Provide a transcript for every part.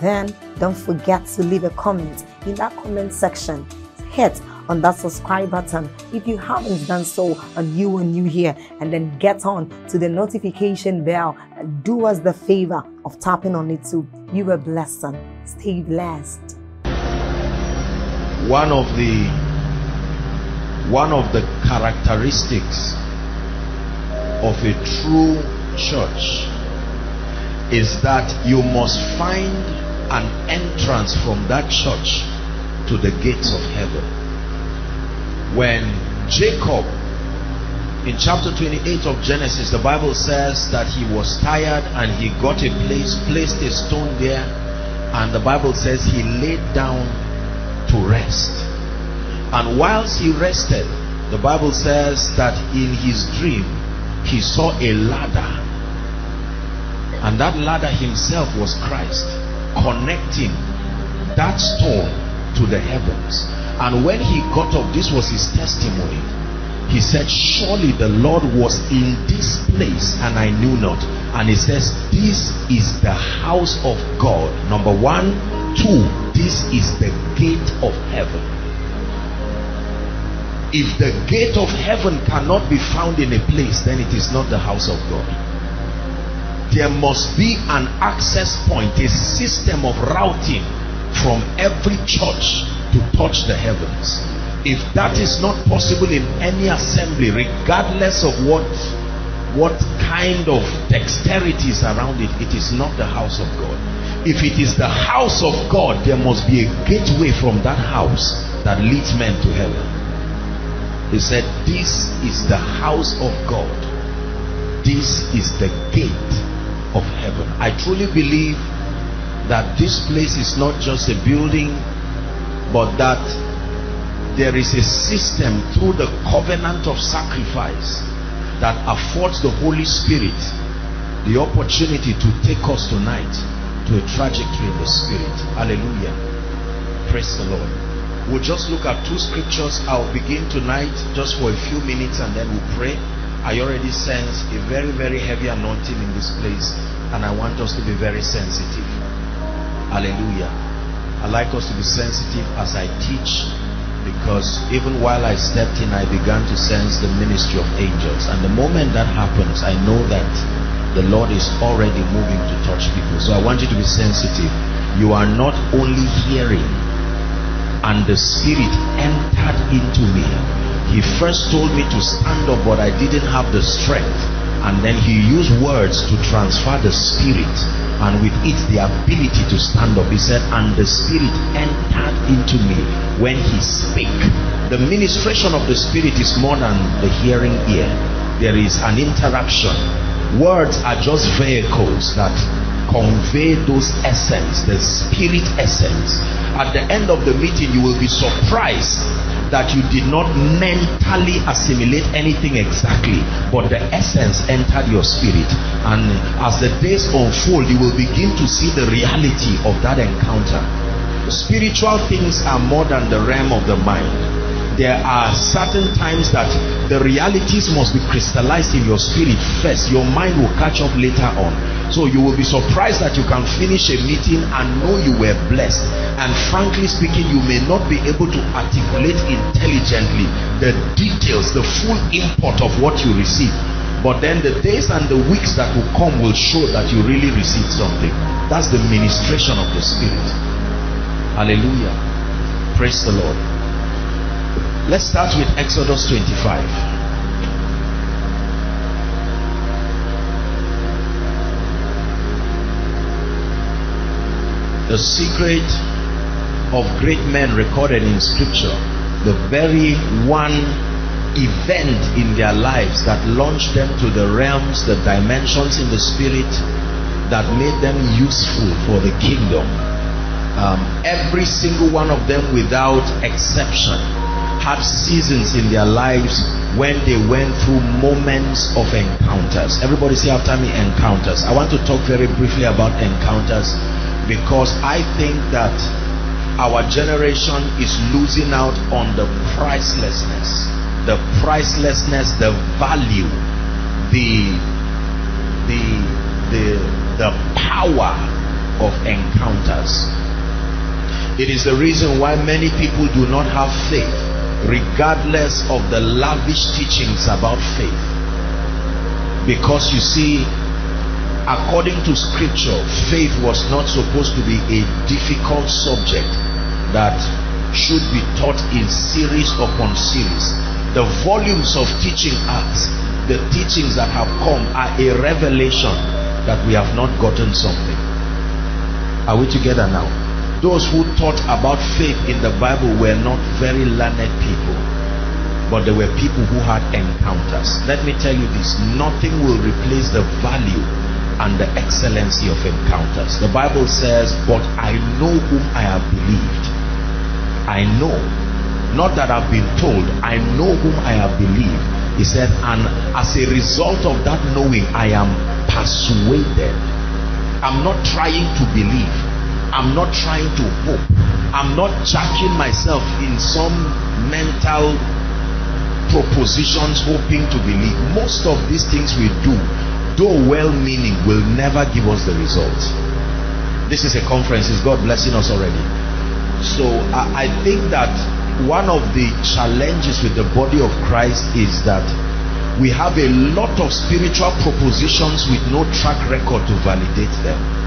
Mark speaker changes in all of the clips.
Speaker 1: Then, don't forget to leave a comment in that comment section. Hit on that subscribe button if you haven't done so and you are new here. And then get on to the notification bell and do us the favor of tapping on it too. You are blessed stay blessed.
Speaker 2: One of the one of the characteristics of a true church is that you must find an entrance from that church to the gates of heaven. When Jacob in chapter 28 of Genesis the Bible says that he was tired and he got a place placed a stone there and the Bible says he laid down to rest. And whilst he rested the Bible says that in his dream he saw a ladder. And that ladder himself was Christ connecting that stone to the heavens. And when he got up this was his testimony. He said surely the Lord was in this place and I knew not. And he says this is the house of God. Number one. Two this is the gate of heaven. If the gate of heaven cannot be found in a place then it is not the house of God there must be an access point a system of routing from every church to touch the heavens. If that is not possible in any assembly regardless of what what kind of dexterity is around it it is not the house of God. If it is the house of God there must be a gateway from that house that leads men to heaven. He said this is the house of God. This is the gate of heaven. I truly believe that this place is not just a building but that there is a system through the covenant of sacrifice that affords the Holy Spirit the opportunity to take us tonight to a trajectory in the spirit. Hallelujah. Praise the Lord. We'll just look at two scriptures. I'll begin tonight just for a few minutes and then we'll pray I already sense a very very heavy anointing in this place and I want us to be very sensitive. Hallelujah. I like us to be sensitive as I teach because even while I stepped in I began to sense the ministry of angels. And the moment that happens I know that the Lord is already moving to touch people. So I want you to be sensitive. You are not only hearing and the spirit entered into me he first told me to stand up but I didn't have the strength. And then he used words to transfer the spirit. And with it the ability to stand up. He said and the spirit entered into me when he spake. The ministration of the spirit is more than the hearing ear. There is an interaction words are just vehicles that convey those essence the spirit essence. At the end of the meeting you will be surprised that you did not mentally assimilate anything exactly but the essence entered your spirit. And as the days unfold you will begin to see the reality of that encounter. Spiritual things are more than the realm of the mind there are certain times that the realities must be crystallized in your spirit first. Your mind will catch up later on. So you will be surprised that you can finish a meeting and know you were blessed. And frankly speaking you may not be able to articulate intelligently the details the full import of what you receive. But then the days and the weeks that will come will show that you really received something. That's the ministration of the spirit. Hallelujah. Praise the lord Let's start with Exodus 25. The secret of great men recorded in scripture, the very one event in their lives that launched them to the realms, the dimensions in the spirit that made them useful for the kingdom. Um, every single one of them without exception had seasons in their lives when they went through moments of encounters. Everybody say after me encounters. I want to talk very briefly about encounters because I think that our generation is losing out on the pricelessness, the pricelessness, the value, the the the the power of encounters. It is the reason why many people do not have faith regardless of the lavish teachings about faith. Because you see according to scripture faith was not supposed to be a difficult subject that should be taught in series upon series. The volumes of teaching acts the teachings that have come are a revelation that we have not gotten something. Are we together now those who taught about faith in the Bible were not very learned people, but they were people who had encounters. Let me tell you this nothing will replace the value and the excellency of encounters. The Bible says, But I know whom I have believed. I know, not that I've been told, I know whom I have believed. He said, and as a result of that knowing, I am persuaded. I'm not trying to believe. I'm not trying to hope. I'm not jacking myself in some mental propositions hoping to believe. Most of these things we do, though well meaning, will never give us the result. This is a conference, is God blessing us already? So I, I think that one of the challenges with the body of Christ is that we have a lot of spiritual propositions with no track record to validate them.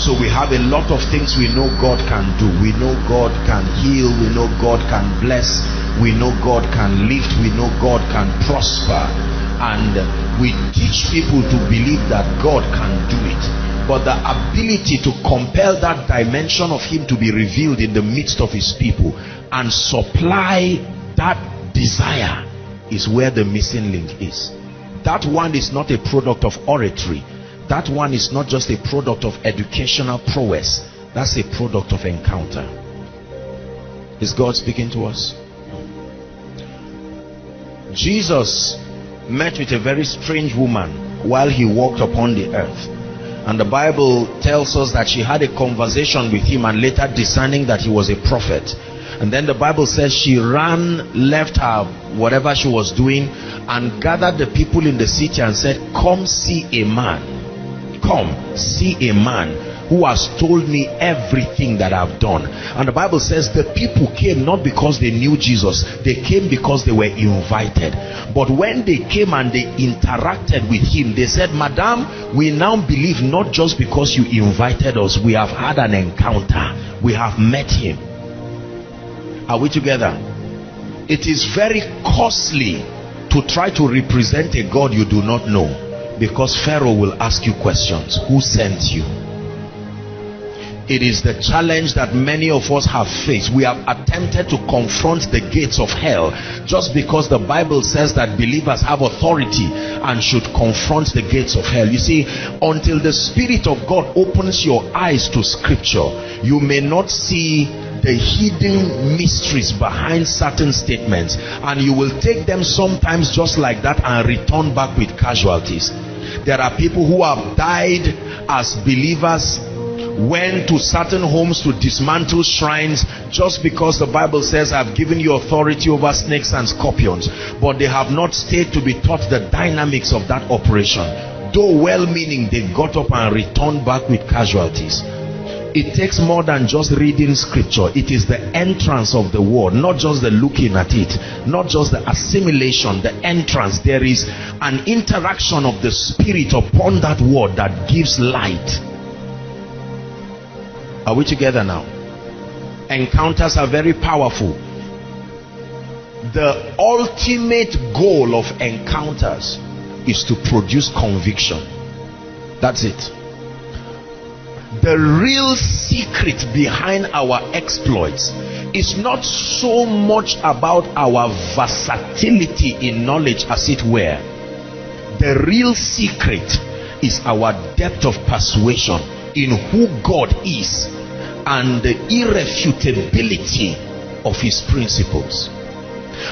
Speaker 2: So we have a lot of things we know God can do. We know God can heal. We know God can bless. We know God can lift. We know God can prosper. And we teach people to believe that God can do it. But the ability to compel that dimension of Him to be revealed in the midst of His people and supply that desire is where the missing link is. That one is not a product of oratory that one is not just a product of educational prowess. That's a product of encounter. Is God speaking to us? Jesus met with a very strange woman while he walked upon the earth. And the Bible tells us that she had a conversation with him and later discerning that he was a prophet. And then the Bible says she ran left her whatever she was doing and gathered the people in the city and said come see a man come see a man who has told me everything that I've done. And the Bible says the people came not because they knew Jesus, they came because they were invited. But when they came and they interacted with him, they said, Madam, we now believe not just because you invited us, we have had an encounter, we have met him. Are we together? It is very costly to try to represent a God you do not know because Pharaoh will ask you questions. Who sent you? It is the challenge that many of us have faced. We have attempted to confront the gates of hell just because the Bible says that believers have authority and should confront the gates of hell. You see, until the Spirit of God opens your eyes to scripture, you may not see the hidden mysteries behind certain statements and you will take them sometimes just like that and return back with casualties there are people who have died as believers went to certain homes to dismantle shrines just because the Bible says I've given you authority over snakes and scorpions. But they have not stayed to be taught the dynamics of that operation. Though well-meaning they got up and returned back with casualties it takes more than just reading scripture. It is the entrance of the word not just the looking at it not just the assimilation the entrance. There is an interaction of the spirit upon that word that gives light. Are we together now? Encounters are very powerful. The ultimate goal of encounters is to produce conviction. That's it the real secret behind our exploits is not so much about our versatility in knowledge as it were. The real secret is our depth of persuasion in who God is and the irrefutability of his principles.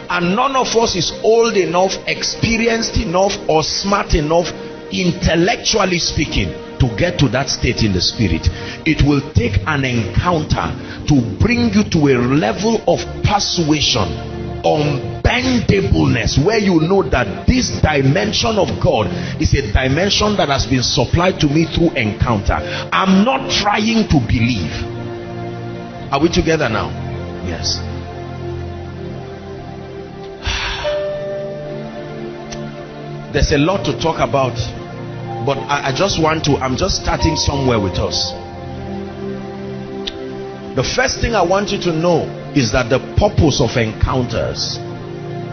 Speaker 2: And none of us is old enough experienced enough or smart enough intellectually speaking to get to that state in the spirit it will take an encounter to bring you to a level of persuasion unbendableness where you know that this dimension of God is a dimension that has been supplied to me through encounter. I'm not trying to believe. Are we together now? Yes. There's a lot to talk about but I, I just want to i'm just starting somewhere with us. The first thing i want you to know is that the purpose of encounters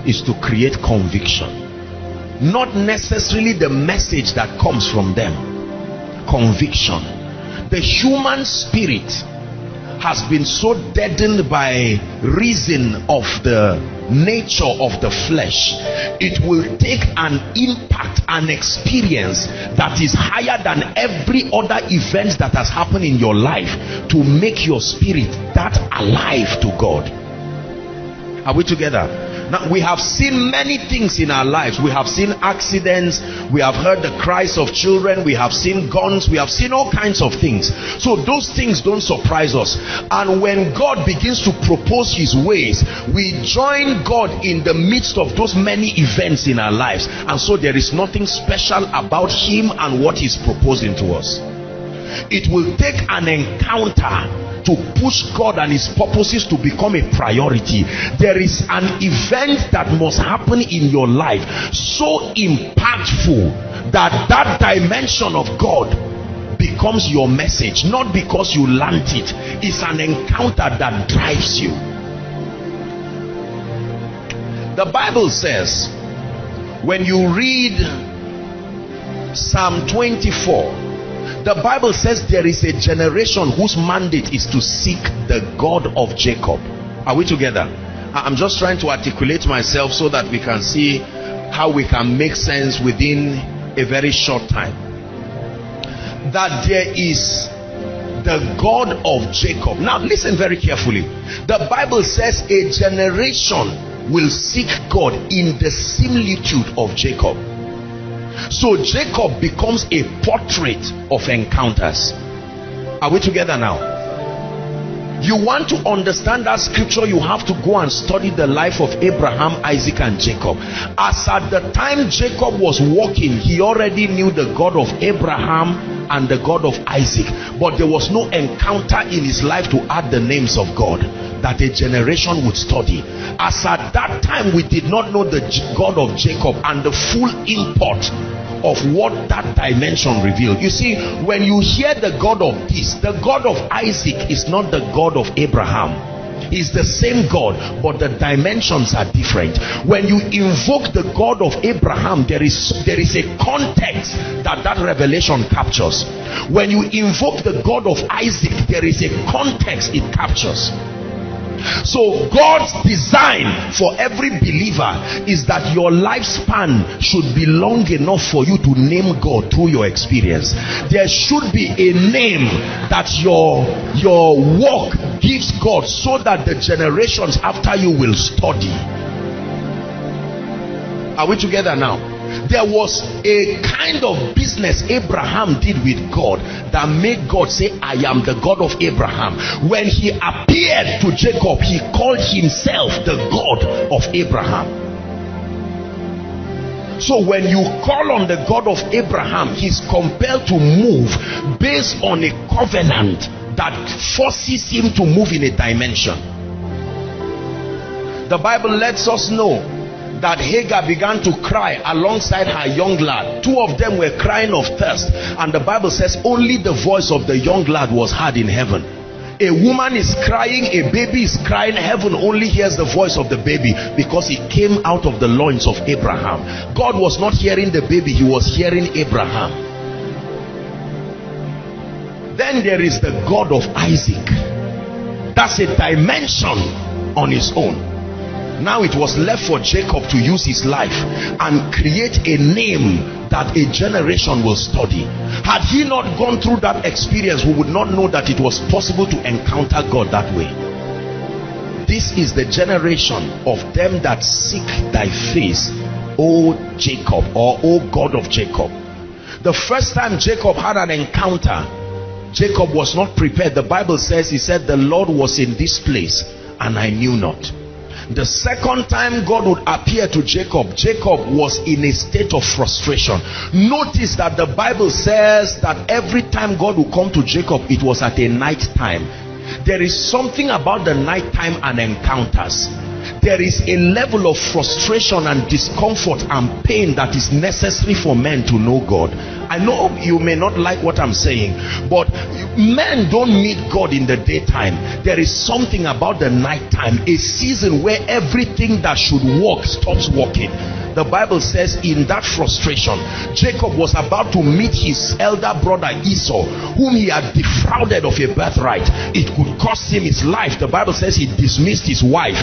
Speaker 2: is to create conviction. Not necessarily the message that comes from them. Conviction. The human spirit has been so deadened by reason of the nature of the flesh it will take an impact an experience that is higher than every other event that has happened in your life to make your spirit that alive to God. Are we together now we have seen many things in our lives. We have seen accidents. We have heard the cries of children. We have seen guns. We have seen all kinds of things. So those things don't surprise us. And when God begins to propose his ways we join God in the midst of those many events in our lives. And so there is nothing special about him and what he's proposing to us. It will take an encounter to push God and his purposes to become a priority. There is an event that must happen in your life so impactful that that dimension of God becomes your message. Not because you learned it. It's an encounter that drives you. The Bible says when you read Psalm 24 the Bible says there is a generation whose mandate is to seek the God of Jacob. Are we together? I'm just trying to articulate myself so that we can see how we can make sense within a very short time. That there is the God of Jacob. Now listen very carefully. The Bible says a generation will seek God in the similitude of Jacob so Jacob becomes a portrait of encounters. Are we together now? You want to understand that scripture, you have to go and study the life of Abraham, Isaac, and Jacob. As at the time Jacob was walking, he already knew the God of Abraham and the God of Isaac. But there was no encounter in his life to add the names of God that a generation would study. As at that time, we did not know the God of Jacob and the full import of what that dimension revealed. You see, when you hear the God of this, the God of Isaac is not the God of Abraham. Is the same God, but the dimensions are different. When you invoke the God of Abraham, there is there is a context that that revelation captures. When you invoke the God of Isaac, there is a context it captures. So God's design for every believer is that your lifespan should be long enough for you to name God through your experience. There should be a name that your your work gives God so that the generations after you will study. Are we together now? There was a kind of business Abraham did with God that made God say, I am the God of Abraham. When he appeared to Jacob, he called himself the God of Abraham. So when you call on the God of Abraham, he's compelled to move based on a covenant that forces him to move in a dimension. The Bible lets us know that Hagar began to cry alongside her young lad. Two of them were crying of thirst, and the Bible says only the voice of the young lad was heard in heaven. A woman is crying a baby is crying heaven only hears the voice of the baby because it came out of the loins of abraham. God was not hearing the baby he was hearing abraham. Then there is the god of isaac. That's a dimension on his own now it was left for jacob to use his life and create a name that a generation will study. Had he not gone through that experience we would not know that it was possible to encounter God that way. This is the generation of them that seek thy face O Jacob or O God of Jacob. The first time Jacob had an encounter Jacob was not prepared. The Bible says he said the Lord was in this place and I knew not the second time God would appear to Jacob, Jacob was in a state of frustration. Notice that the Bible says that every time God would come to Jacob, it was at a night time. There is something about the night time and encounters there is a level of frustration and discomfort and pain that is necessary for men to know God. I know you may not like what I'm saying, but men don't meet God in the daytime. There is something about the nighttime, a season where everything that should work stops working the Bible says in that frustration, Jacob was about to meet his elder brother Esau, whom he had defrauded of a birthright. It could cost him his life. The Bible says he dismissed his wife,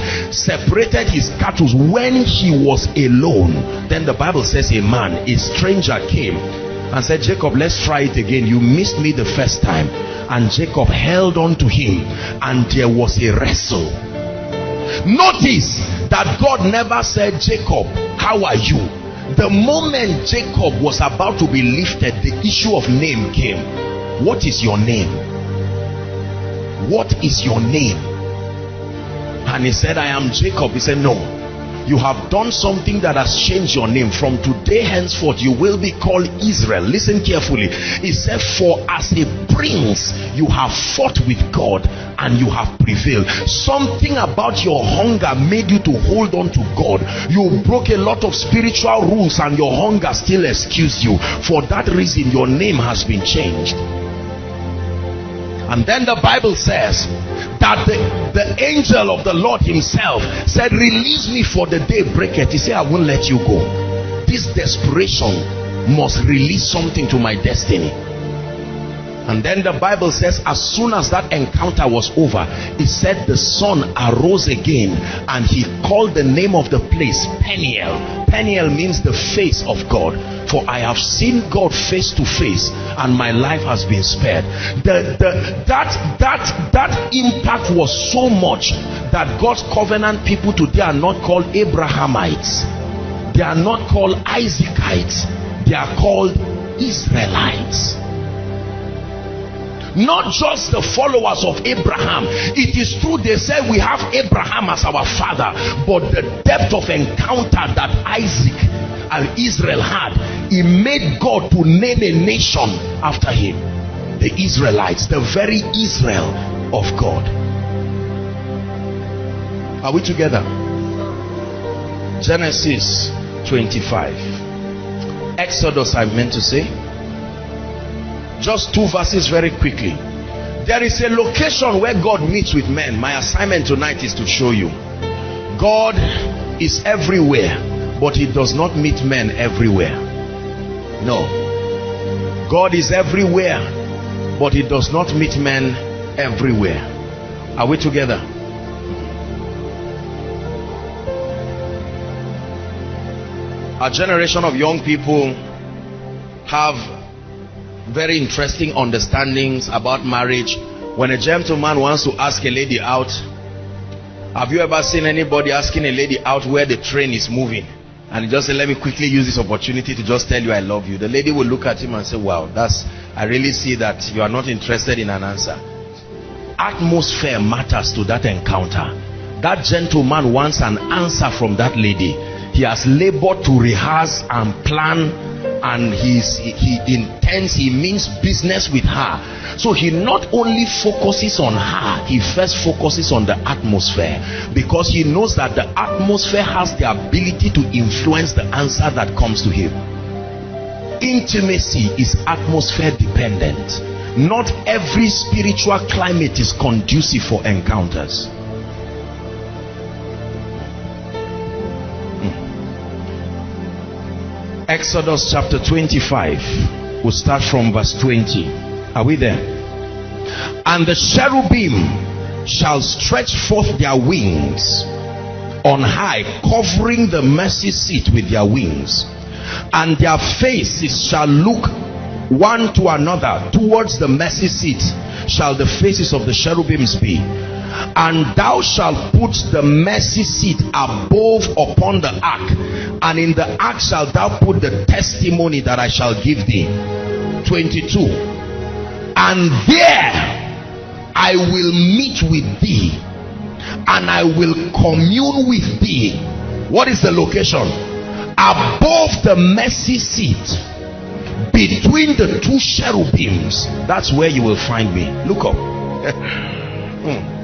Speaker 2: separated his cattle when he was alone. Then the Bible says a man, a stranger came and said, Jacob, let's try it again. You missed me the first time. And Jacob held on to him, and there was a wrestle Notice that God never said, Jacob, how are you? The moment Jacob was about to be lifted, the issue of name came. What is your name? What is your name? And he said, I am Jacob. He said, No, you have done something that has changed your name. From today henceforth you will be called israel. Listen carefully. He said for as a prince you have fought with god and you have prevailed. Something about your hunger made you to hold on to god. You broke a lot of spiritual rules and your hunger still excuse you. For that reason your name has been changed and then the Bible says that the, the angel of the Lord himself said, release me for the day breaketh. He said, I won't let you go. This desperation must release something to my destiny. And then the Bible says, as soon as that encounter was over, it said the sun arose again and he called the name of the place Peniel. Peniel means the face of God. For I have seen God face to face and my life has been spared. The, the, that, that, that impact was so much that God's covenant people today are not called Abrahamites. They are not called Isaacites. They are called Israelites not just the followers of Abraham. It is true they say we have Abraham as our father, but the depth of encounter that Isaac and Israel had, he made God to name a nation after him. The Israelites, the very Israel of God. Are we together? Genesis 25. Exodus, I meant to say just two verses very quickly. There is a location where God meets with men. My assignment tonight is to show you. God is everywhere, but he does not meet men everywhere. No. God is everywhere, but he does not meet men everywhere. Are we together? A generation of young people have very interesting understandings about marriage. When a gentleman wants to ask a lady out have you ever seen anybody asking a lady out where the train is moving? And just said let me quickly use this opportunity to just tell you i love you. The lady will look at him and say wow that's i really see that you are not interested in an answer. Atmosphere matters to that encounter. That gentleman wants an answer from that lady. He has labored to rehearse and plan and he's, he, he intends he means business with her. So he not only focuses on her he first focuses on the atmosphere. Because he knows that the atmosphere has the ability to influence the answer that comes to him. Intimacy is atmosphere dependent. Not every spiritual climate is conducive for encounters Exodus chapter 25. We'll start from verse 20. Are we there? And the cherubim shall stretch forth their wings on high, covering the mercy seat with their wings. And their faces shall look one to another towards the mercy seat shall the faces of the cherubims be and thou shalt put the mercy seat above upon the ark. And in the ark shalt thou put the testimony that I shall give thee. 22 and there I will meet with thee. And I will commune with thee. What is the location? Above the mercy seat. Between the two cherubims. That's where you will find me. Look up. Hmm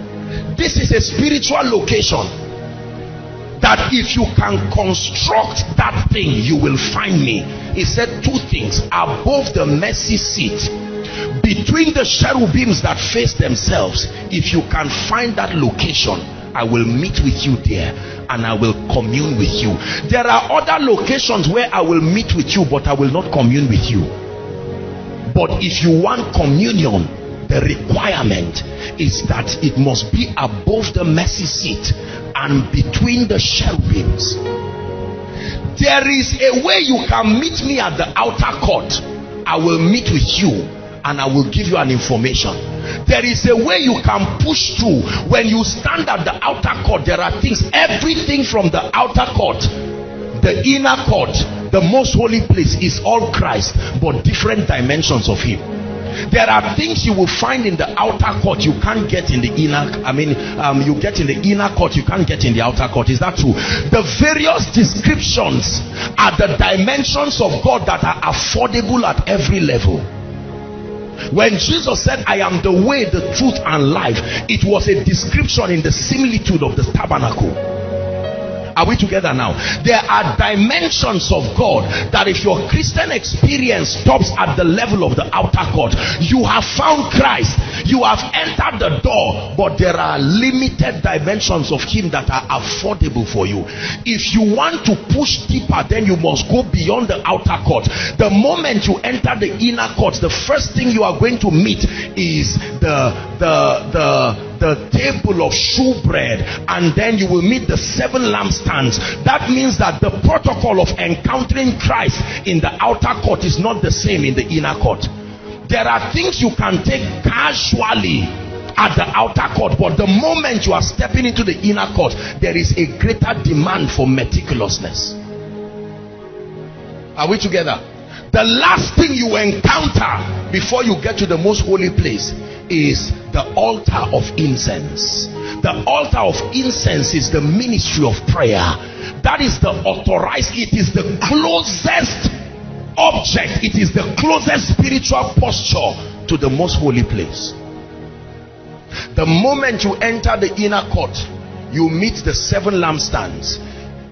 Speaker 2: this is a spiritual location that if you can construct that thing you will find me. He said two things. Above the mercy seat between the cherubims that face themselves if you can find that location I will meet with you there and I will commune with you. There are other locations where I will meet with you but I will not commune with you. But if you want communion the requirement is that it must be above the mercy seat and between the cherubims there is a way you can meet me at the outer court. I will meet with you and i will give you an information. There is a way you can push through. When you stand at the outer court there are things everything from the outer court the inner court the most holy place is all christ but different dimensions of him there are things you will find in the outer court you can't get in the inner i mean um, you get in the inner court you can't get in the outer court. Is that true? The various descriptions are the dimensions of god that are affordable at every level. When jesus said i am the way the truth and life it was a description in the similitude of the tabernacle are we together now? There are dimensions of God that if your Christian experience stops at the level of the outer court, you have found Christ. You have entered the door, but there are limited dimensions of Him that are affordable for you. If you want to push deeper, then you must go beyond the outer court. The moment you enter the inner court, the first thing you are going to meet is the the the the table of shewbread and then you will meet the seven lampstands. That means that the protocol of encountering christ in the outer court is not the same in the inner court. There are things you can take casually at the outer court but the moment you are stepping into the inner court there is a greater demand for meticulousness. Are we together the last thing you encounter before you get to the most holy place is the altar of incense. The altar of incense is the ministry of prayer. That is the authorized it is the closest object. It is the closest spiritual posture to the most holy place. The moment you enter the inner court you meet the seven lampstands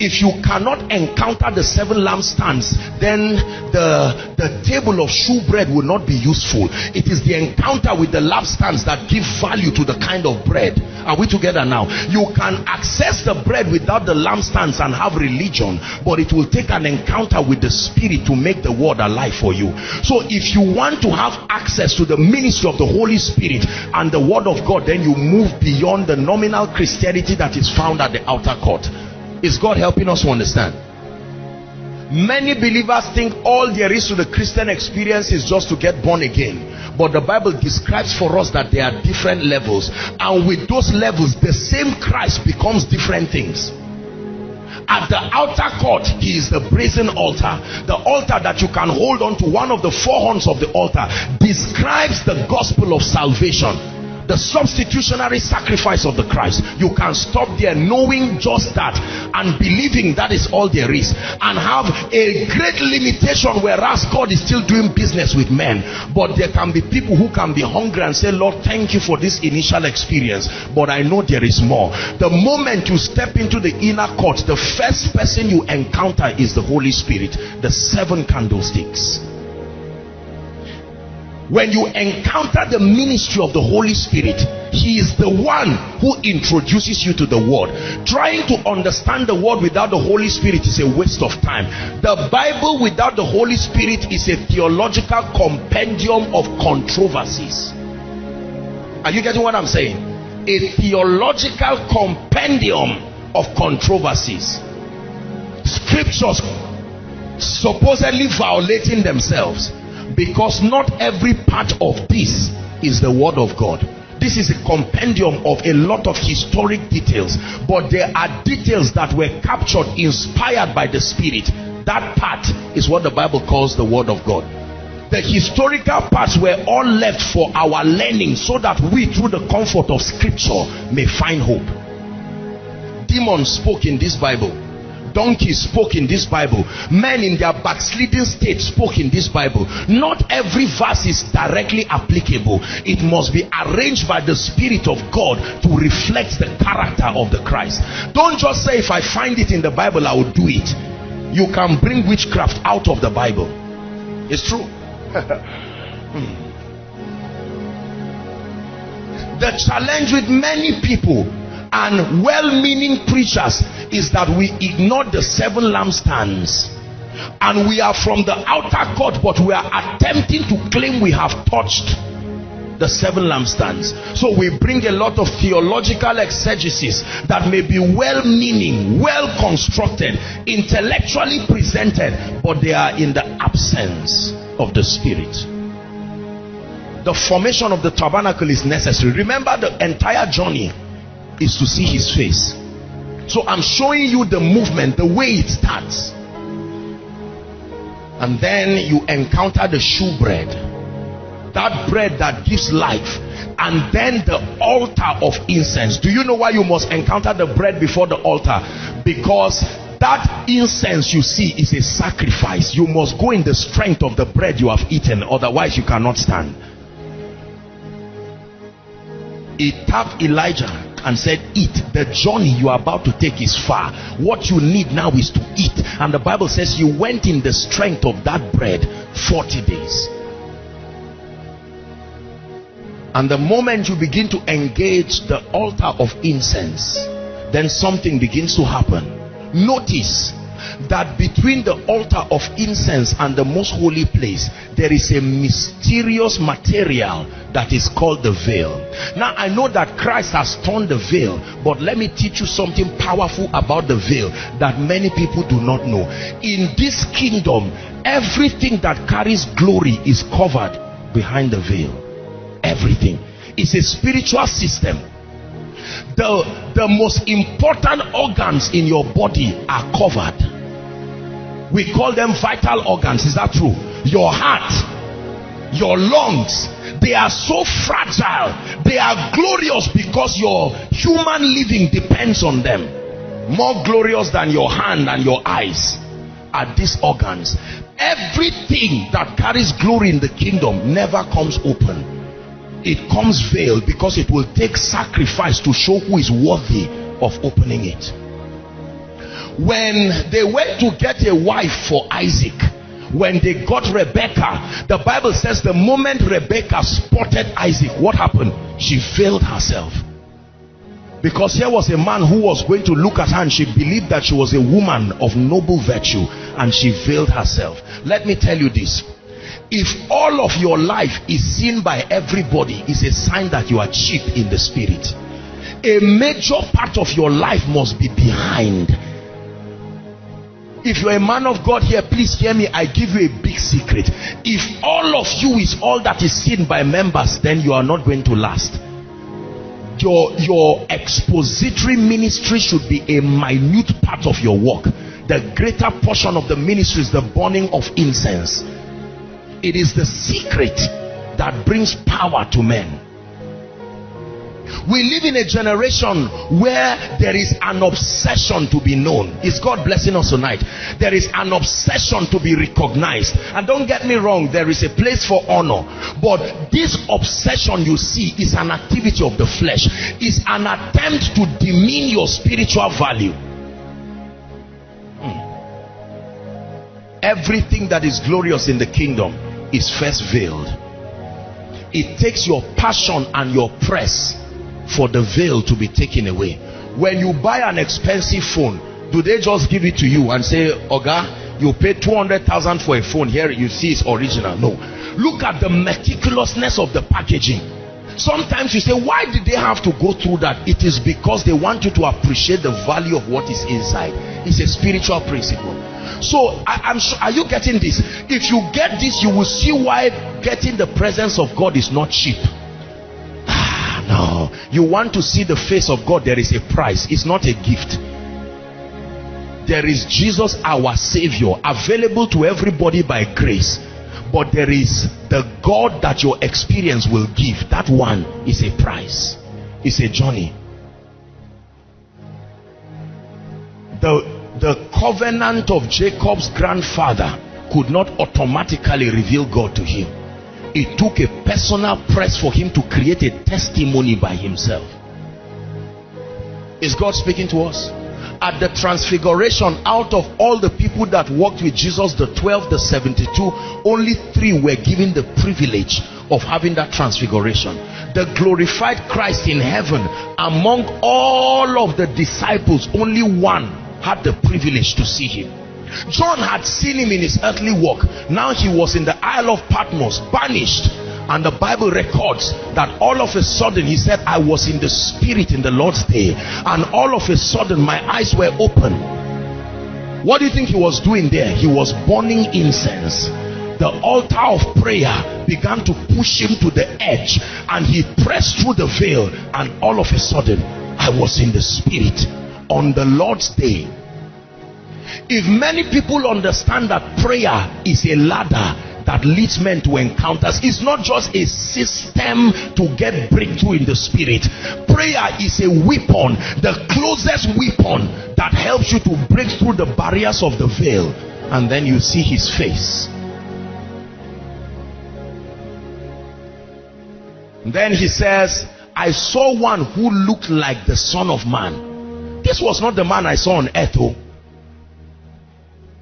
Speaker 2: if you cannot encounter the seven lampstands then the the table of shewbread will not be useful. It is the encounter with the lampstands that give value to the kind of bread. Are we together now? You can access the bread without the lampstands and have religion but it will take an encounter with the spirit to make the word alive for you. So if you want to have access to the ministry of the holy spirit and the word of god then you move beyond the nominal christianity that is found at the outer court is God helping us to understand? Many believers think all there is to the Christian experience is just to get born again. But the Bible describes for us that there are different levels. And with those levels, the same Christ becomes different things. at the outer court he is the brazen altar the altar that you can hold on to one of the four horns of the altar describes the gospel of salvation the substitutionary sacrifice of the Christ. You can stop there knowing just that and believing that is all there is and have a great limitation whereas God is still doing business with men. But there can be people who can be hungry and say, Lord, thank you for this initial experience, but I know there is more. The moment you step into the inner court, the first person you encounter is the Holy Spirit, the seven candlesticks when you encounter the ministry of the Holy Spirit, He is the one who introduces you to the Word. Trying to understand the Word without the Holy Spirit is a waste of time. The Bible without the Holy Spirit is a theological compendium of controversies. Are you getting what I'm saying? A theological compendium of controversies. Scriptures supposedly violating themselves because not every part of this is the word of God. This is a compendium of a lot of historic details but there are details that were captured inspired by the spirit. That part is what the bible calls the word of god. The historical parts were all left for our learning so that we through the comfort of scripture may find hope. Demons spoke in this bible donkeys spoke in this Bible. Men in their backsliding state spoke in this Bible. Not every verse is directly applicable. It must be arranged by the Spirit of God to reflect the character of the Christ. Don't just say, if I find it in the Bible, I will do it. You can bring witchcraft out of the Bible. It's true. hmm. The challenge with many people and well-meaning preachers is that we ignore the seven lampstands. And we are from the outer court but we are attempting to claim we have touched the seven lampstands. So we bring a lot of theological exegesis that may be well-meaning well constructed intellectually presented but they are in the absence of the spirit. The formation of the tabernacle is necessary. Remember the entire journey is to see his face. So i'm showing you the movement the way it starts. And then you encounter the shewbread. That bread that gives life. And then the altar of incense. Do you know why you must encounter the bread before the altar? Because that incense you see is a sacrifice. You must go in the strength of the bread you have eaten. Otherwise you cannot stand. He tapped elijah and said eat. The journey you are about to take is far. What you need now is to eat. And the bible says you went in the strength of that bread 40 days. And the moment you begin to engage the altar of incense then something begins to happen. Notice that between the altar of incense and the most holy place there is a mysterious material that is called the veil. Now i know that christ has torn the veil but let me teach you something powerful about the veil that many people do not know. In this kingdom everything that carries glory is covered behind the veil. Everything. Is a spiritual system the the most important organs in your body are covered. We call them vital organs. Is that true? Your heart your lungs they are so fragile. They are glorious because your human living depends on them. More glorious than your hand and your eyes are these organs. Everything that carries glory in the kingdom never comes open it comes veiled because it will take sacrifice to show who is worthy of opening it. When they went to get a wife for Isaac when they got Rebecca the Bible says the moment Rebecca spotted Isaac what happened? She veiled herself. Because here was a man who was going to look at her and she believed that she was a woman of noble virtue and she veiled herself. Let me tell you this if all of your life is seen by everybody is a sign that you are cheap in the spirit. A major part of your life must be behind. If you're a man of God here please hear me. I give you a big secret. If all of you is all that is seen by members then you are not going to last. Your your expository ministry should be a minute part of your work. The greater portion of the ministry is the burning of incense it is the secret that brings power to men. We live in a generation where there is an obsession to be known. Is god blessing us tonight? There is an obsession to be recognized. And don't get me wrong there is a place for honor. But this obsession you see is an activity of the flesh. Is an attempt to demean your spiritual value. Hmm. everything that is glorious in the kingdom is first veiled. It takes your passion and your press for the veil to be taken away. When you buy an expensive phone do they just give it to you and say oga you pay 200,000 for a phone. Here you see it's original. No. Look at the meticulousness of the packaging. Sometimes you say why did they have to go through that? It is because they want you to appreciate the value of what is inside. It's a spiritual principle so I, am sure are you getting this? If you get this you will see why getting the presence of god is not cheap. Ah, no. You want to see the face of god there is a price. It's not a gift. There is jesus our savior available to everybody by grace. But there is the god that your experience will give. That one is a price. It's a journey. The the covenant of jacob's grandfather could not automatically reveal god to him. It took a personal press for him to create a testimony by himself. Is God speaking to us? At the transfiguration out of all the people that walked with Jesus the 12 the 72 only three were given the privilege of having that transfiguration. The glorified Christ in heaven among all of the disciples only one had the privilege to see him John had seen him in his earthly walk. Now he was in the Isle of Patmos, banished. And the Bible records that all of a sudden he said, I was in the spirit in the Lord's day. And all of a sudden my eyes were open. What do you think he was doing there? He was burning incense. The altar of prayer began to push him to the edge and he pressed through the veil and all of a sudden I was in the spirit on the Lord's day. If many people understand that prayer is a ladder that leads men to encounters it's not just a system to get breakthrough in the spirit. Prayer is a weapon the closest weapon that helps you to break through the barriers of the veil and then you see his face. Then he says i saw one who looked like the son of man this was not the man i saw on earth oh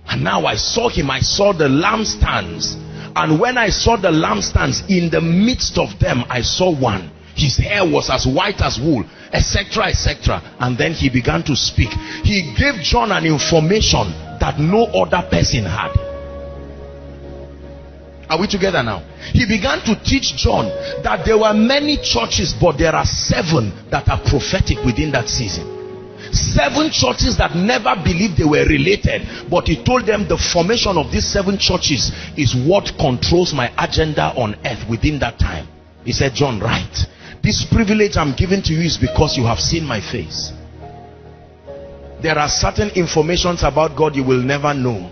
Speaker 2: and now I saw him, I saw the lampstands. And when I saw the lampstands, in the midst of them, I saw one. His hair was as white as wool, etc., etc. And then he began to speak. He gave John an information that no other person had. Are we together now? He began to teach John that there were many churches, but there are seven that are prophetic within that season seven churches that never believed they were related but he told them the formation of these seven churches is what controls my agenda on earth within that time. He said john right this privilege i'm giving to you is because you have seen my face. There are certain informations about god you will never know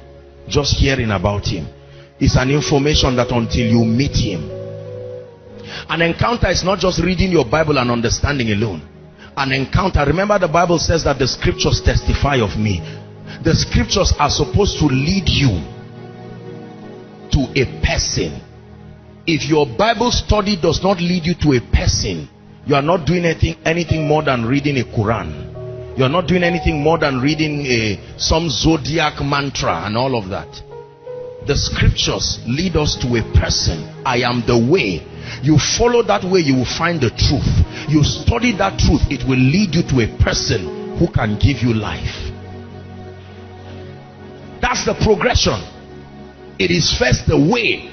Speaker 2: just hearing about him. It's an information that until you meet him an encounter is not just reading your bible and understanding alone an encounter. Remember the bible says that the scriptures testify of me. The scriptures are supposed to lead you to a person. If your bible study does not lead you to a person you are not doing anything anything more than reading a quran. You are not doing anything more than reading a some zodiac mantra and all of that. The scriptures lead us to a person. I am the way you follow that way you will find the truth. You study that truth it will lead you to a person who can give you life. That's the progression. It is first the way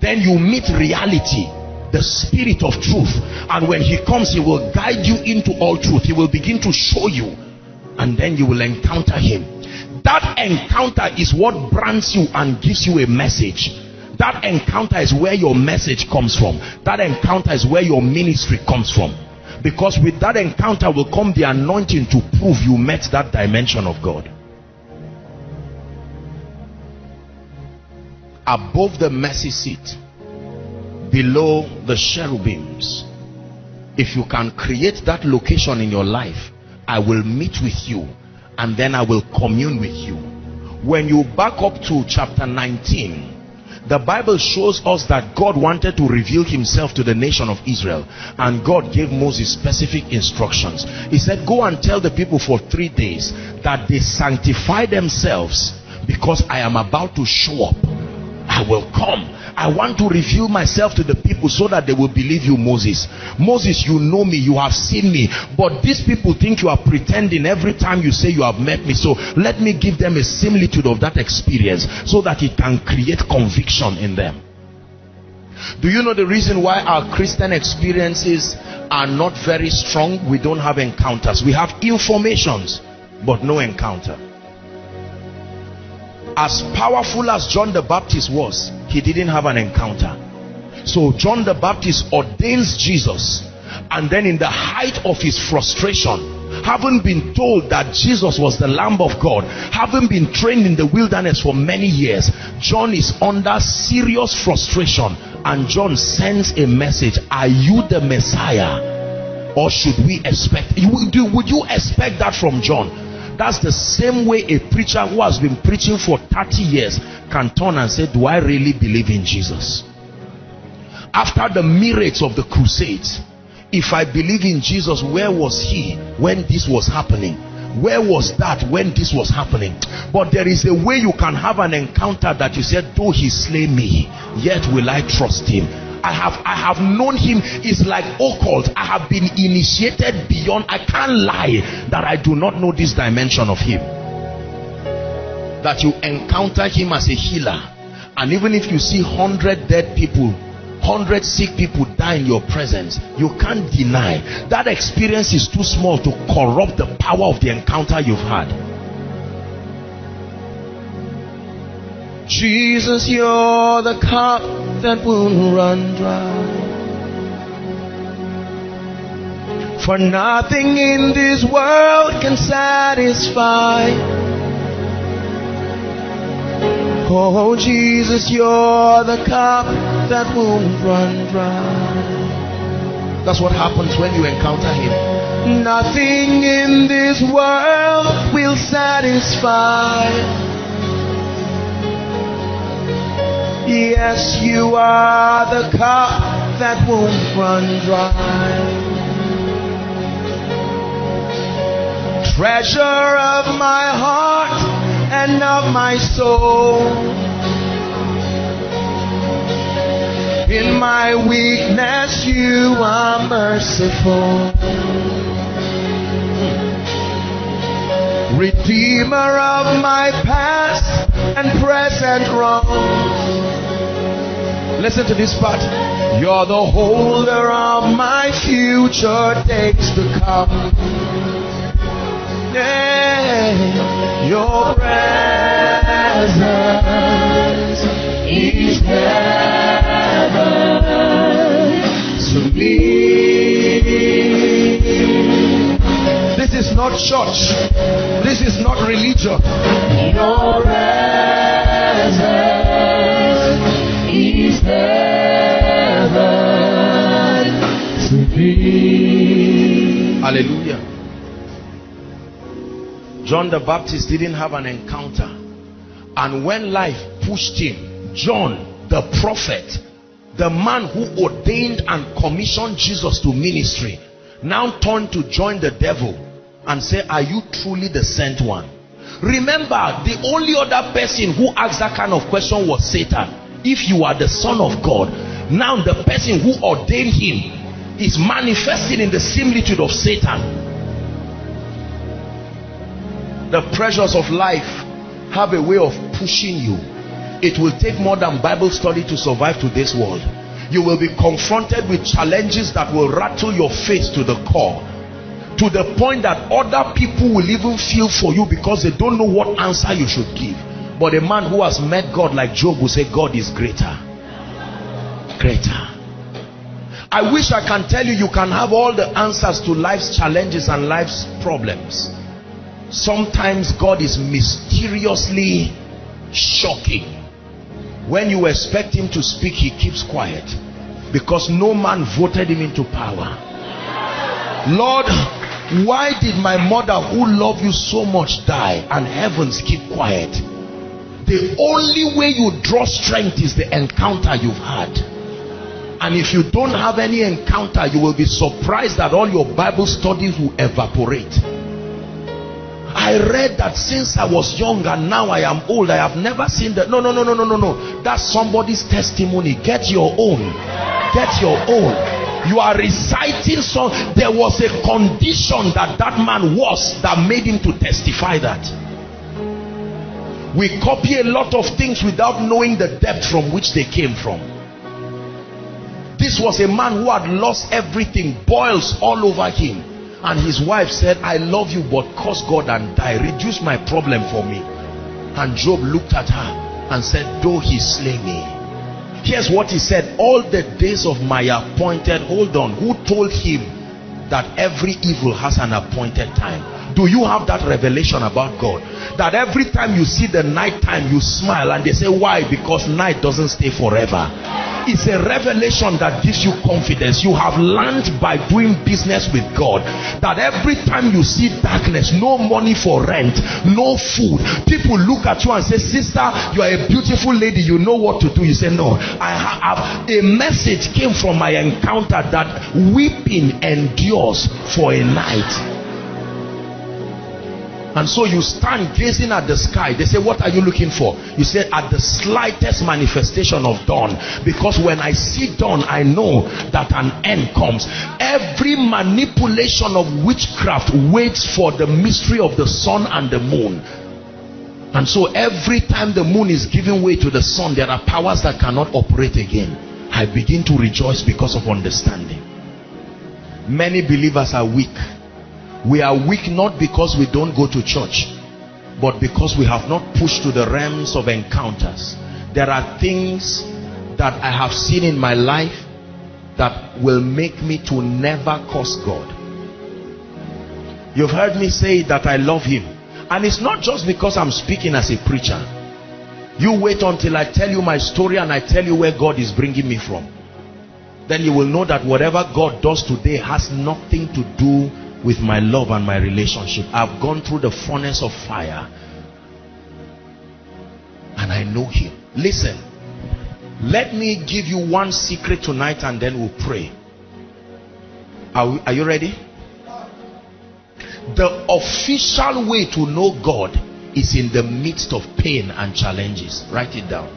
Speaker 2: then you meet reality the spirit of truth. And when he comes he will guide you into all truth. He will begin to show you and then you will encounter him. That encounter is what brands you and gives you a message that encounter is where your message comes from. That encounter is where your ministry comes from. Because with that encounter will come the anointing to prove you met that dimension of God. Above the mercy seat below the cherubims if you can create that location in your life I will meet with you and then I will commune with you. When you back up to chapter 19 the Bible shows us that God wanted to reveal himself to the nation of Israel and God gave Moses specific instructions. He said, go and tell the people for three days that they sanctify themselves because I am about to show up. I will come. I want to reveal myself to the people so that they will believe you Moses. Moses you know me. You have seen me. But these people think you are pretending every time you say you have met me. So let me give them a similitude of that experience so that it can create conviction in them. Do you know the reason why our Christian experiences are not very strong? We don't have encounters. We have informations but no encounter as powerful as John the Baptist was he didn't have an encounter. So John the Baptist ordains Jesus and then in the height of his frustration having been told that Jesus was the Lamb of God having been trained in the wilderness for many years John is under serious frustration and John sends a message are you the Messiah? Or should we expect would you, expect that from John that's the same way a preacher who has been preaching for 30 years can turn and say, do I really believe in Jesus? After the miracles of the crusades, if I believe in Jesus, where was he when this was happening? Where was that when this was happening? But there is a way you can have an encounter that you said, though he slay me, yet will I trust him I have I have known him is like oh occult. I have been initiated beyond. I can't lie that I do not know this dimension of him. That you encounter him as a healer, and even if you see hundred dead people, hundred sick people die in your presence, you can't deny that experience is too small to corrupt the power of the encounter you've had. Jesus, you're the cup that won't run dry. For nothing in this world can satisfy. Oh, Jesus, you're the cup that won't run dry. That's what happens when you encounter Him. Nothing in this world will satisfy. Yes, you are the cup that won't run dry. Treasure of my heart and of my soul. In my weakness, you are merciful. Redeemer of my past and present wrongs. Listen to this part. You're the holder of my future days to come. Yeah, your presence is heaven to me. This is not church. This is not religion. Your presence heaven to be. Hallelujah. John the Baptist didn't have an encounter. And when life pushed him, John, the prophet, the man who ordained and commissioned Jesus to ministry, now turned to join the devil and say, Are you truly the sent one? Remember, the only other person who asked that kind of question was Satan if you are the son of God now the person who ordained him is manifesting in the similitude of Satan. The pressures of life have a way of pushing you. It will take more than Bible study to survive to this world. You will be confronted with challenges that will rattle your faith to the core to the point that other people will even feel for you because they don't know what answer you should give but a man who has met God like Job will say God is greater. Greater. I wish I can tell you you can have all the answers to life's challenges and life's problems. Sometimes God is mysteriously shocking. When you expect him to speak, he keeps quiet because no man voted him into power. Lord, why did my mother who loved you so much die and heavens keep quiet? The only way you draw strength is the encounter you've had. And if you don't have any encounter, you will be surprised that all your Bible studies will evaporate. I read that since I was young and now I am old, I have never seen that. No, no, no, no, no, no, no. That's somebody's testimony. Get your own. Get your own. You are reciting so there was a condition that that man was that made him to testify that. We copy a lot of things without knowing the depth from which they came from. This was a man who had lost everything, boils all over him. And his wife said, I love you, but curse God and die. Reduce my problem for me. And Job looked at her and said, Though he slay me. Here's what he said. All the days of my appointed, hold on, who told him that every evil has an appointed time? Do you have that revelation about God? That every time you see the night time, you smile and they say, why? Because night doesn't stay forever. It's a revelation that gives you confidence. You have learned by doing business with God that every time you see darkness no money for rent no food people look at you and say sister you are a beautiful lady. You know what to do. You say no I have a message came from my encounter that weeping endures for a night and so you stand gazing at the sky. They say, what are you looking for? You say, at the slightest manifestation of dawn. Because when I see dawn, I know that an end comes. Every manipulation of witchcraft waits for the mystery of the sun and the moon. And so every time the moon is giving way to the sun, there are powers that cannot operate again. I begin to rejoice because of understanding. Many believers are weak we are weak not because we don't go to church but because we have not pushed to the realms of encounters. There are things that I have seen in my life that will make me to never curse God. You've heard me say that I love him. And it's not just because I'm speaking as a preacher. You wait until I tell you my story and I tell you where God is bringing me from. Then you will know that whatever God does today has nothing to do with my love and my relationship. I've gone through the furnace of fire and I know him. Listen, let me give you one secret tonight and then we'll pray. Are, we, are you ready? The official way to know God is in the midst of pain and challenges. Write it down.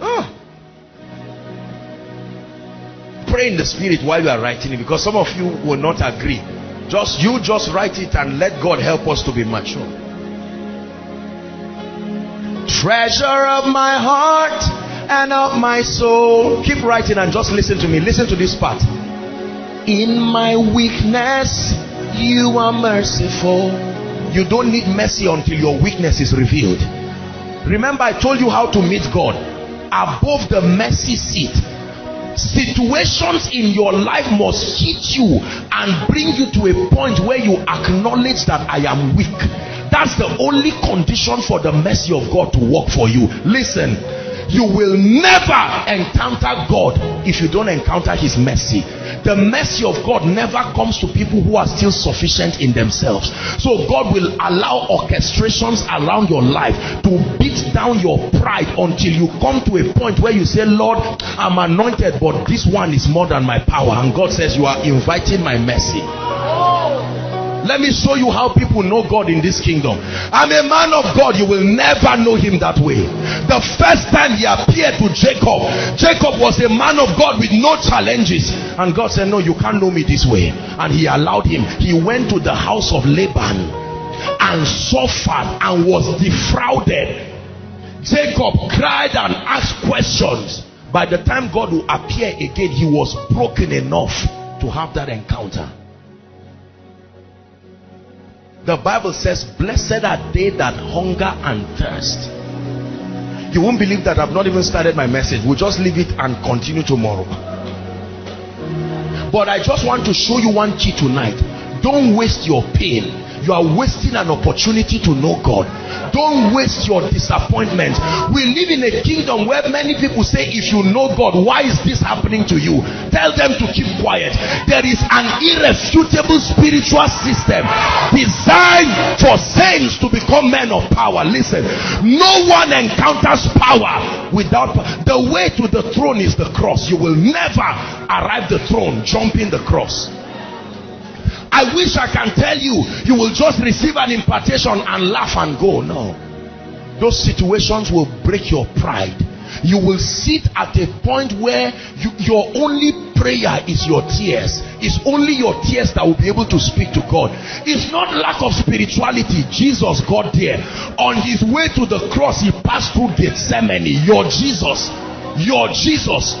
Speaker 2: oh pray in the spirit while you are writing it because some of you will not agree. Just you just write it and let God help us to be mature. Treasure of my heart and of my soul. Keep writing and just listen to me. Listen to this part. In my weakness you are merciful. You don't need mercy until your weakness is revealed. Remember I told you how to meet God. Above the mercy seat situations in your life must hit you and bring you to a point where you acknowledge that I am weak. That's the only condition for the mercy of God to work for you. Listen, you will never encounter God if you don't encounter his mercy. The mercy of God never comes to people who are still sufficient in themselves. So God will allow orchestrations around your life to beat down your pride until you come to a point where you say Lord I'm anointed but this one is more than my power. And God says you are inviting my mercy let me show you how people know God in this kingdom. I'm a man of God. You will never know him that way. The first time he appeared to Jacob, Jacob was a man of God with no challenges. And God said, no, you can't know me this way. And he allowed him. He went to the house of Laban and suffered and was defrauded. Jacob cried and asked questions. By the time God will appear again, he was broken enough to have that encounter. The Bible says, blessed are they that hunger and thirst. You won't believe that I've not even started my message. We'll just leave it and continue tomorrow. But I just want to show you one key tonight. Don't waste your pain you are wasting an opportunity to know God. Don't waste your disappointment. We live in a kingdom where many people say, if you know God, why is this happening to you? Tell them to keep quiet. There is an irrefutable spiritual system designed for saints to become men of power. Listen, no one encounters power without the way to the throne is the cross. You will never arrive the throne jumping the cross. I wish I can tell you, you will just receive an impartation and laugh and go. No. Those situations will break your pride. You will sit at a point where you, your only prayer is your tears. It's only your tears that will be able to speak to God. It's not lack of spirituality. Jesus got there. On his way to the cross, he passed through Gethsemane. Your Jesus. Your Jesus.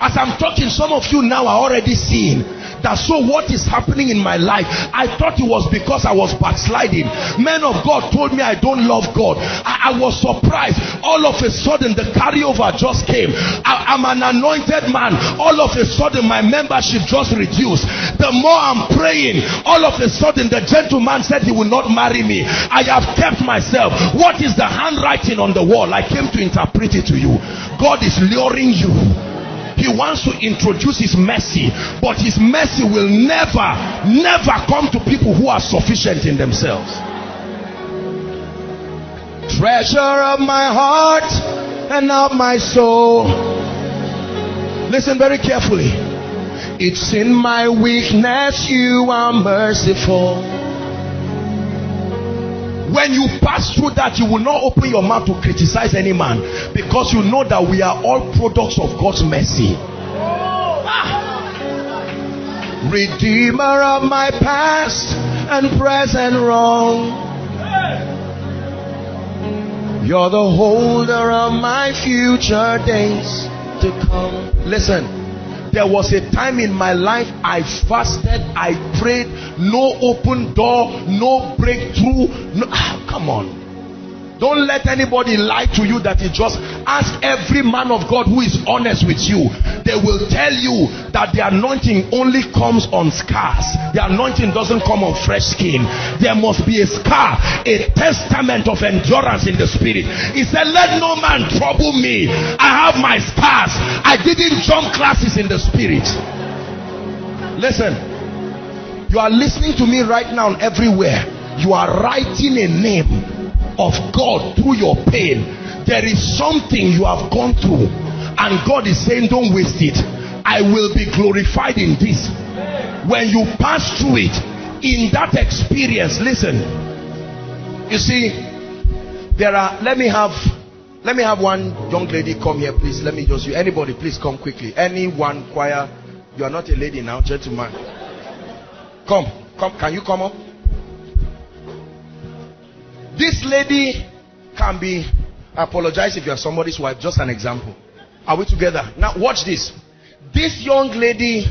Speaker 2: As I'm talking, some of you now are already seeing that so what is happening in my life. I thought it was because i was backsliding. Men of god told me i don't love god. I, I was surprised. All of a sudden the carryover just came. I, i'm an anointed man. All of a sudden my membership just reduced. The more i'm praying all of a sudden the gentleman said he will not marry me. I have kept myself. What is the handwriting on the wall? I came to interpret it to you. God is luring you he wants to introduce his mercy but his mercy will never never come to people who are sufficient in themselves. Treasure of my heart and of my soul. Listen very carefully. It's in my weakness you are merciful when you pass through that you will not open your mouth to criticize any man because you know that we are all products of God's mercy. Ah. redeemer of my past and present wrong. You're the holder of my future days to come. Listen there was a time in my life I fasted, I prayed, no open door, no breakthrough. No, ah, come on. Don't let anybody lie to you that it just ask every man of God who is honest with you. They will tell you that the anointing only comes on scars. The anointing doesn't come on fresh skin. There must be a scar, a testament of endurance in the spirit. He said, Let no man trouble me. I have my scars. I didn't jump classes in the spirit. Listen, you are listening to me right now everywhere. You are writing a name of God through your pain. There is something you have gone through and God is saying don't waste it. I will be glorified in this. When you pass through it in that experience listen. You see there are let me have let me have one young lady come here please. Let me just you anybody please come quickly. Anyone choir you are not a lady now gentlemen come come can you come up this lady can be, I apologize if you are somebody's wife, just an example. Are we together? Now watch this. This young lady,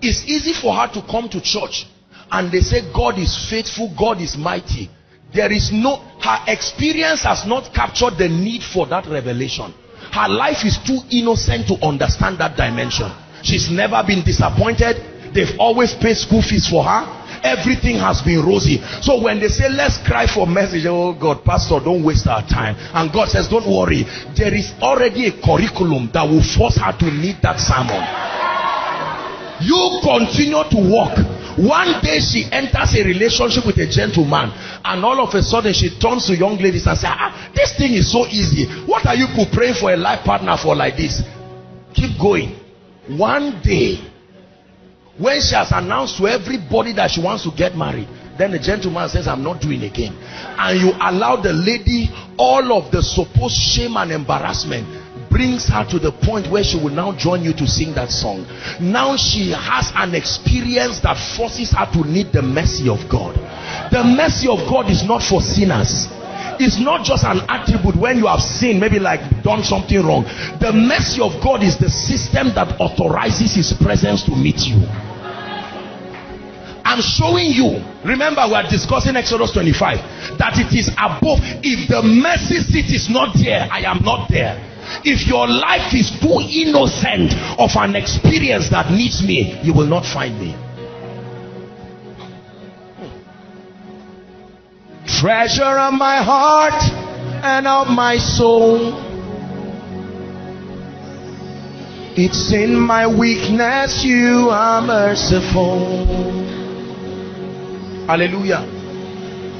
Speaker 2: it's easy for her to come to church and they say God is faithful, God is mighty. There is no, her experience has not captured the need for that revelation. Her life is too innocent to understand that dimension. She's never been disappointed. They've always paid school fees for her everything has been rosy. So when they say let's cry for message oh god pastor don't waste our time. And god says don't worry. There is already a curriculum that will force her to need that sermon. You continue to walk one day she enters a relationship with a gentleman and all of a sudden she turns to young ladies and says ah, this thing is so easy. What are you praying for a life partner for like this? Keep going. One day when she has announced to everybody that she wants to get married then the gentleman says i'm not doing again. And you allow the lady all of the supposed shame and embarrassment brings her to the point where she will now join you to sing that song. Now she has an experience that forces her to need the mercy of god. The mercy of god is not for sinners. It's not just an attribute when you have sinned maybe like done something wrong. The mercy of god is the system that authorizes his presence to meet you I'm showing you remember we are discussing Exodus 25 that it is above if the mercy seat is not there I am not there If your life is too innocent of an experience that needs me, you will not find me. Treasure of my heart and of my soul. It's in my weakness you are merciful. Hallelujah.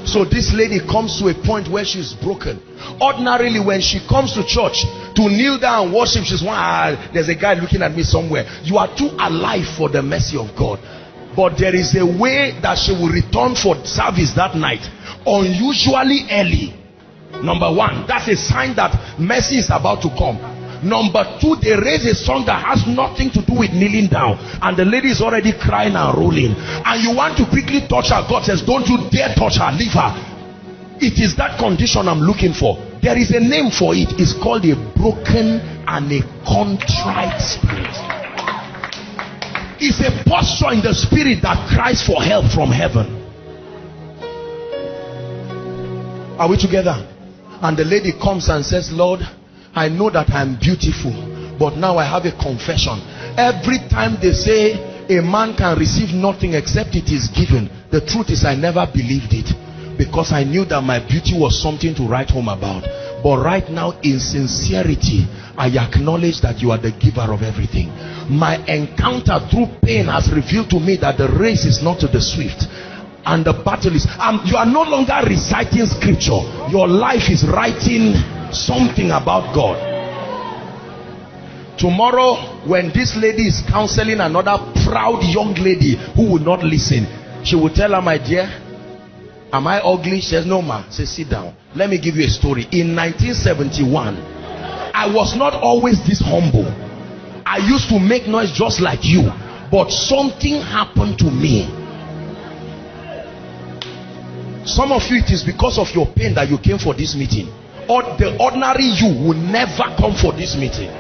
Speaker 2: So this lady comes to a point where she's broken. Ordinarily, when she comes to church to kneel down worship, she's one, ah, there's a guy looking at me somewhere. You are too alive for the mercy of God. But there is a way that she will return for service that night, unusually early. Number one, that's a sign that mercy is about to come. Number two, they raise a song that has nothing to do with kneeling down. And the lady is already crying and rolling. And you want to quickly touch her. God says, don't you dare touch her. Leave her. It is that condition I'm looking for. There is a name for it. It's called a broken and a contrite spirit. It's a posture in the spirit that cries for help from heaven. Are we together? And the lady comes and says, Lord, I know that I'm beautiful, but now I have a confession. Every time they say a man can receive nothing except it is given, the truth is I never believed it because I knew that my beauty was something to write home about. But right now, in sincerity, I acknowledge that you are the giver of everything. My encounter through pain has revealed to me that the race is not to the swift and the battle is um, you are no longer reciting scripture your life is writing something about God. Tomorrow, when this lady is counseling another proud young lady who will not listen, she will tell her, my dear, am I ugly? She says, no ma. Say, sit down. Let me give you a story. In 1971, I was not always this humble. I used to make noise just like you. But something happened to me. Some of you, it is because of your pain that you came for this meeting the ordinary you will never come for this meeting.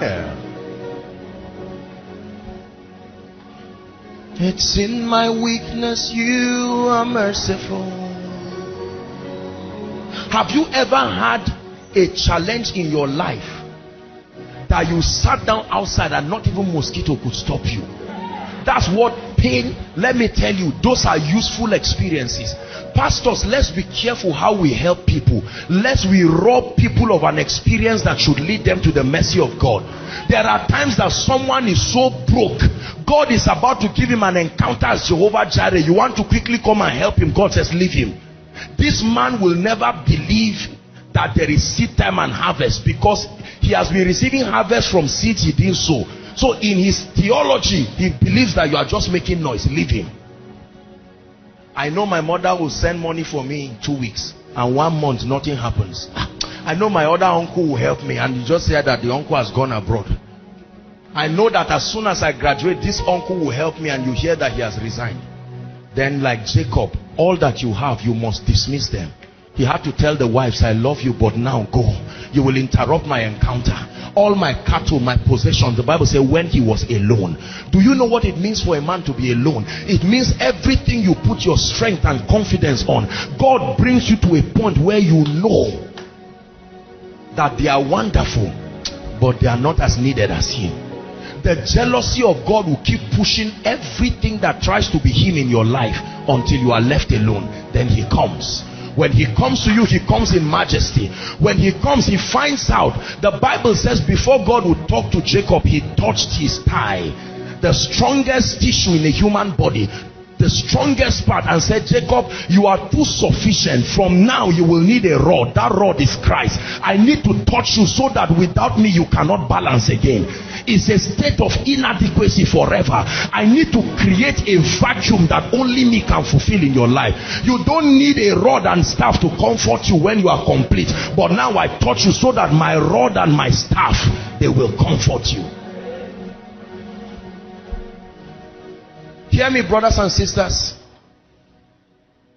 Speaker 2: Yeah. it's in my weakness you are merciful. Have you ever had a challenge in your life that you sat down outside and not even mosquito could stop you that's what pain let me tell you those are useful experiences. Pastors let's be careful how we help people. Lest we rob people of an experience that should lead them to the mercy of god. There are times that someone is so broke god is about to give him an encounter as jehovah jireh. You want to quickly come and help him? God says leave him. This man will never believe that there is seed time and harvest because he has been receiving harvest from seeds he didn't sow so in his theology he believes that you are just making noise leave him I know my mother will send money for me in two weeks and one month nothing happens. I know my other uncle will help me and he just said that the uncle has gone abroad. I know that as soon as I graduate this uncle will help me and you hear that he has resigned. Then like Jacob, all that you have you must dismiss them. He had to tell the wives, I love you but now go. You will interrupt my encounter all my cattle, my possessions. The Bible says when he was alone. Do you know what it means for a man to be alone? It means everything you put your strength and confidence on. God brings you to a point where you know that they are wonderful, but they are not as needed as him. The jealousy of God will keep pushing everything that tries to be him in your life until you are left alone. Then he comes when he comes to you, he comes in majesty. When he comes, he finds out. The Bible says before God would talk to Jacob, he touched his thigh. The strongest tissue in a human body the strongest part and said jacob you are too sufficient. From now you will need a rod. That rod is christ. I need to touch you so that without me you cannot balance again. It's a state of inadequacy forever. I need to create a vacuum that only me can fulfill in your life. You don't need a rod and staff to comfort you when you are complete. But now i touch you so that my rod and my staff they will comfort you Hear me, brothers and sisters.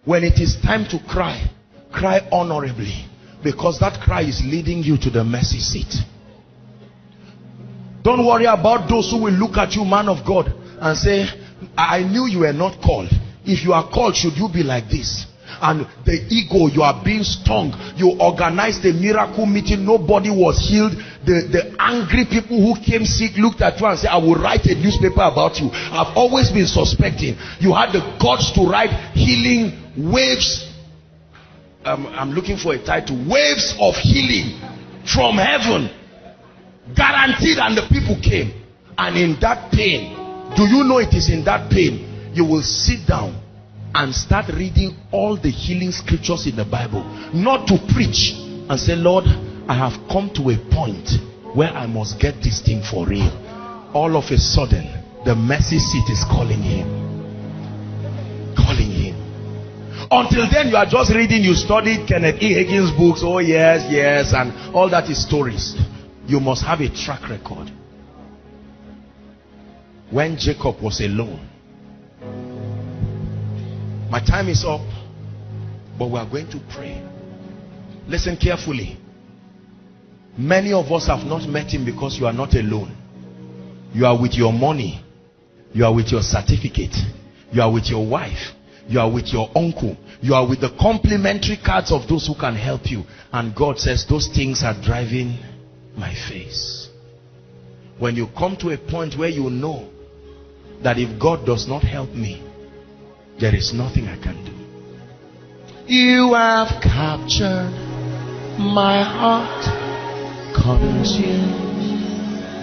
Speaker 2: When it is time to cry, cry honorably because that cry is leading you to the mercy seat. Don't worry about those who will look at you, man of God, and say, I knew you were not called. If you are called, should you be like this? And the ego you are being stung you organized a miracle meeting. Nobody was healed. The the angry people who came sick looked at you and said i will write a newspaper about you. I've always been suspecting. You had the guts to write healing waves. Um, i'm looking for a title. Waves of healing from heaven. Guaranteed and the people came. And in that pain do you know it is in that pain you will sit down and start reading all the healing scriptures in the Bible. Not to preach and say, Lord, I have come to a point where I must get this thing for real. All of a sudden, the mercy seat is calling him. Calling him. Until then, you are just reading, you studied Kenneth E. Hagin's books. Oh, yes, yes, and all that is stories. You must have a track record. When Jacob was alone, my time is up, but we are going to pray. Listen carefully. Many of us have not met him because you are not alone. You are with your money. You are with your certificate. You are with your wife. You are with your uncle. You are with the complimentary cards of those who can help you. And God says those things are driving my face. When you come to a point where you know that if God does not help me, there is nothing I can do. You have captured my heart, consumed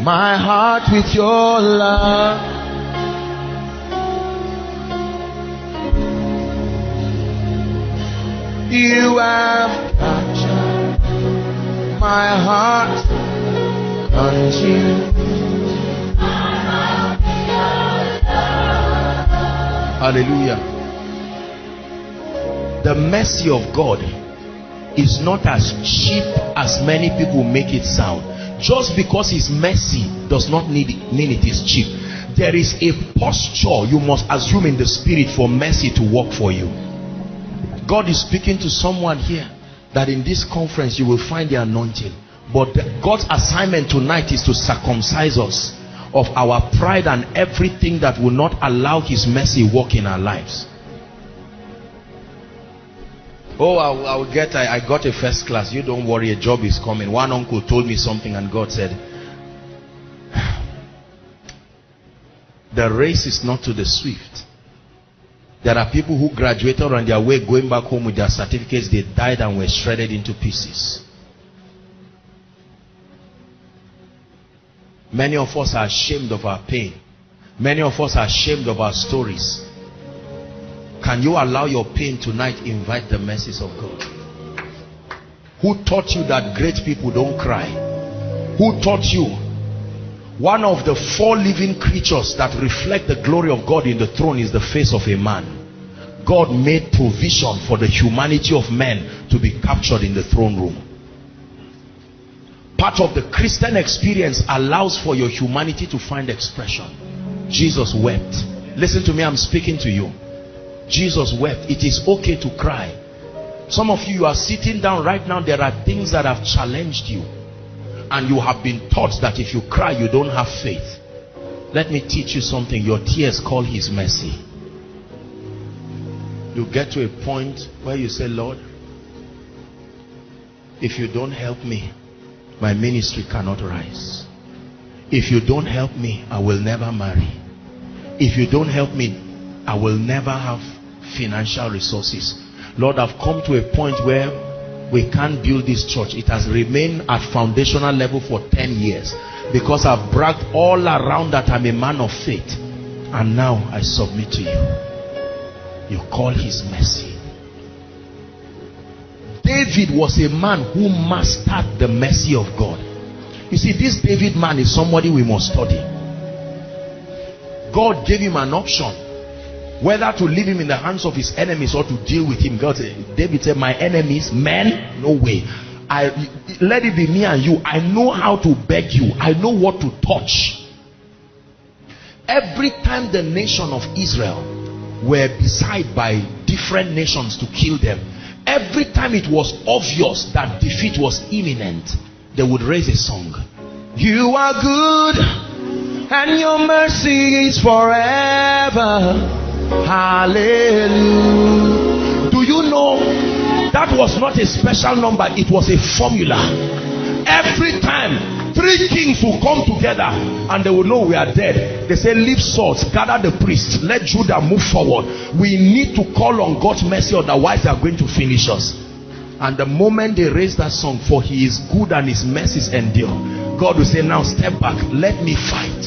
Speaker 2: my heart with your love. You have captured my heart, consumed Hallelujah. The mercy of God is not as cheap as many people make it sound. Just because his mercy does not need, mean it is cheap. There is a posture you must assume in the spirit for mercy to work for you. God is speaking to someone here that in this conference you will find the anointing. But the, God's assignment tonight is to circumcise us of our pride and everything that will not allow his mercy work in our lives. Oh I'll, I'll get I, I got a first class. You don't worry a job is coming. One uncle told me something and God said the race is not to the swift. There are people who graduated on their way going back home with their certificates. They died and were shredded into pieces Many of us are ashamed of our pain. Many of us are ashamed of our stories. Can you allow your pain tonight invite the mercies of God? Who taught you that great people don't cry? Who taught you? One of the four living creatures that reflect the glory of God in the throne is the face of a man. God made provision for the humanity of men to be captured in the throne room part of the Christian experience allows for your humanity to find expression. Jesus wept. Listen to me, I'm speaking to you. Jesus wept. It is okay to cry. Some of you, you are sitting down right now. There are things that have challenged you. And you have been taught that if you cry, you don't have faith. Let me teach you something. Your tears call his mercy. You get to a point where you say, Lord, if you don't help me, my ministry cannot rise. If you don't help me, I will never marry. If you don't help me, I will never have financial resources. Lord, I've come to a point where we can't build this church. It has remained at foundational level for 10 years because I've bragged all around that I'm a man of faith. And now I submit to you. You call his mercy. David was a man who mastered the mercy of God. You see, this David man is somebody we must study. God gave him an option whether to leave him in the hands of his enemies or to deal with him. God said, David said, My enemies, men, no way. I let it be me and you. I know how to beg you, I know what to touch. Every time the nation of Israel were beside by different nations to kill them, every time it was obvious that defeat was imminent they would raise a song. You are good and your mercy is forever. Hallelujah. Do you know that was not a special number, it was a formula. Every time three kings will come together and they will know we are dead. They say, Leave swords, gather the priests, let Judah move forward. We need to call on God's mercy, otherwise, they are going to finish us. And the moment they raise that song, for he is good and his mercies endure, God will say, Now step back, let me fight.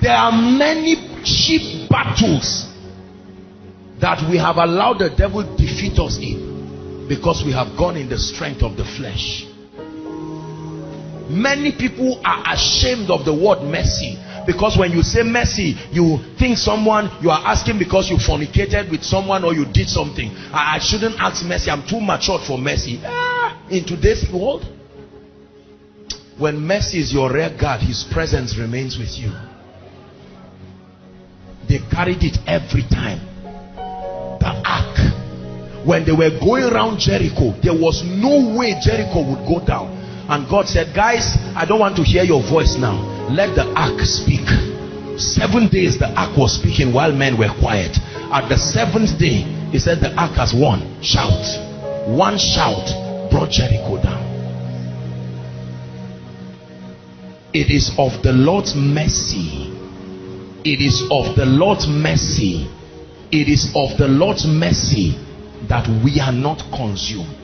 Speaker 2: There are many cheap battles that we have allowed the devil defeat us in because we have gone in the strength of the flesh. Many people are ashamed of the word mercy because when you say mercy, you think someone you are asking because you fornicated with someone or you did something. I, I shouldn't ask mercy. I'm too matured for mercy. Ah, in today's world, when mercy is your rear guard, his presence remains with you. They carried it every time. The ark. When they were going around Jericho, there was no way Jericho would go down. And God said, guys, I don't want to hear your voice now. Let the ark speak. Seven days the ark was speaking while men were quiet. At the seventh day, he said the ark has won. Shout. One shout brought Jericho down. It is of the Lord's mercy it is of the Lord's mercy. It is of the Lord's mercy that we are not consumed.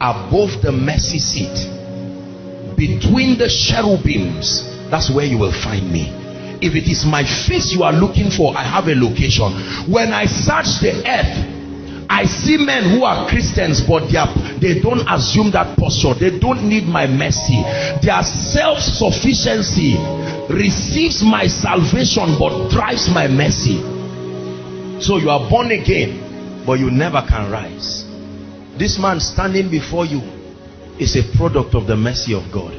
Speaker 2: Above the mercy seat, between the cherubims, that's where you will find me. If it is my face you are looking for, I have a location. When I search the earth, I see men who are Christians, but they, are, they don't assume that posture. They don't need my mercy. Their self-sufficiency receives my salvation, but drives my mercy. So you are born again, but you never can rise. This man standing before you is a product of the mercy of God.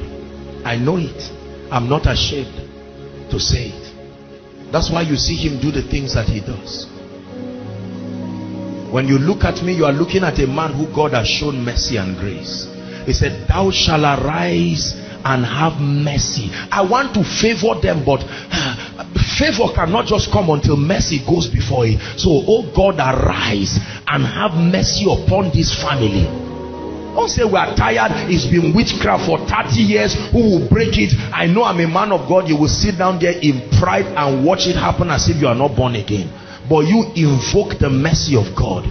Speaker 2: I know it. I'm not ashamed to say it. That's why you see him do the things that he does. When you look at me, you are looking at a man who God has shown mercy and grace. He said, Thou shall arise and have mercy. I want to favor them, but favor cannot just come until mercy goes before it. So, oh God, arise and have mercy upon this family. Don't say we are tired. It's been witchcraft for 30 years. Who will break it? I know I'm a man of God. You will sit down there in pride and watch it happen as if you are not born again but you invoke the mercy of God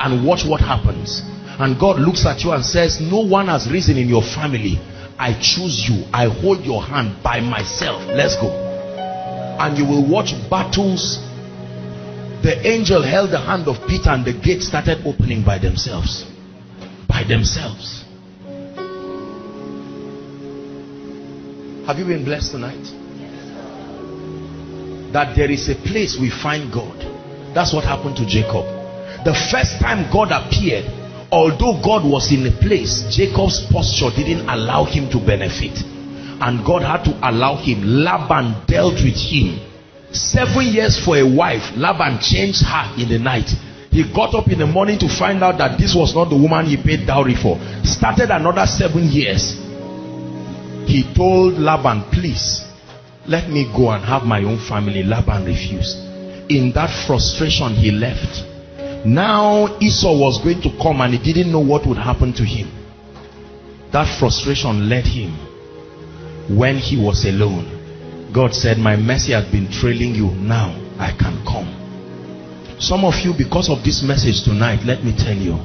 Speaker 2: and watch what happens and God looks at you and says no one has risen in your family. I choose you. I hold your hand by myself. Let's go. And you will watch battles. The angel held the hand of Peter and the gate started opening by themselves. By themselves. Have you been blessed tonight? That there is a place we find God. That's what happened to Jacob. The first time God appeared, although God was in a place, Jacob's posture didn't allow him to benefit. And God had to allow him. Laban dealt with him. Seven years for a wife, Laban changed her in the night. He got up in the morning to find out that this was not the woman he paid dowry for. Started another seven years. He told Laban, please, let me go and have my own family. Laban refused. In that frustration, he left. Now Esau was going to come and he didn't know what would happen to him. That frustration led him when he was alone. God said, my mercy has been trailing you. Now I can come. Some of you, because of this message tonight, let me tell you,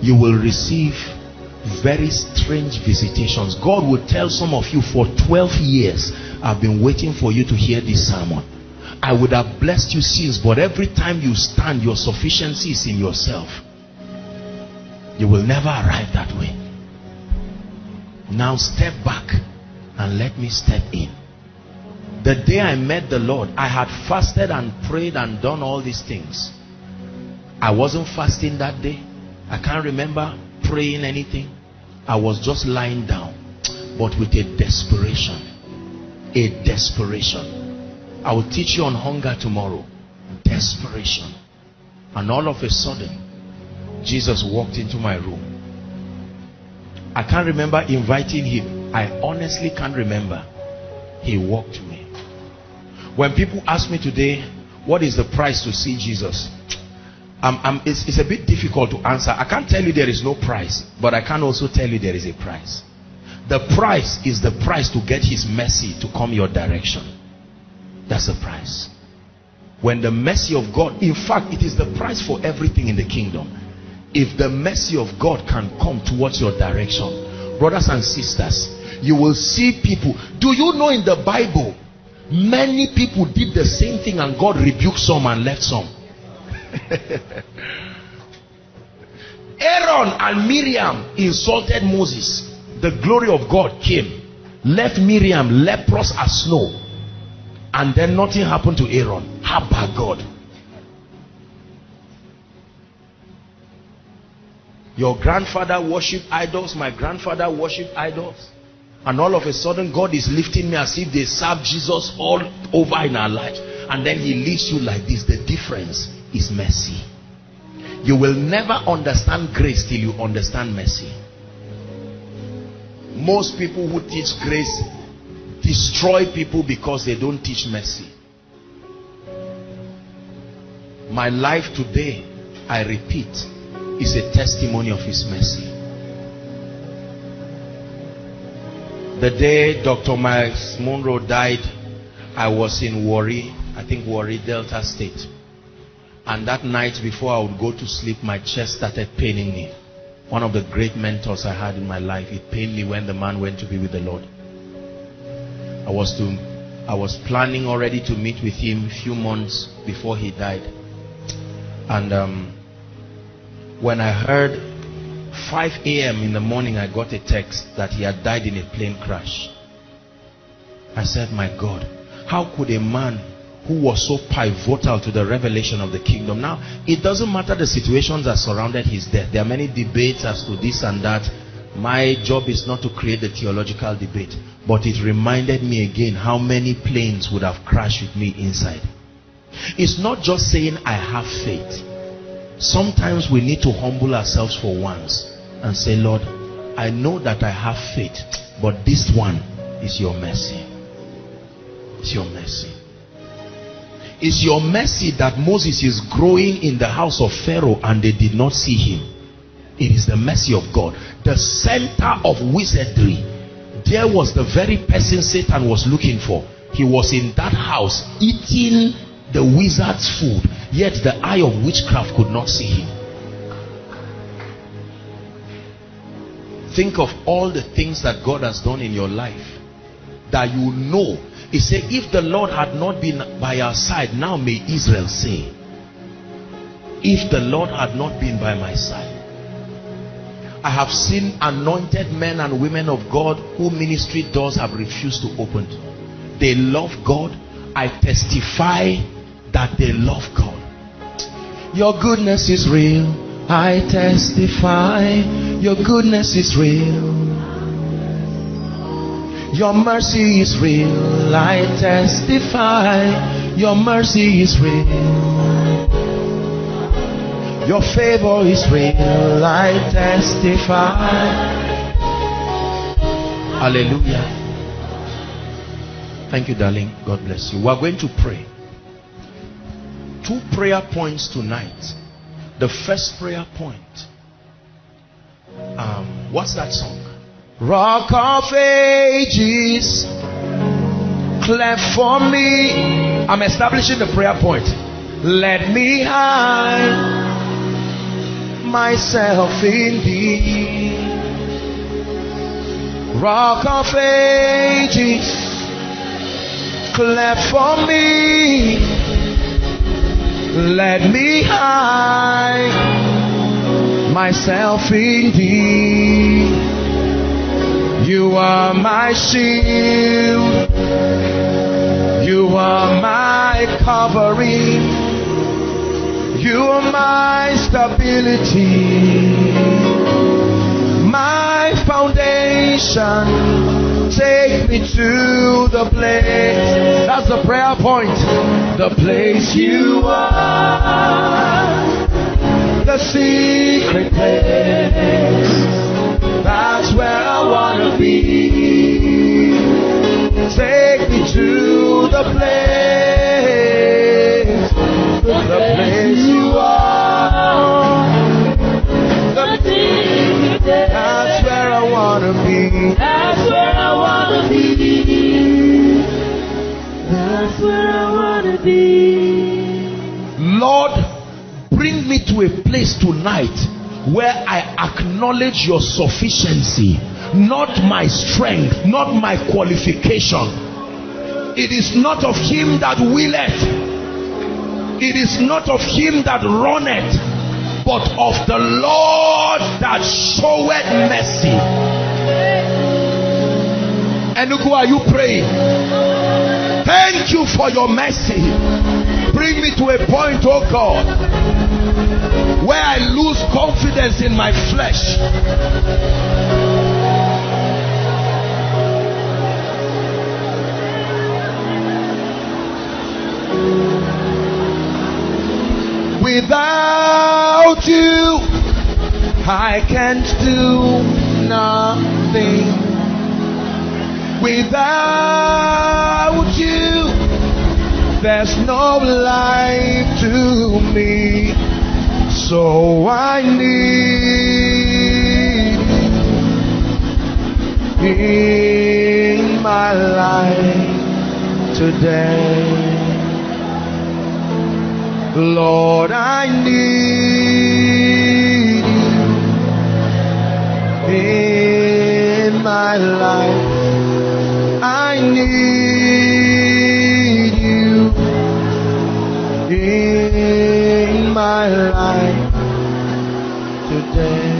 Speaker 2: you will receive very strange visitations. God will tell some of you for 12 years, I've been waiting for you to hear this sermon. I would have blessed you since, but every time you stand, your sufficiency is in yourself. You will never arrive that way. Now step back and let me step in. The day I met the Lord, I had fasted and prayed and done all these things. I wasn't fasting that day. I can't remember praying anything. I was just lying down, but with a desperation a desperation. I will teach you on hunger tomorrow. Desperation. And all of a sudden, Jesus walked into my room. I can't remember inviting him. I honestly can't remember. He walked to me. When people ask me today, What is the price to see Jesus? Um, um, it's, it's a bit difficult to answer. I can't tell you there is no price, but I can also tell you there is a price. The price is the price to get his mercy to come your direction. That's the price. When the mercy of God, in fact, it is the price for everything in the kingdom. If the mercy of God can come towards your direction, brothers and sisters, you will see people. Do you know in the Bible, many people did the same thing and God rebuked some and left some? Aaron and Miriam insulted Moses. The glory of God came, left Miriam leprous as snow, and then nothing happened to Aaron. How about God? Your grandfather worshiped idols, my grandfather worshiped idols. And all of a sudden, God is lifting me as if they serve Jesus all over in our lives. And then He leaves you like this. The difference is mercy. You will never understand grace till you understand mercy. Most people who teach grace destroy people because they don't teach mercy. My life today, I repeat, is a testimony of his mercy. The day Dr. Myles Munroe died, I was in Warri, I think Warri, Delta State. And that night before I would go to sleep, my chest started paining me. One of the great mentors I had in my life, it pained me when the man went to be with the Lord. I was to, I was planning already to meet with him a few months before he died. And um, when I heard 5 a.m. in the morning, I got a text that he had died in a plane crash. I said, my God, how could a man who was so pivotal to the revelation of the kingdom. Now, it doesn't matter the situations that surrounded his death. There are many debates as to this and that. My job is not to create the theological debate, but it reminded me again how many planes would have crashed with me inside. It's not just saying I have faith. Sometimes we need to humble ourselves for once and say, Lord, I know that I have faith, but this one is your mercy. It's your mercy. It's your mercy that Moses is growing in the house of Pharaoh and they did not see him. It is the mercy of God. The center of wizardry. There was the very person Satan was looking for. He was in that house eating the wizard's food. Yet the eye of witchcraft could not see him. Think of all the things that God has done in your life that you know he said, if the Lord had not been by our side, now may Israel say, if the Lord had not been by my side. I have seen anointed men and women of God who ministry doors have refused to open. They love God. I testify that they love God. Your goodness is real. I testify. Your goodness is real. Your mercy is real. I testify. Your mercy is real. Your favor is real. I testify. Hallelujah. Thank you, darling. God bless you. We are going to pray. Two prayer points tonight. The first prayer point. Um, what's that song? Rock of ages, cleft for me. I'm establishing the prayer point. Let me hide myself in thee. Rock of ages, cleft for me. Let me hide myself in thee. You are my shield. You are my covering. You are my stability. My foundation. Take me to the place. That's the prayer point. The place you are. The secret place that's where I wanna be. Take me to the place the place you are. The that's where I wanna be. That's where I wanna be. That's where I wanna be. Lord, bring me to a place tonight where I acknowledge your sufficiency, not my strength, not my qualification. It is not of him that willeth, it is not of him that runneth, but of the Lord that showeth mercy. And look who are you praying? Thank you for your mercy. Bring me to a point, oh God, where I lose confidence in my flesh. Without you, I can't do nothing. Without you, there's no life to me. So I need in my life today. Lord, I need you in my life. I need you in my life today.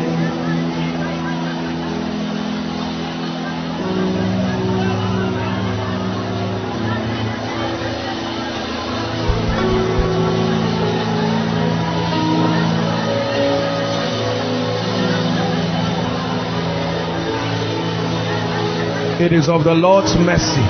Speaker 2: It is of the Lord's mercy.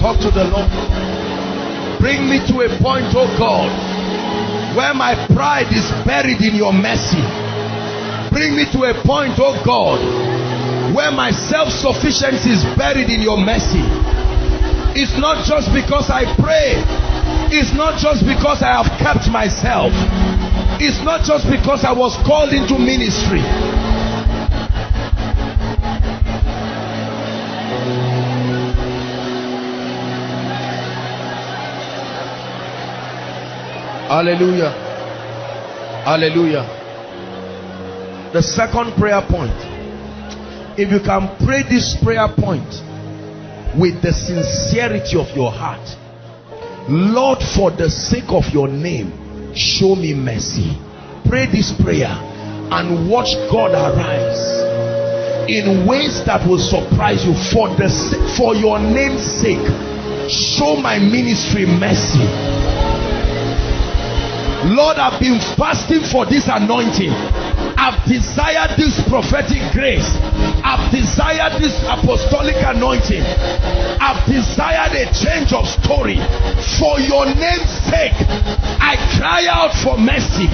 Speaker 2: Talk to the Lord. Bring me to a point, oh God, where my pride is buried in your mercy. Bring me to a point, oh God, where my self sufficiency is buried in your mercy. It's not just because I pray. It's not just because I have kept myself. It's not just because I was called into ministry. Hallelujah. Hallelujah. The second prayer point. If you can pray this prayer point, with the sincerity of your heart. Lord, for the sake of your name, show me mercy. Pray this prayer and watch God arise in ways that will surprise you. For the for your name's sake, show my ministry mercy. Lord, I've been fasting for this anointing. I've desired this prophetic grace. I've desired this apostolic anointing. I've desired a change of story. For your name's sake, I cry out for mercy.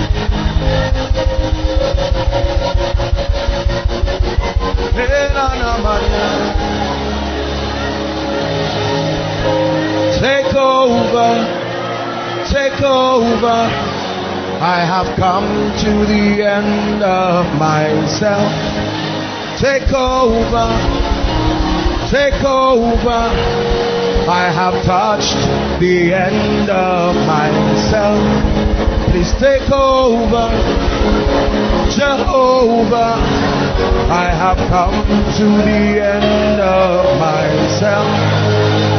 Speaker 2: Take over, take over. I have come to the end of myself. Take over, take over. I have touched the end of myself. Please take over, Jehovah. I have come to the end of myself.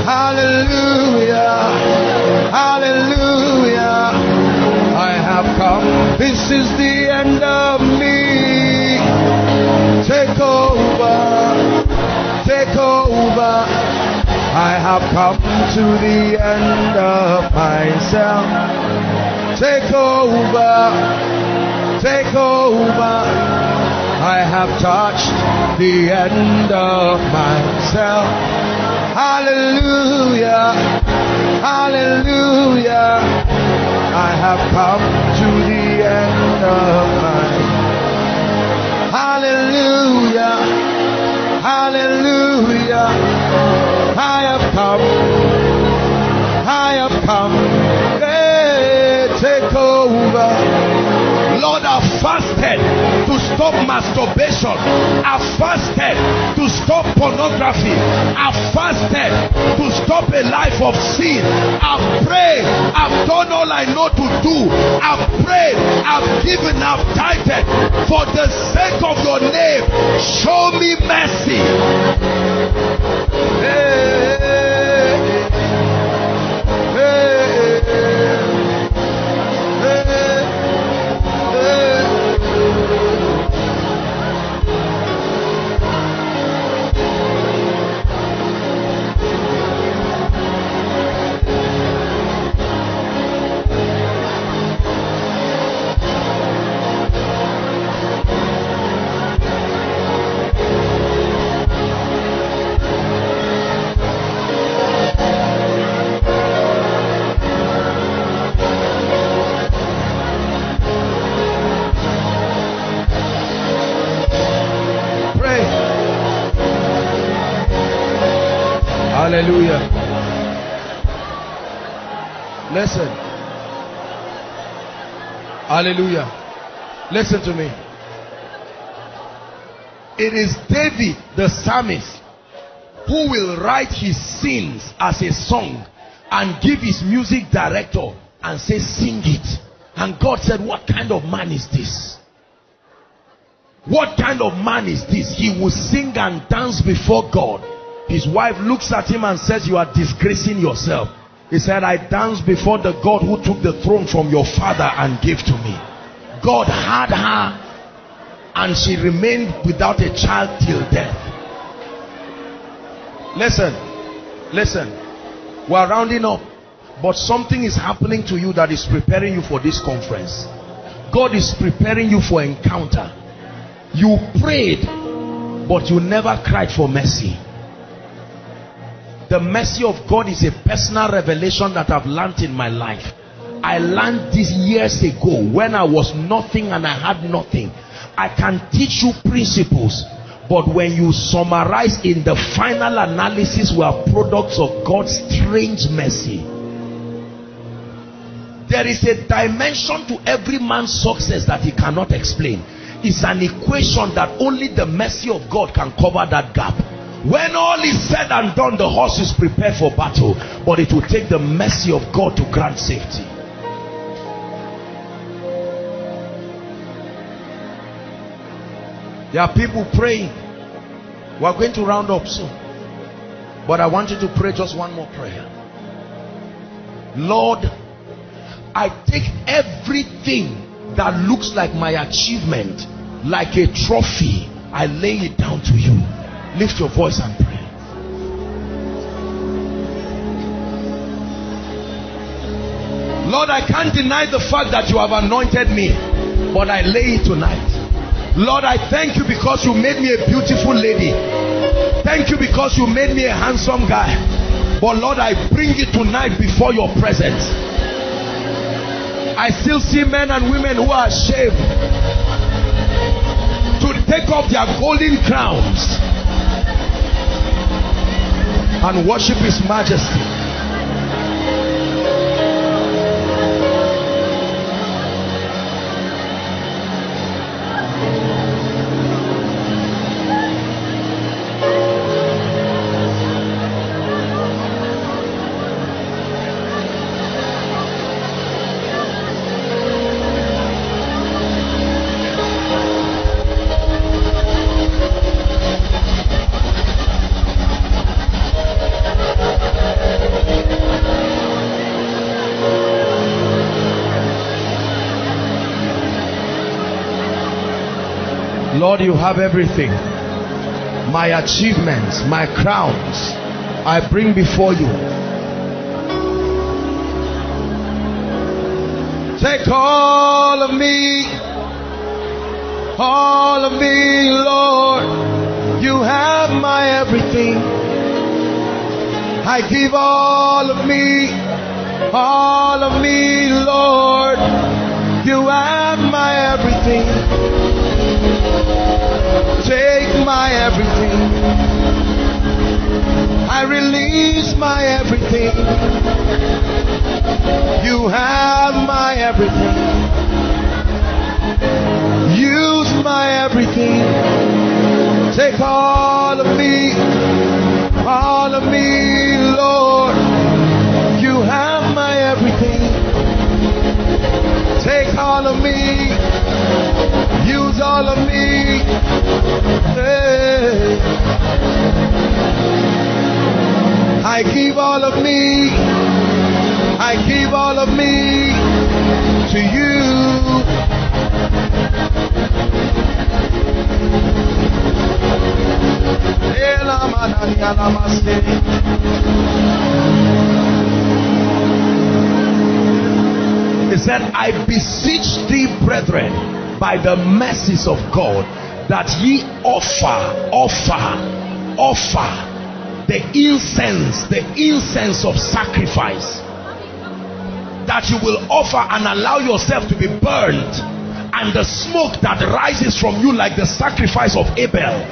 Speaker 2: Hallelujah, hallelujah. I have come. This is the end of me. Take over, take over. I have come to the end of myself. Take over, take over. I have touched the end of myself. Hallelujah, hallelujah. I have come to the end of my Hallelujah. Hallelujah. I have come. I have come. Hey, take over. Lord, I've fasted stop masturbation. I've fasted to stop pornography. I've fasted to stop a life of sin. I've prayed. I've done all I know to do. I've prayed. I've given. I've. For the sake of your name, show me mercy. Hey, hey, Hallelujah. Listen. Hallelujah. Listen to me. It is David, the psalmist, who will write his sins as a song and give his music director and say, Sing it. And God said, What kind of man is this? What kind of man is this? He will sing and dance before God. His wife looks at him and says, You are disgracing yourself. He said, I dance before the God who took the throne from your father and gave to me. God had her and she remained without a child till death. Listen, listen. We're rounding up, but something is happening to you that is preparing you for this conference. God is preparing you for encounter. You prayed, but you never cried for mercy. The mercy of God is a personal revelation that I've learned in my life. I learned this years ago when I was nothing and I had nothing. I can teach you principles, but when you summarize in the final analysis, we are products of God's strange mercy. There is a dimension to every man's success that he cannot explain. It's an equation that only the mercy of God can cover that gap. When all is said and done, the horse is prepared for battle, but it will take the mercy of God to grant safety. There are people praying. We are going to round up soon. But I want you to pray just one more prayer. Lord, I take everything that looks like my achievement, like a trophy, I lay it down to you. Lift your voice and pray. Lord, I can't deny the fact that you have anointed me, but I lay it tonight. Lord, I thank you because you made me a beautiful lady. Thank you because you made me a handsome guy. But Lord, I bring it tonight before your presence. I still see men and women who are ashamed to take off their golden crowns and worship his majesty. Lord, you have everything. My achievements, my crowns, I bring before you. Take all of me, all of me, Lord. You have my everything. I give all of me, all of me, Lord. You have my everything. Take my everything. I release my everything. You have my everything. Use my everything. Take all of me, all of me, Lord. You have my everything. Take all of me, use all of me. I give all of me, I give all of me to you. He said, I beseech thee, brethren, by the mercies of God, that ye offer, offer, offer the incense, the incense of sacrifice. That you will offer and allow yourself to be burned, and the smoke that rises from you, like the sacrifice of Abel,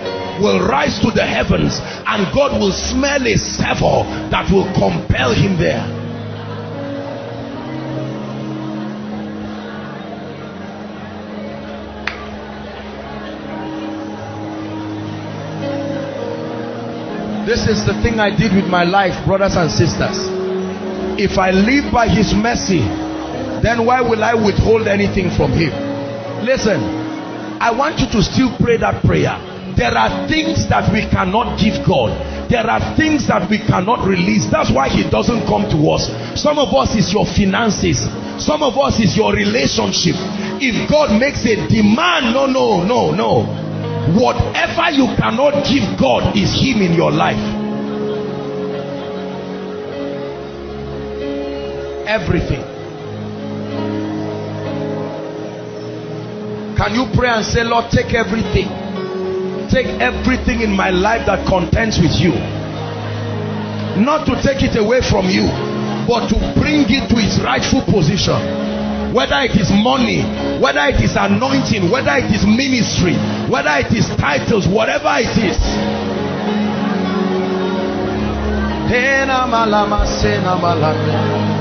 Speaker 2: will rise to the heavens, and God will smell a savor that will compel him there. This is the thing I did with my life, brothers and sisters. If I live by his mercy, then why will I withhold anything from him? Listen, I want you to still pray that prayer. There are things that we cannot give God. There are things that we cannot release. That's why he doesn't come to us. Some of us is your finances. Some of us is your relationship. If God makes a demand, no, no, no, no. Whatever you cannot give God is him in your life. Everything. Can you pray and say, Lord, take everything. Take everything in my life that contends with you. Not to take it away from you, but to bring it to its rightful position whether it is money, whether it is anointing, whether it is ministry, whether it is titles, whatever it is. Oh,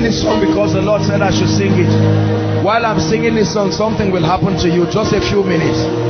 Speaker 2: singing this song because the Lord said I should sing it. While I'm singing this song, something will happen to you. Just a few minutes.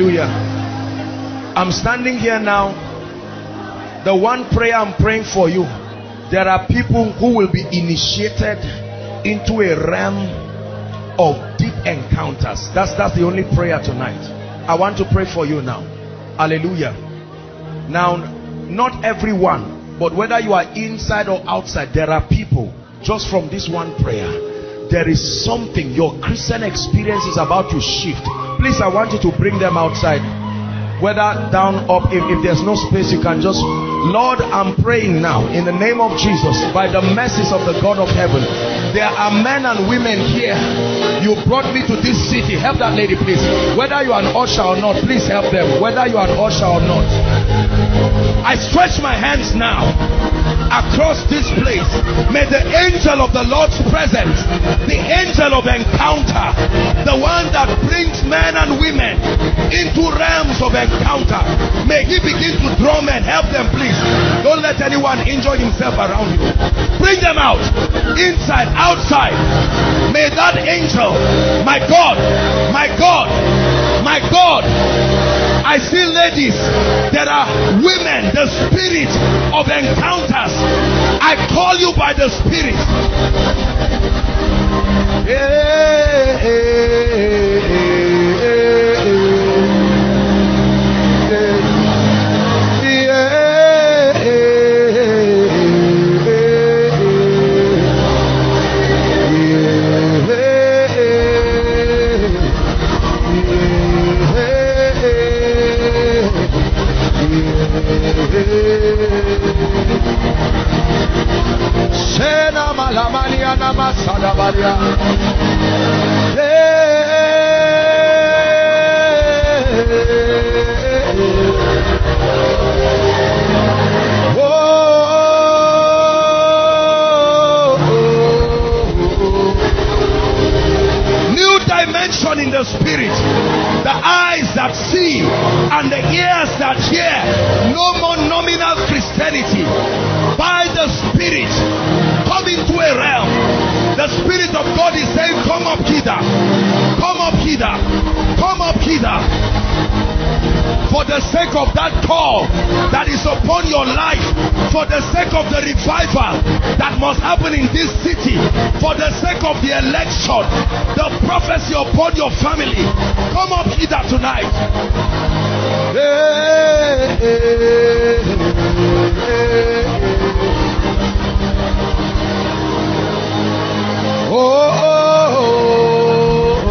Speaker 2: Hallelujah. I'm standing here now. The one prayer I'm praying for you. There are people who will be initiated into a realm of deep encounters. That's that's the only prayer tonight. I want to pray for you now. Hallelujah. Now, not everyone, but whether you are inside or outside, there are people just from this one prayer. There is something, your Christian experience is about to shift. Please, I want you to bring them outside. Whether down, up, if, if there's no space, you can just Lord, I'm praying now in the name of Jesus, by the mercies of the God of heaven. There are men and women here. You brought me to this city. Help that lady, please. Whether you are an usher or not, please help them. Whether you are an usher or not. I stretch my hands now across this place. May the angel of the Lord's presence, the angel of encounter, the one that brings men and women into realms of encounter, may he begin to draw men. Help them, please. Don't let anyone injure himself around you. Bring them out, inside, outside. May that angel, my God, my God, my God, I see ladies. There are women, the spirit of encounters. I call you by the spirit. Yeah, Na baria. Oh. New dimension in the spirit. Eyes that see and the ears that hear. No more nominal Christianity. By the spirit, come into a realm. The spirit of God is saying, Come up hither. Come up hither. Come up hither for the sake of that call that is upon your life, for the sake of the revival that must happen in this city, for the sake of the election, the prophecy upon your family. Come up hither tonight. Oh, oh, oh, oh.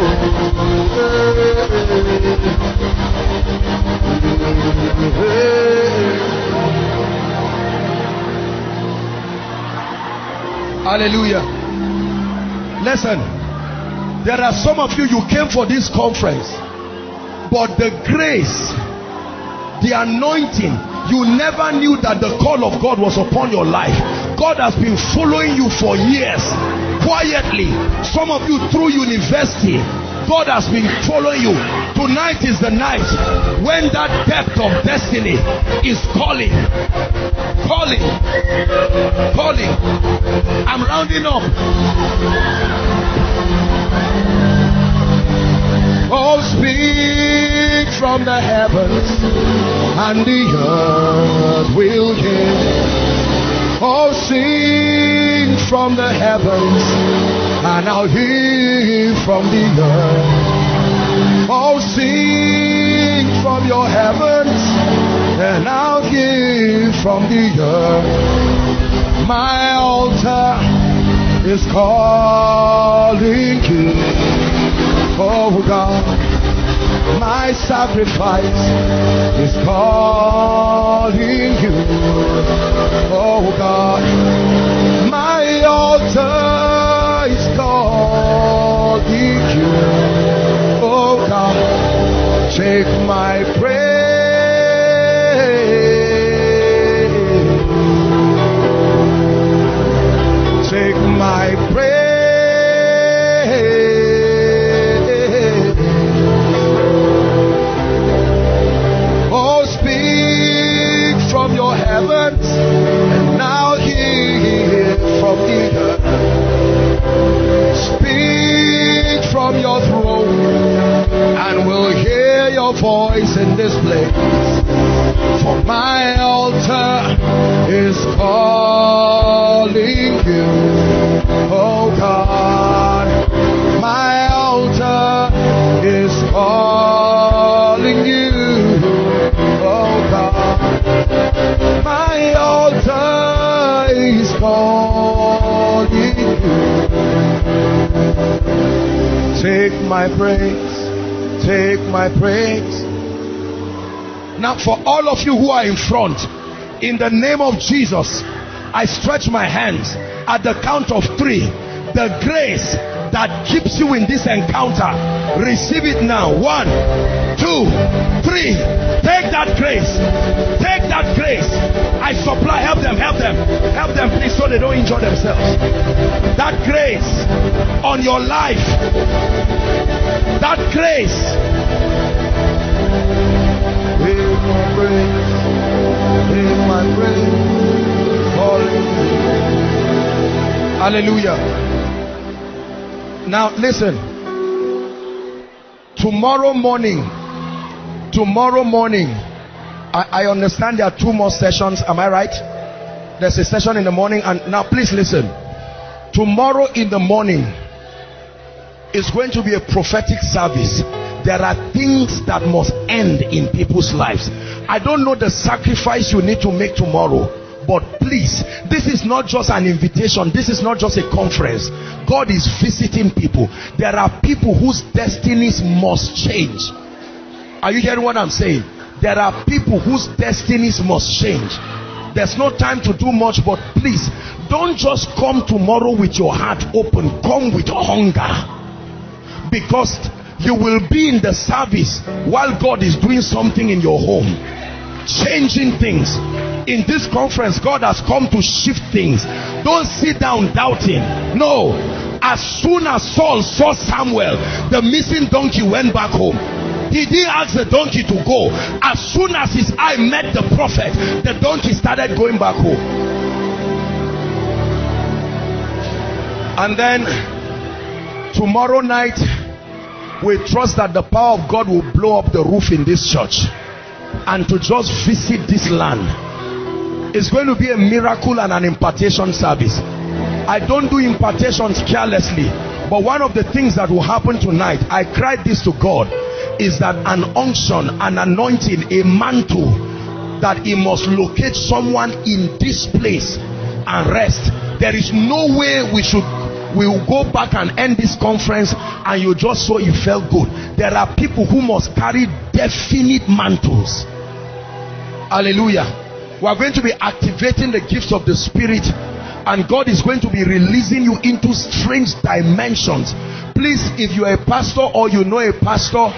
Speaker 2: Hallelujah. Listen, there are some of you, you came for this conference, but the grace, the anointing, you never knew that the call of God was upon your life. God has been following you for years, quietly. Some of you through university, God has been following you. Tonight is the night when that depth of destiny is calling, calling, calling. I'm rounding up. Oh, speak from the heavens, and the earth will hear. Oh, sing from the heavens, and I'll hear from the earth. Oh, sing from your heavens, and I'll hear from the earth. My altar is calling you, oh God. My sacrifice is calling you, oh God. My altar calling you, oh God. Take my praise, take my praise. Oh, speak from your heavens, and now hear from the earth. From your throne, and we'll hear your voice in this place. For my altar is calling you, oh God. My altar is calling Take my praise, take my praise. Now, for all of you who are in front, In the name of Jesus, I stretch my hands at the count of three. The grace that keeps you in this encounter, receive it now. One, two, three. Take that grace. Take that grace. I supply. Help them. Help them. Help them, please, so they don't injure themselves. That grace on your life. That grace. Hallelujah. Now listen. Tomorrow morning, tomorrow morning, I, I, understand there are two more sessions. Am I right? There's a session in the morning, and now please listen. Tomorrow in the morning is going to be a prophetic service. There are things that must end in people's lives. I don't know the sacrifice you need to make tomorrow but please this is not just an invitation this is not just a conference god is visiting people there are people whose destinies must change are you hearing what i'm saying? There are people whose destinies must change. There's no time to do much but please don't just come tomorrow with your heart open. Come with hunger. Because you will be in the service while god is doing something in your home. Changing things. In this conference God has come to shift things. Don't sit down doubting. No. As soon as Saul saw Samuel the missing donkey went back home he didn't ask the donkey to go. As soon as his eye met the prophet the donkey started going back home. And then tomorrow night we trust that the power of God will blow up the roof in this church and to just visit this land. It's going to be a miracle and an impartation service. I don't do impartations carelessly but one of the things that will happen tonight I cried this to God is that an unction an anointing a mantle that he must locate someone in this place and rest. There is no way we should we will go back and end this conference and you just saw it felt good. There are people who must carry definite mantles. Hallelujah. We are going to be activating the gifts of the spirit and God is going to be releasing you into strange dimensions. Please if you are a pastor or you know a pastor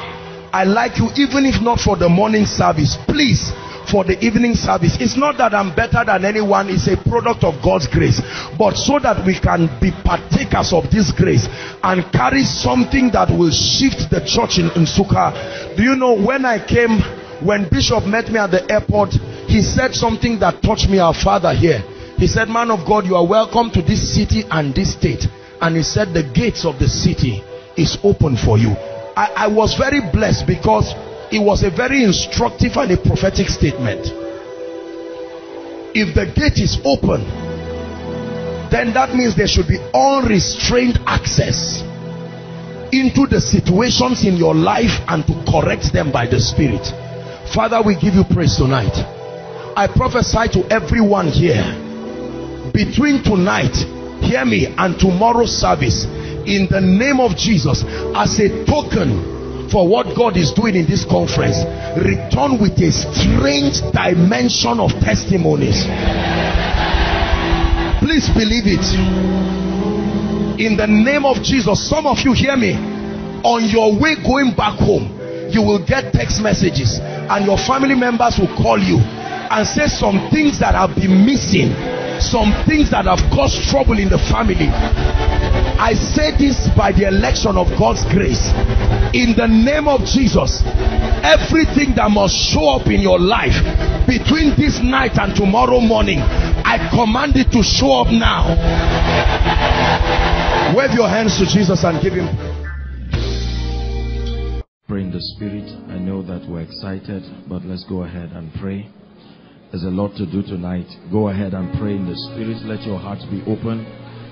Speaker 2: I like you even if not for the morning service. Please for the evening service. It's not that i'm better than anyone. It's a product of god's grace. But so that we can be partakers of this grace and carry something that will shift the church in Nsukka. Do you know when i came when bishop met me at the airport he said something that touched me our father here. He said man of god you are welcome to this city and this state. And he said the gates of the city is open for you I, I was very blessed because it was a very instructive and a prophetic statement. If the gate is open then that means there should be unrestrained access into the situations in your life and to correct them by the spirit. Father we give you praise tonight. I prophesy to everyone here between tonight hear me and tomorrow's service in the name of jesus as a token for what God is doing in this conference. Return with a strange dimension of testimonies. Please believe it. In the name of Jesus some of you hear me. On your way going back home you will get text messages and your family members will call you and say some things that have been missing some things that have caused trouble in the family I say this by the election of God's grace in the name of Jesus everything that must show up in your life between this night and tomorrow morning I command it to show up now wave your hands to Jesus and give him
Speaker 3: pray in the spirit I know that we're excited but let's go ahead and pray there's a lot to do tonight. Go ahead and pray in the spirit. Let your hearts be open.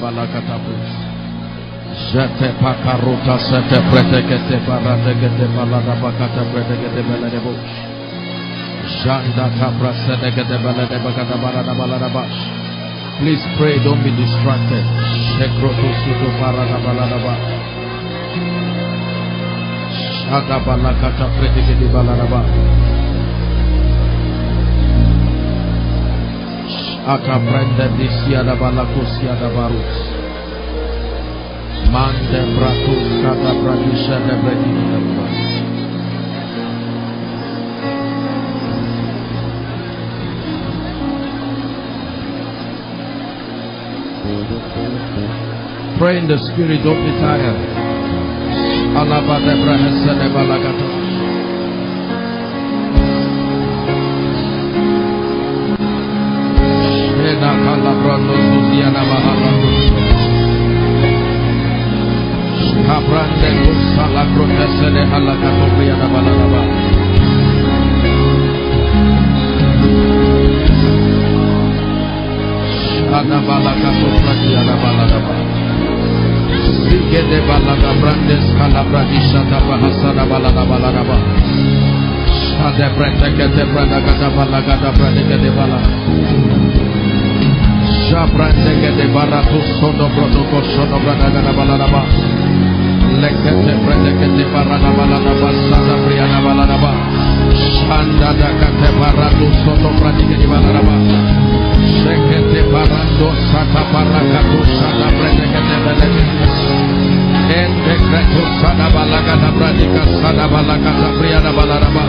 Speaker 3: Balakatabus. Jete pakaruta sete balada. Please pray, don't be distracted. Shekroto suto barada balada bash. Shada balakata pretekete balada bash. Akaprende disia da balakusia da barus. Mande bratus kata bradisha de bredina Pray in the spirit, don't be tired. Alaba de brahesa de balagatos. De balada. Jabrante gede baratus sono protoko sono bradaga na balana ba. Lekete brede gede barana balana ba sana priana balana ba. Shanda da kate baratus sono bradiga di balana ba. Sekete barando sata barakatu sana brede gede belege. Ente kretu sana balaga na bradiga sana balaga na priana balana ba.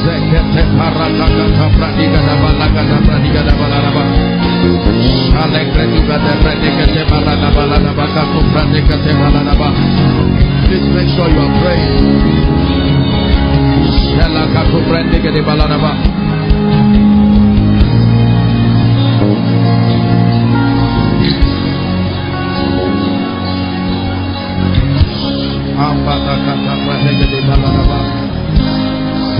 Speaker 3: Zekete parata kata pradiga da balaga da pradiga da balaraba. Shale kreduga de pradiga de balada balada baka tu pradiga de balada ba. Please make sure you are praying. Shala katu pradiga de balada ba. Ambata kata pradiga de balada ba.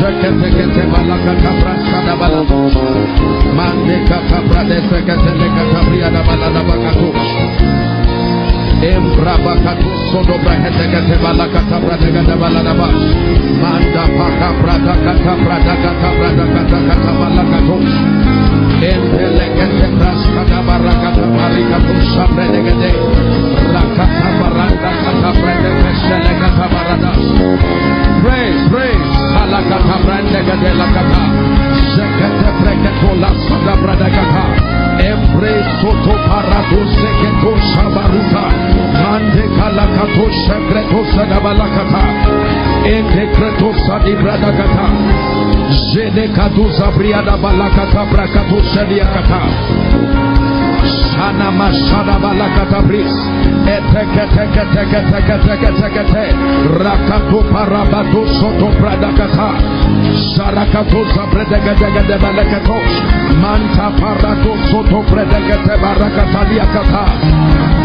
Speaker 3: bakata brash. Shekete kete balakata brash kada balada. Mande kata brade sekete lekata briada balada bakatos. Embrabakatu sodo brahete kete balakata brada gada balada bash. Manda paka brada kata brada kata brada kata kata balakatos. Entelekete brash kata barakata barikatu shabrede gede. Rakata baranda kata brede keshele kata baradas. Praise, praise. Salakata brande gede lakata. Zekete breketo la sada brada kata. Embrace soto parado seketo shabaruta. Mande kalakato shekreto sadabalakata. Ente kreto sadi bradakata. Jede kadu zabriada balakata brakato shadiakata. Shana mashada balakata bris. Eteke teke teke teke teke teke te. Rakato parabato soto pradakata. Sarakato zabredege dege de balakatos. Manta parato soto predegete barakata liakata.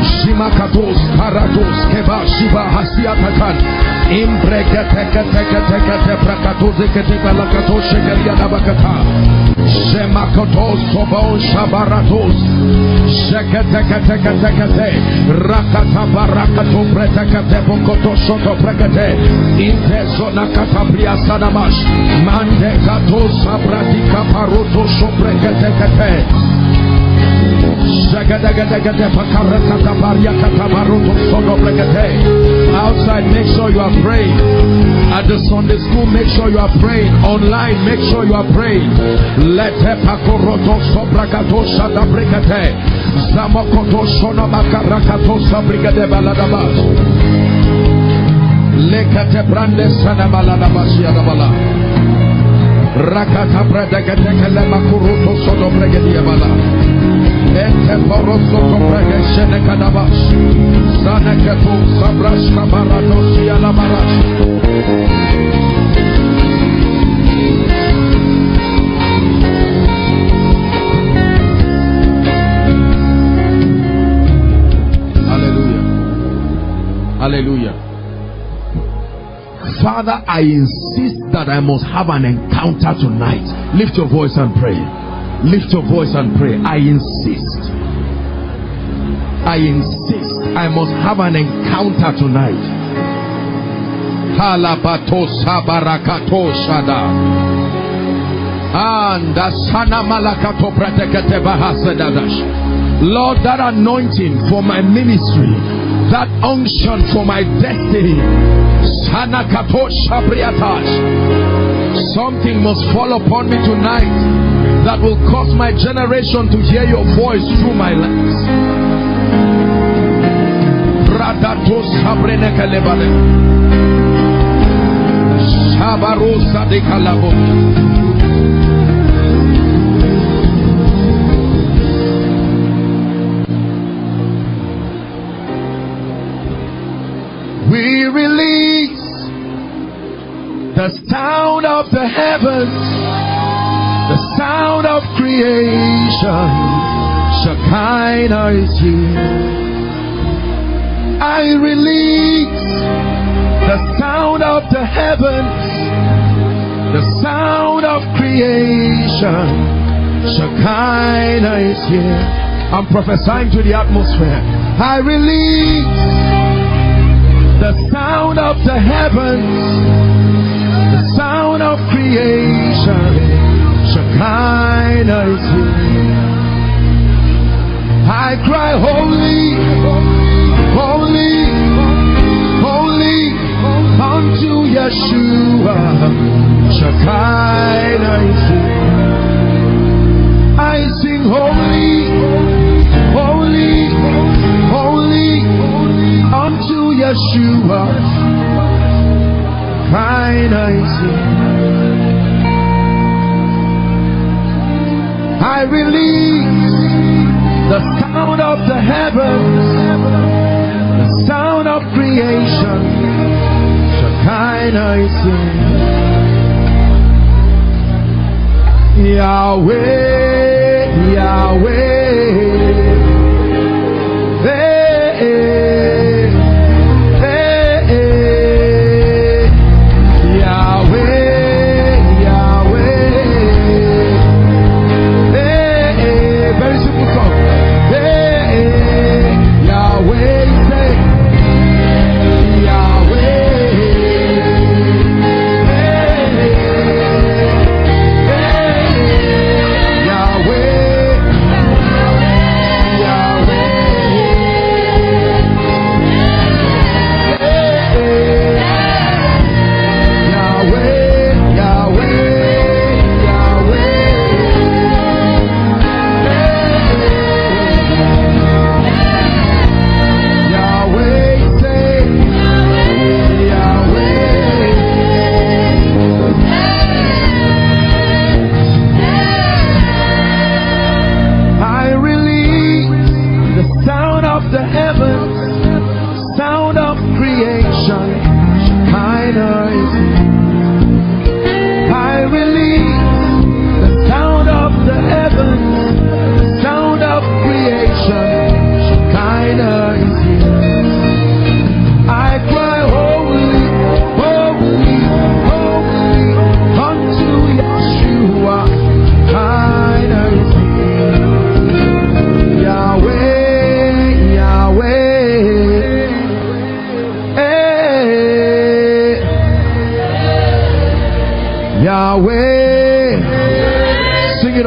Speaker 3: Shimakatos paratos keba shiba hasiatakan. Imbreke teke teke teke te prakatos ekete balakatos shekelia nabakata. Shemakatos sobon shabaratos. Sheketeketeketekete. Rakata barakato pretekete bokoto soto prekete. Inte zona katabria sanamash. Mande kato sabradika paroto sopreketekete. Outside, make sure you are praying. At the Sunday school, make sure you are praying. Online, make sure you are praying. Let pakoroto sobrakato shada brigade. Zamakoto shona makarakato sabrigade baladabas. Lekate brande sana baladabas yadabala. Rakata bradagate kalema kuruto Hallelujah. Hallelujah. Father, I insist that I must have an encounter tonight. Lift your voice and pray. Lift your voice and pray. I insist. I insist. I must have an encounter tonight. Halabato sabarakato shada. And asana malakato pratekete bahasedadash. Lord, that anointing for my ministry, that unction for my destiny, sanakato shabriatash. Something must fall upon me tonight that will cause my generation to hear your voice through my lips. We release the sound of the heavens, creation. Shekinah is here. I release the sound of the heavens, the sound of creation. Shekinah is here. I'm prophesying to the atmosphere. I release the sound of the heavens, the sound of creation. Shekinah is here. I cry, Holy, holy, holy, unto Yeshua. Shekinah is here. I sing, Holy, holy, holy, unto Yeshua. Shekinah is here. I release the sound of the heavens, the sound of creation. Shekinah is. Yahweh, Yahweh.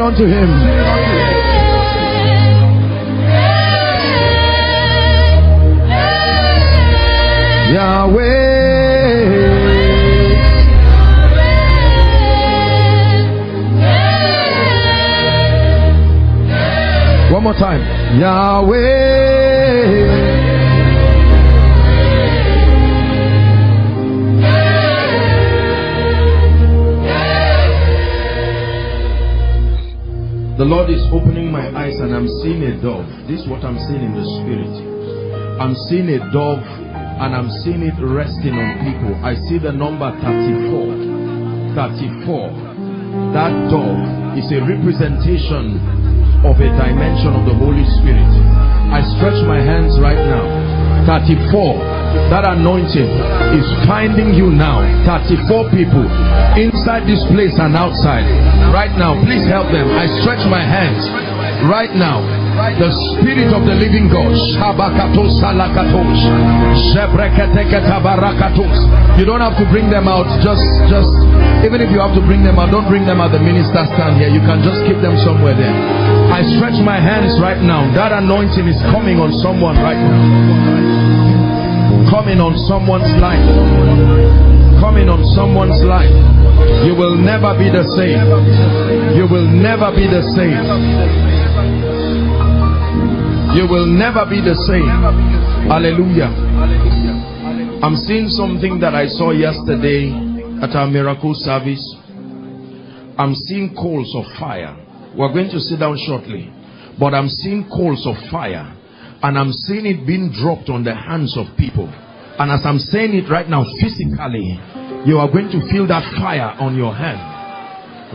Speaker 3: Unto him. Yahweh. One more time. Yahweh. The Lord is opening my eyes and I'm seeing a dove. This is what I'm seeing in the spirit. I'm seeing a dove and I'm seeing it resting on people. I see the number 34. 34. That dove is a representation of a dimension of the Holy Spirit. I stretch my hands right now. 34. That anointing is finding you now. 34 people inside this place and outside. Right now, please help them. I stretch my hands right now. The Spirit of the Living God. You don't have to bring them out. Just, just, even if you have to bring them out, don't bring them out. The minister stand here. You can just keep them somewhere there. I stretch my hands right now. That anointing is coming on someone right now. Coming on someone's life coming on someone's life, you will never be the same. You will never be the same. You will never be the same. Hallelujah. I'm seeing something that I saw yesterday at our miracle service. I'm seeing coals of fire. We're going to sit down shortly. But I'm seeing coals of fire. And I'm seeing it being dropped on the hands of people. And as I'm saying it right now, physically, you are going to feel that fire on your hand.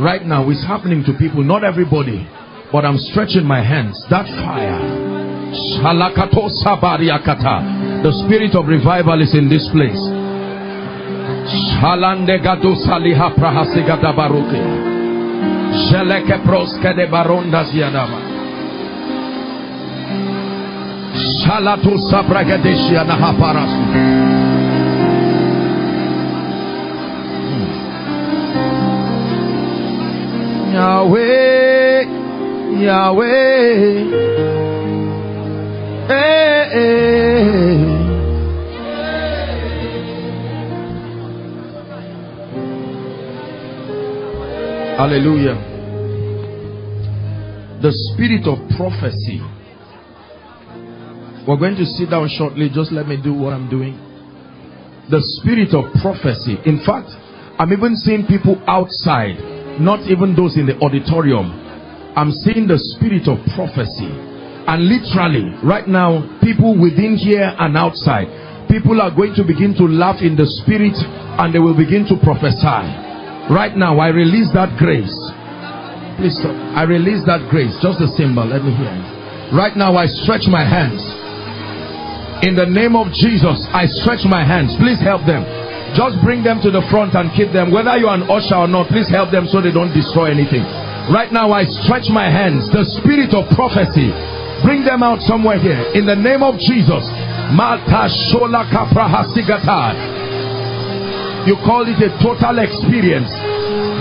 Speaker 3: Right now, it's happening to people, not everybody, but I'm stretching my hands. That fire. The spirit of revival is in this place. Shalatu Sabragadeshia Nahaparasu. Hmm. Yahweh, Yahweh, hey, hey. Hallelujah. The spirit of prophecy we're going to sit down shortly. Just let me do what I'm doing. The spirit of prophecy. In fact, I'm even seeing people outside, not even those in the auditorium. I'm seeing the spirit of prophecy. And literally, right now, people within here and outside, people are going to begin to laugh in the spirit and they will begin to prophesy. Right now, I release that grace. Please stop. I release that grace. Just a symbol. Let me hear it. Right now, I stretch my hands in the name of Jesus, I stretch my hands. Please help them. Just bring them to the front and keep them. Whether you're an usher or not, please help them so they don't destroy anything. Right now, I stretch my hands. The spirit of prophecy, bring them out somewhere here. In the name of Jesus. You call it a total experience.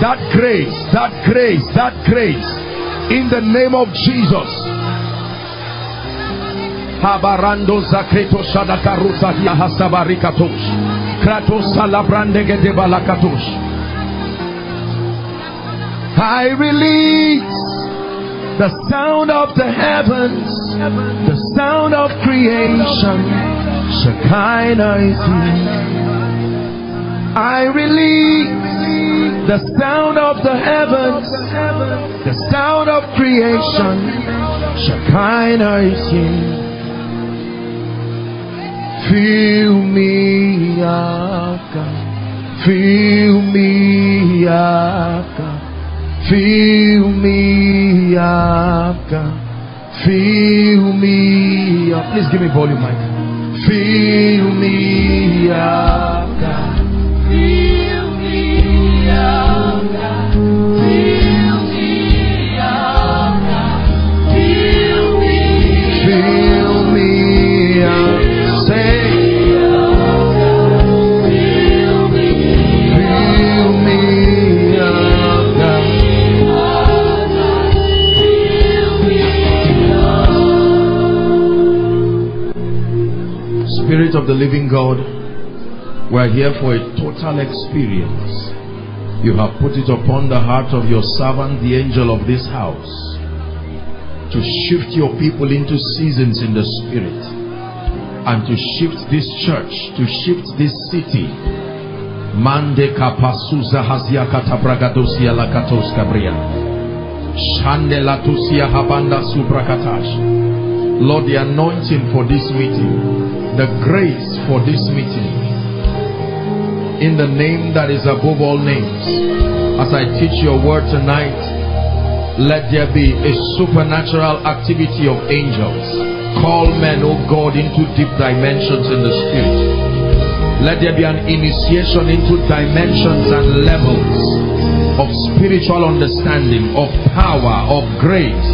Speaker 3: That grace, that grace, that grace. In the name of Jesus. Habarando. Kratos. I release the sound of the heavens, the sound of creation. Shekinah is here. I release the sound of the heavens, the sound of creation. Shekinah is here. Fill me up, God. Fill me up, God. Fill me up, God. Fill me up. Please give me volume, Mike. Fill me up, God. Me up, God. Me up, God. Me of the living God, we're here for a total experience. You have put it upon the heart of your servant, the angel of this house, to shift your people into seasons in the spirit and to shift this church, to shift this city. Mande kapasuza hazia katabragadosia lakatos kabria. Shandelatusia habanda subrakatash. Lord, the anointing for this meeting, the grace for this meeting, in the name that is above all names. As I teach your word tonight, let there be a supernatural activity of angels. Call men, O God, into deep dimensions in the spirit. Let there be an initiation into dimensions and levels of spiritual understanding, of power, of grace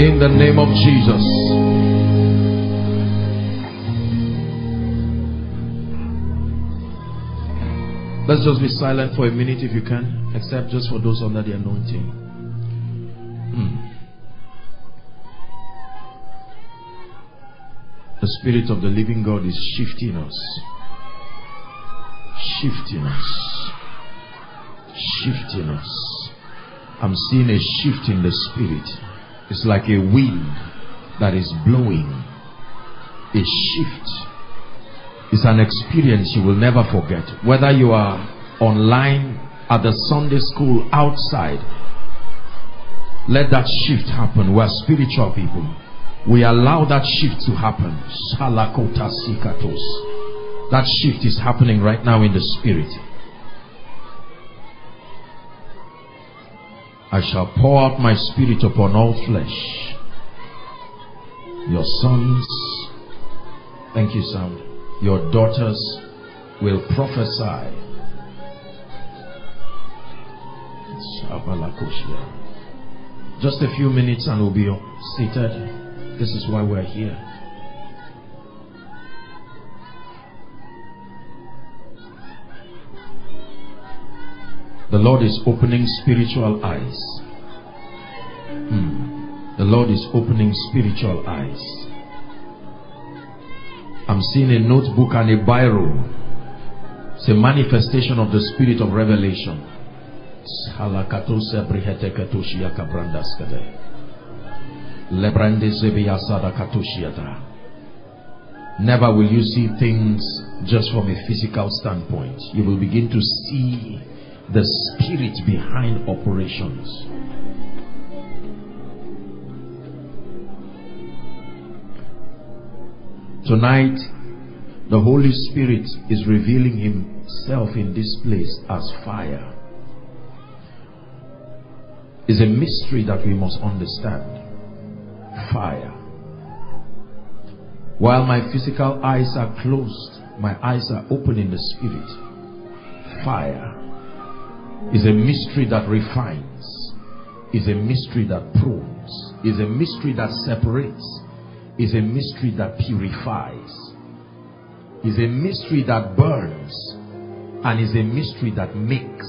Speaker 3: in the name of Jesus. Let's just be silent for a minute if you can, except just for those under the anointing. Hmm. The Spirit of the living God is shifting us. Shifting us. Shifting us. I'm seeing a shift in the Spirit. It's like a wind that is blowing. A shift. It's an experience you will never forget. Whether you are online, at the Sunday school, outside, let that shift happen. We're spiritual people. We allow that shift to happen. That shift is happening right now in the spirit. I shall pour out my spirit upon all flesh. Your sons, thank you, son. Your daughters will prophesy. Just a few minutes and we'll be seated. This is why we're here. The Lord is opening spiritual eyes. Hmm. The Lord is opening spiritual eyes. I'm seeing a notebook and a biro. It's a manifestation of the spirit of revelation. Never will you see things just from a physical standpoint. You will begin to see the spirit behind operations. Tonight, the Holy Spirit is revealing Himself in this place as fire. It's a mystery that we must understand. Fire. While my physical eyes are closed, my eyes are open in the spirit. Fire is a mystery that refines, is a mystery that prunes, is a mystery that separates, is a mystery that purifies, is a mystery that burns, and is a mystery that makes.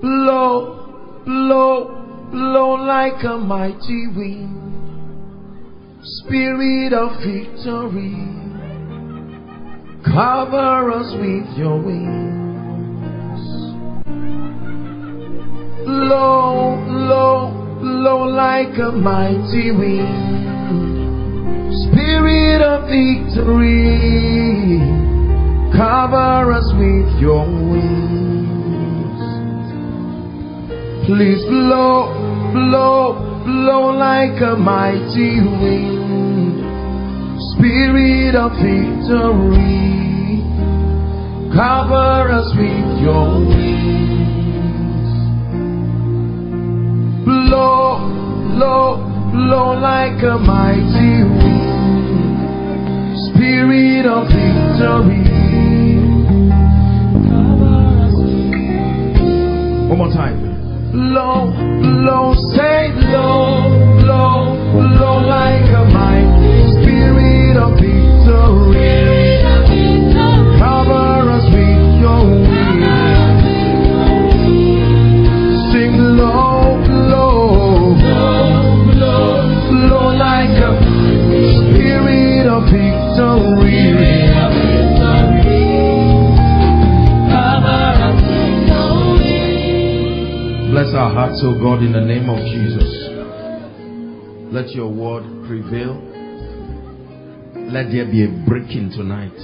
Speaker 3: Blow, blow, blow like a mighty wind, spirit of victory, cover us with your wings. Blow, blow, blow like a mighty wind, spirit of victory, cover us with your wings. Please blow, blow, blow like a mighty wind. Spirit of victory, cover us with your wings. Blow, blow, blow like a mighty wind. Spirit of victory. Cover us with. One more time blow, blow, say blow, blow, blow like our hearts, O God, in the name of Jesus. Let your word prevail. Let there be a breaking tonight.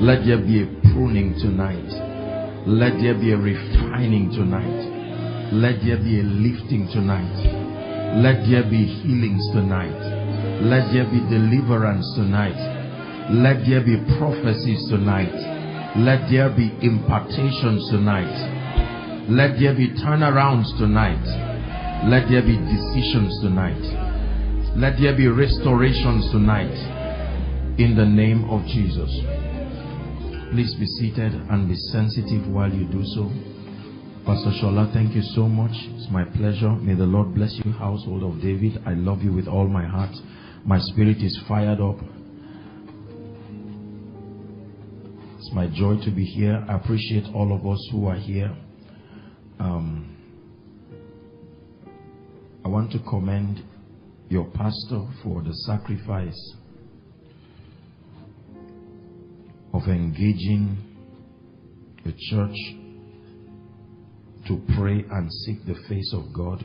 Speaker 3: Let there be a pruning tonight. Let there be a refining tonight. Let there be a lifting tonight. Let there be healings tonight. Let there be deliverance tonight. Let there be prophecies tonight. Let there be impartations tonight. Let there be turnarounds tonight. Let there be decisions tonight. Let there be restorations tonight. In the name of Jesus. Please be seated and be sensitive while you do so. Pastor Shola, thank you so much. It's my pleasure. May the Lord bless you, household of David. I love you with all my heart. My spirit is fired up. It's my joy to be here. I appreciate all of us who are here. Um, I want to commend your pastor for the sacrifice of engaging the church to pray and seek the face of God.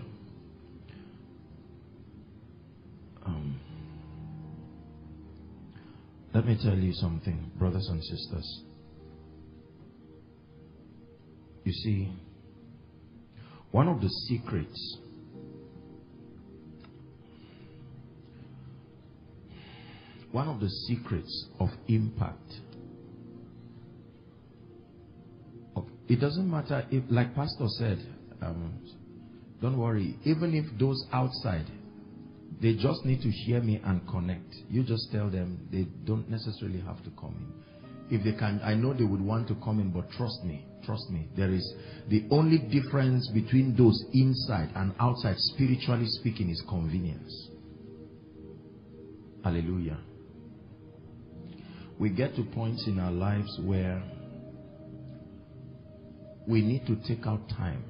Speaker 3: Um, let me tell you something, brothers and sisters. You see, one of the secrets one of the secrets of impact it doesn't matter if like pastor said um, don't worry even if those outside they just need to hear me and connect. You just tell them they don't necessarily have to come in if they can i know they would want to come in but trust me Trust me, there is the only difference between those inside and outside, spiritually speaking, is convenience. Hallelujah. We get to points in our lives where we need to take out time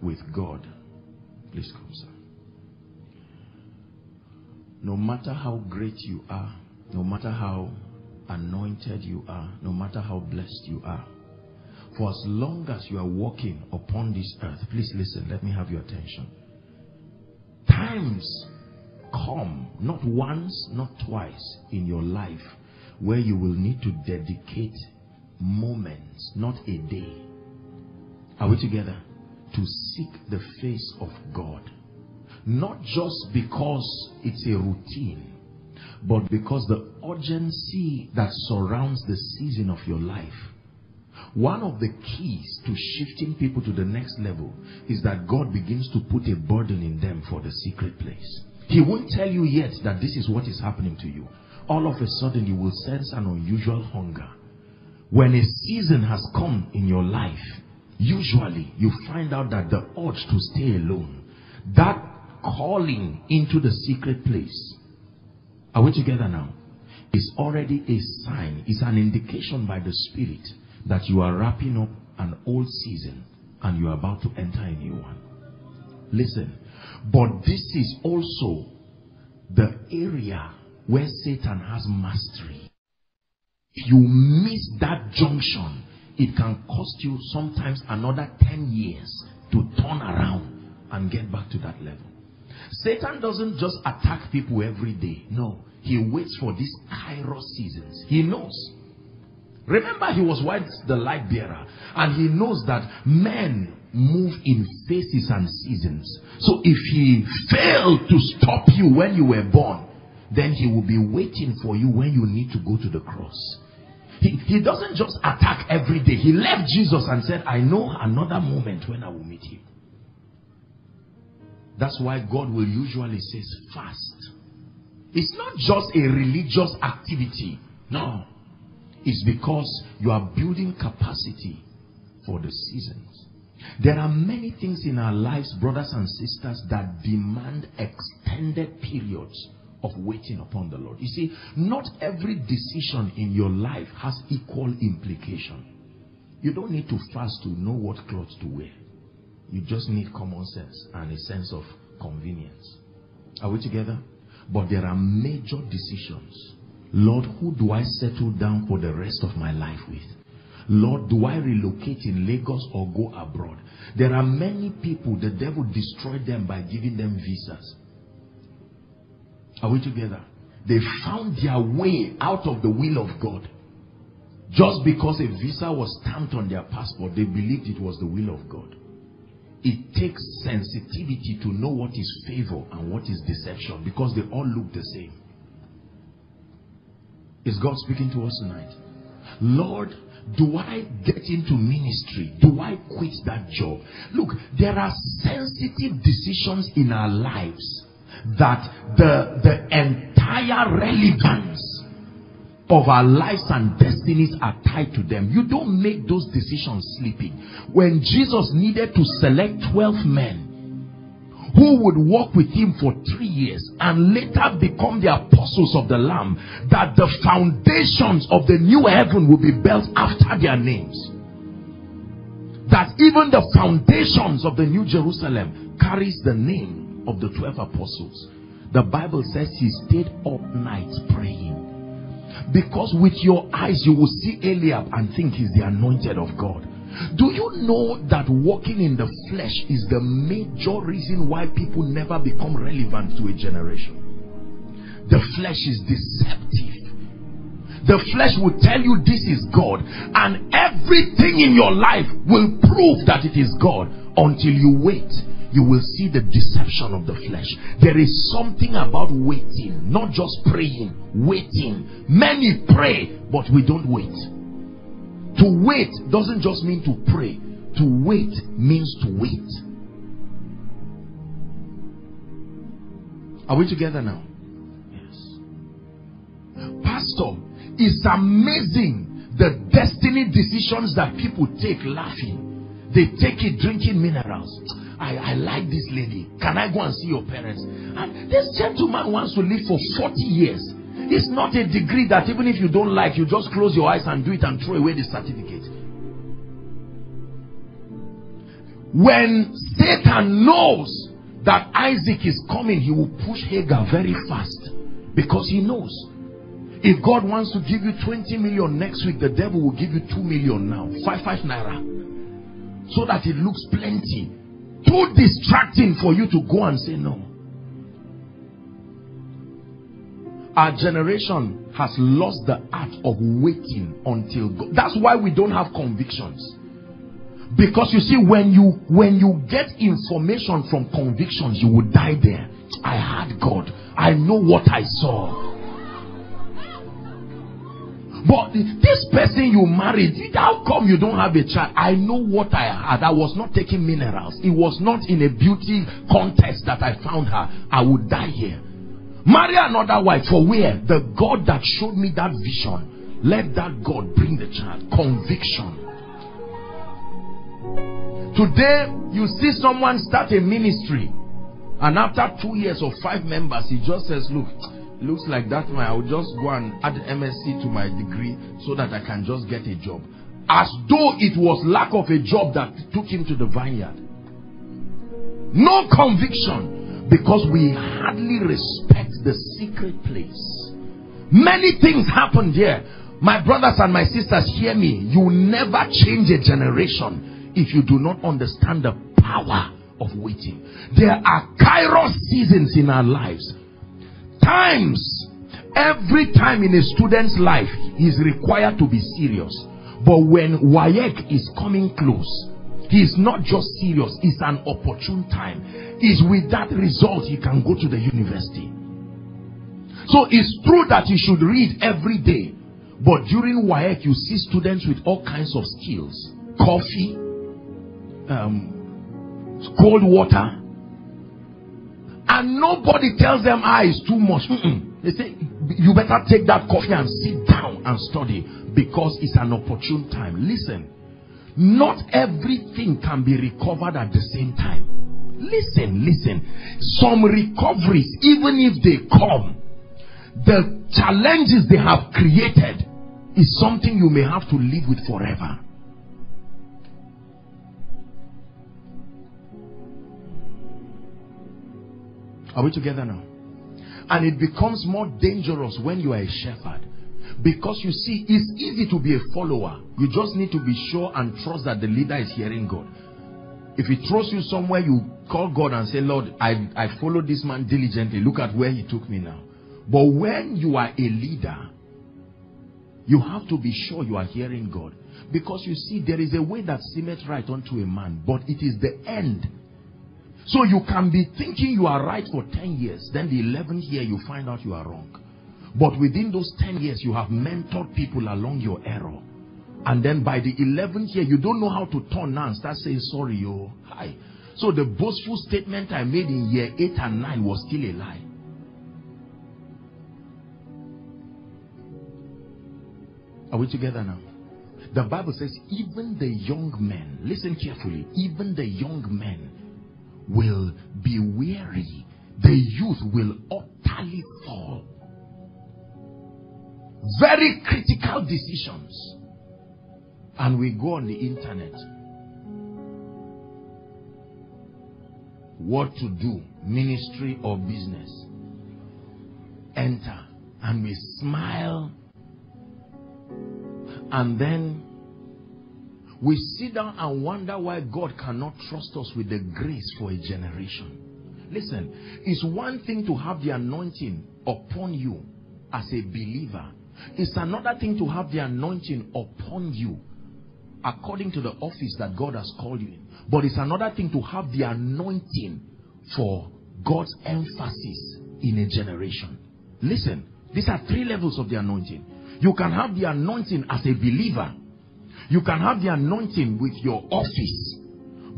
Speaker 3: with God. Please come, sir. No matter how great you are, no matter how anointed you are, no matter how blessed you are, for as long as you are walking upon this earth, please listen, let me have your attention. Times come, not once, not twice in your life, where you will need to dedicate moments, not a day. Are we together? To seek the face of God. Not just because it's a routine, but because the urgency that surrounds the season of your life one of the keys to shifting people to the next level is that God begins to put a burden in them for the secret place. He won't tell you yet that this is what is happening to you. All of a sudden, you will sense an unusual hunger. When a season has come in your life, usually you find out that the urge to stay alone, that calling into the secret place, are we together now? It's already a sign, it's an indication by the Spirit that you are wrapping up an old season and you are about to enter a new one. Listen, but this is also the area where Satan has mastery. If you miss that junction, it can cost you sometimes another 10 years to turn around and get back to that level. Satan doesn't just attack people every day. No, he waits for these kairos seasons. He knows Remember, he was once the light bearer, and he knows that men move in phases and seasons. So if he failed to stop you when you were born, then he will be waiting for you when you need to go to the cross. He, he doesn't just attack every day. He left Jesus and said, I know another moment when I will meet him. That's why God will usually say, fast. It's not just a religious activity. No It's because you are building capacity for the seasons. There are many things in our lives, brothers and sisters, that demand extended periods of waiting upon the Lord. You see, not every decision in your life has equal implication. You don't need to fast to know what clothes to wear. You just need common sense and a sense of convenience. Are we together? But there are major decisions Lord, who do I settle down for the rest of my life with? Lord, do I relocate in Lagos or go abroad? There are many people, the devil destroyed them by giving them visas. Are we together? They found their way out of the will of God. Just because a visa was stamped on their passport, they believed it was the will of God. It takes sensitivity to know what is favor and what is deception because they all look the same. Is God speaking to us tonight? Lord, do I get into ministry? Do I quit that job? Look, there are sensitive decisions in our lives that the, the entire relevance of our lives and destinies are tied to them. You don't make those decisions sleeping. When Jesus needed to select 12 men who would walk with him for three years and later become the apostles of the Lamb, that the foundations of the new heaven will be built after their names. That even the foundations of the new Jerusalem carries the name of the 12 apostles. The Bible says he stayed up night praying. Because with your eyes you will see Eliab and think he's the anointed of God. Do you know that walking in the flesh is the major reason why people never become relevant to a generation? The flesh is deceptive. The flesh will tell you this is God, and everything in your life will prove that it is God until you wait. You will see the deception of the flesh. There is something about waiting, not just praying, waiting. Many pray, but we don't wait. To wait doesn't just mean to pray. To wait means to wait. Are we together now? Yes. Pastor, it's amazing the destiny decisions that people take laughing. They take it drinking minerals. I, I like this lady. Can I go and see your parents? And this gentleman wants to live for 40 years. It's not a degree that even if you don't like, you just close your eyes and do it and throw away the certificate. When Satan knows that Isaac is coming, he will push Hagar very fast because he knows. If God wants to give you 20 million next week, the devil will give you 2 million now. 5 5 naira. So that it looks plenty. Too distracting for you to go and say no. Our generation has lost the art of waiting until God. That's why we don't have convictions. Because you see, when you when you get information from convictions, you will die there. I had God. I know what I saw. But this person you married, how come you don't have a child? I know what I had. I was not taking minerals. It was not in a beauty contest that I found her. I would die here. Marry another wife for where? The God that showed me that vision. Let that God bring the child. Conviction. Today, you see someone start a ministry, and after two years or five members, he just says, Look, looks like that one. I will just go and add MSc to my degree so that I can just get a job. As though it was lack of a job that took him to the vineyard. No conviction because we hardly respect the secret place. Many things happened here. My brothers and my sisters, hear me. You never change a generation if you do not understand the power of waiting. There are kairos seasons in our lives. Times, every time in a student's life, is required to be serious. But when WAEC is coming close, he is not just serious, it's an opportune time. Is with that result he can go to the university. So it's true that you should read every day. But during WAEC, you see students with all kinds of skills. Coffee, um, cold water. And nobody tells them, ah, it's too much. Mm -mm. They say, you better take that coffee and sit down and study because it's an opportune time. Listen, not everything can be recovered at the same time. Listen, listen. Some recoveries, even if they come, the challenges they have created is something you may have to live with forever. Are we together now? And it becomes more dangerous when you are a shepherd. Because you see, it's easy to be a follower. You just need to be sure and trust that the leader is hearing God. If he throws you somewhere, you call God and say, Lord, I, I followed this man diligently. Look at where he took me now. But when you are a leader, you have to be sure you are hearing God. Because you see, there is a way that seemeth right unto a man, but it is the end. So you can be thinking you are right for 10 years, then the 11th year you find out you are wrong. But within those 10 years, you have mentored people along your error. And then by the 11th year, you don't know how to turn now and start saying, sorry, yo, hi. So the boastful statement I made in year 8 and 9 was still a lie. Are we together now? The Bible says, even the young men, listen carefully, even the young men will be weary. The youth will utterly fall. Very critical decisions. And we go on the internet. What to do, ministry or business. Enter. And we smile. And then we sit down and wonder why God cannot trust us with the grace for a generation. Listen, it's one thing to have the anointing upon you as a believer it's another thing to have the anointing upon you according to the office that God has called you in. But it's another thing to have the anointing for God's emphasis in a generation. Listen, these are three levels of the anointing. You can have the anointing as a believer. You can have the anointing with your office.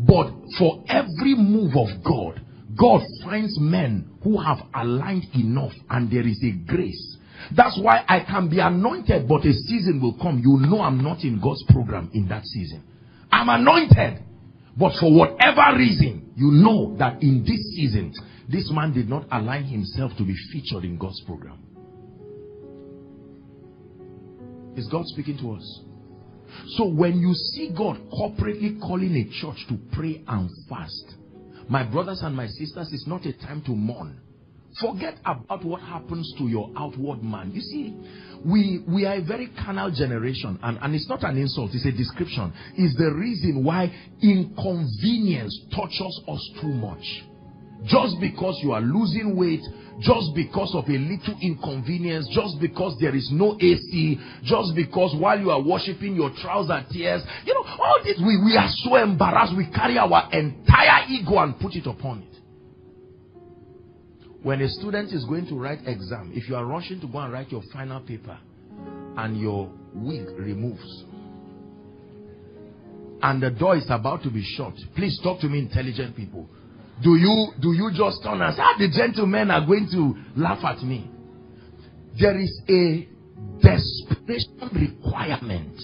Speaker 3: But for every move of God, God finds men who have aligned enough and there is a grace that's why I can be anointed, but a season will come. You know I'm not in God's program in that season. I'm anointed. But for whatever reason, you know that in this season, this man did not align himself to be featured in God's program. Is God speaking to us? So when you see God corporately calling a church to pray and fast, my brothers and my sisters, it's not a time to mourn. Forget about what happens to your outward man. You see, we, we are a very carnal generation, and, and it's not an insult, it's a description. Is the reason why inconvenience touches us too much. Just because you are losing weight, just because of a little inconvenience, just because there is no AC, just because while you are worshiping your trousers tears, you know, all this, we, we are so embarrassed, we carry our entire ego and put it upon it. When a student is going to write exam, if you are rushing to go and write your final paper and your wig removes and the door is about to be shut, please talk to me intelligent people. Do you do you just turn and say, ah, the gentlemen are going to laugh at me? There is a desperation requirement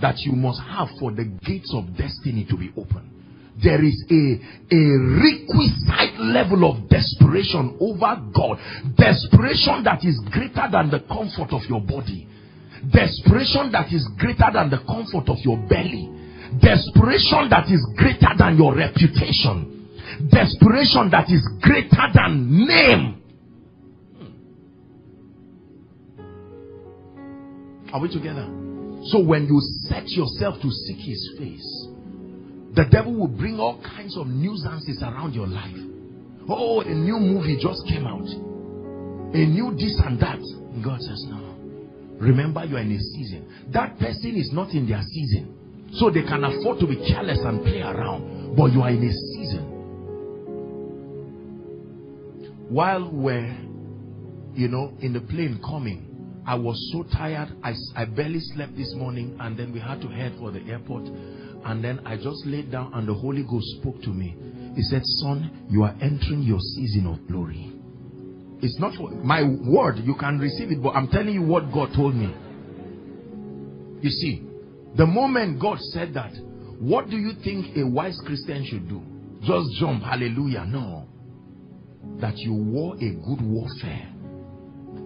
Speaker 3: that you must have for the gates of destiny to be open there is a, a requisite level of desperation over God. Desperation that is greater than the comfort of your body. Desperation that is greater than the comfort of your belly. Desperation that is greater than your reputation. Desperation that is greater than name. Hmm. Are we together? So when you set yourself to seek his face, the devil will bring all kinds of nuisances around your life. Oh, a new movie just came out. A new this and that. God says, no. Remember, you are in a season. That person is not in their season. So they can afford to be careless and play around. But you are in a season. While we're, you know, in the plane coming, I was so tired. I, I barely slept this morning. And then we had to head for the airport. And then I just laid down and the Holy Ghost spoke to me. He said, son, you are entering your season of glory. It's not my word. You can receive it, but I'm telling you what God told me. You see, the moment God said that, what do you think a wise Christian should do? Just jump, hallelujah. No. That you war a good warfare.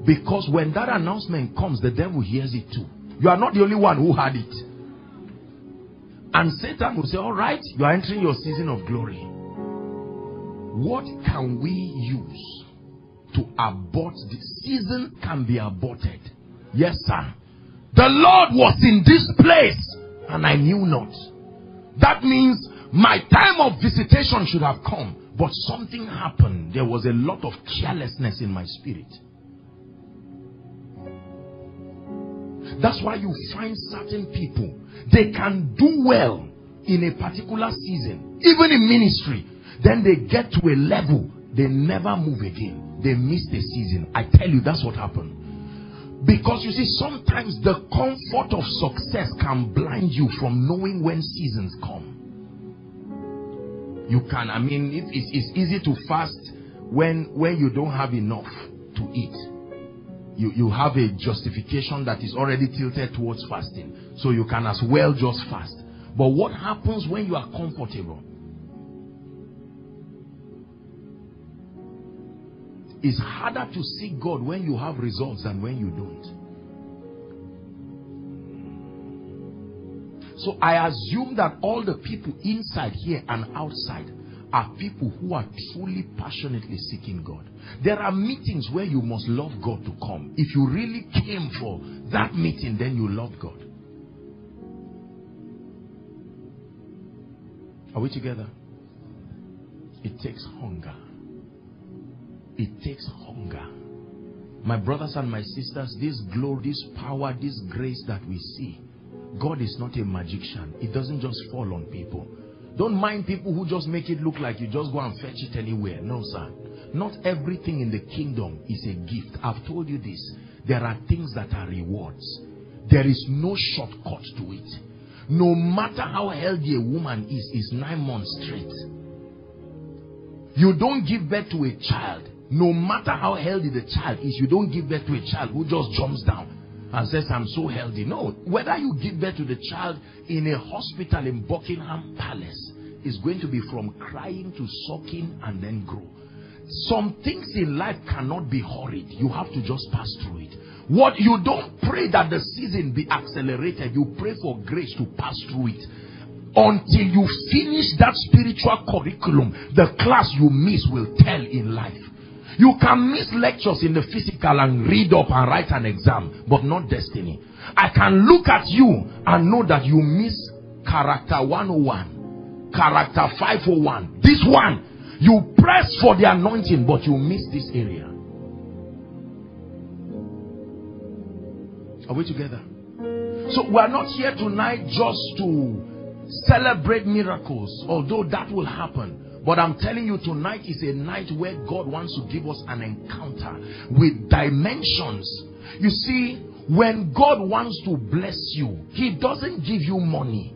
Speaker 3: Because when that announcement comes, the devil hears it too. You are not the only one who had it. And Satan will say, all right, you are entering your season of glory. What can we use to abort the season can be aborted. Yes, sir. The Lord was in this place and I knew not. That means my time of visitation should have come, but something happened. There was a lot of carelessness in my spirit. That's why you find certain people, they can do well in a particular season, even in ministry. Then they get to a level, they never move again. They miss the season. I tell you, that's what happened. Because you see, sometimes the comfort of success can blind you from knowing when seasons come. You can, I mean, it, it's, it's easy to fast when, when you don't have enough to eat. You, you have a justification that is already tilted towards fasting. So you can as well just fast. But what happens when you are comfortable? It's harder to seek God when you have results than when you don't. So I assume that all the people inside here and outside are people who are truly passionately seeking God. There are meetings where you must love God to come. If you really came for that meeting, then you love God. Are we together? It takes hunger. It takes hunger. My brothers and my sisters, this glory, this power, this grace that we see, God is not a magician. It doesn't just fall on people. Don't mind people who just make it look like you just go and fetch it anywhere. No, sir. Not everything in the kingdom is a gift. I've told you this. There are things that are rewards. There is no shortcut to it. No matter how healthy a woman is, is nine months straight. You don't give birth to a child no matter how healthy the child is, you don't give birth to a child who just jumps down and says, I'm so healthy. No. Whether you give birth to the child in a hospital in Buckingham Palace is going to be from crying to sucking and then grow. Some things in life cannot be hurried. You have to just pass through it. What you don't pray that the season be accelerated, you pray for grace to pass through it. Until you finish that spiritual curriculum, the class you miss will tell in life. You can miss lectures in the physical and read up and write an exam, but not destiny. I can look at you and know that you miss character 101, character 501. This one, you press for the anointing, but you miss this area. Are we together? So we are not here tonight just to celebrate miracles, although that will happen. But I'm telling you, tonight is a night where God wants to give us an encounter with dimensions. You see, when God wants to bless you, He doesn't give you money.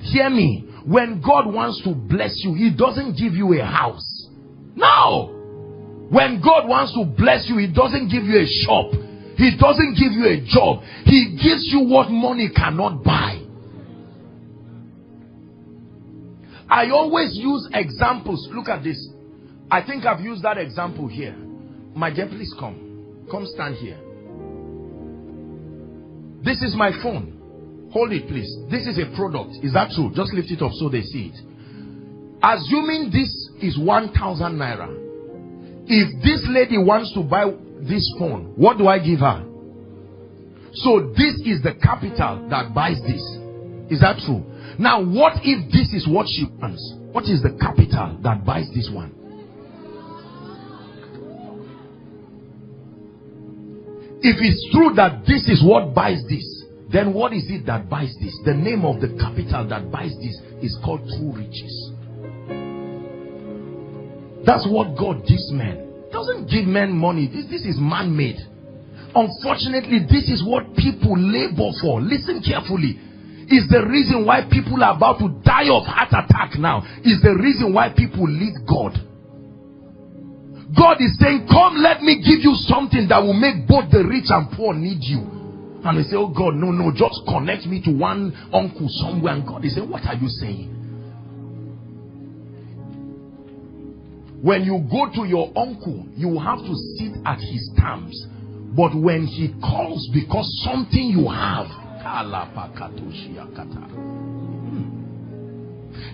Speaker 3: Hear me. When God wants to bless you, He doesn't give you a house. No. When God wants to bless you, He doesn't give you a shop. He doesn't give you a job. He gives you what money cannot buy. I always use examples. Look at this. I think I've used that example here. My dear, please come. Come stand here. This is my phone. Hold it, please. This is a product. Is that true? Just lift it up so they see it. Assuming this is 1,000 naira. If this lady wants to buy this phone, what do I give her? So this is the capital that buys this. Is that true? Now, what if this is what she wants? What is the capital that buys this one? If it's true that this is what buys this, then what is it that buys this? The name of the capital that buys this is called true riches. That's what God gives men. Doesn't give men money. This, this is man-made. Unfortunately, this is what people labor for. Listen carefully is the reason why people are about to die of heart attack now. Is the reason why people leave God. God is saying, come let me give you something that will make both the rich and poor need you. And they say, oh God, no, no, just connect me to one uncle somewhere. And God is saying, what are you saying? When you go to your uncle, you have to sit at his terms. But when he calls because something you have,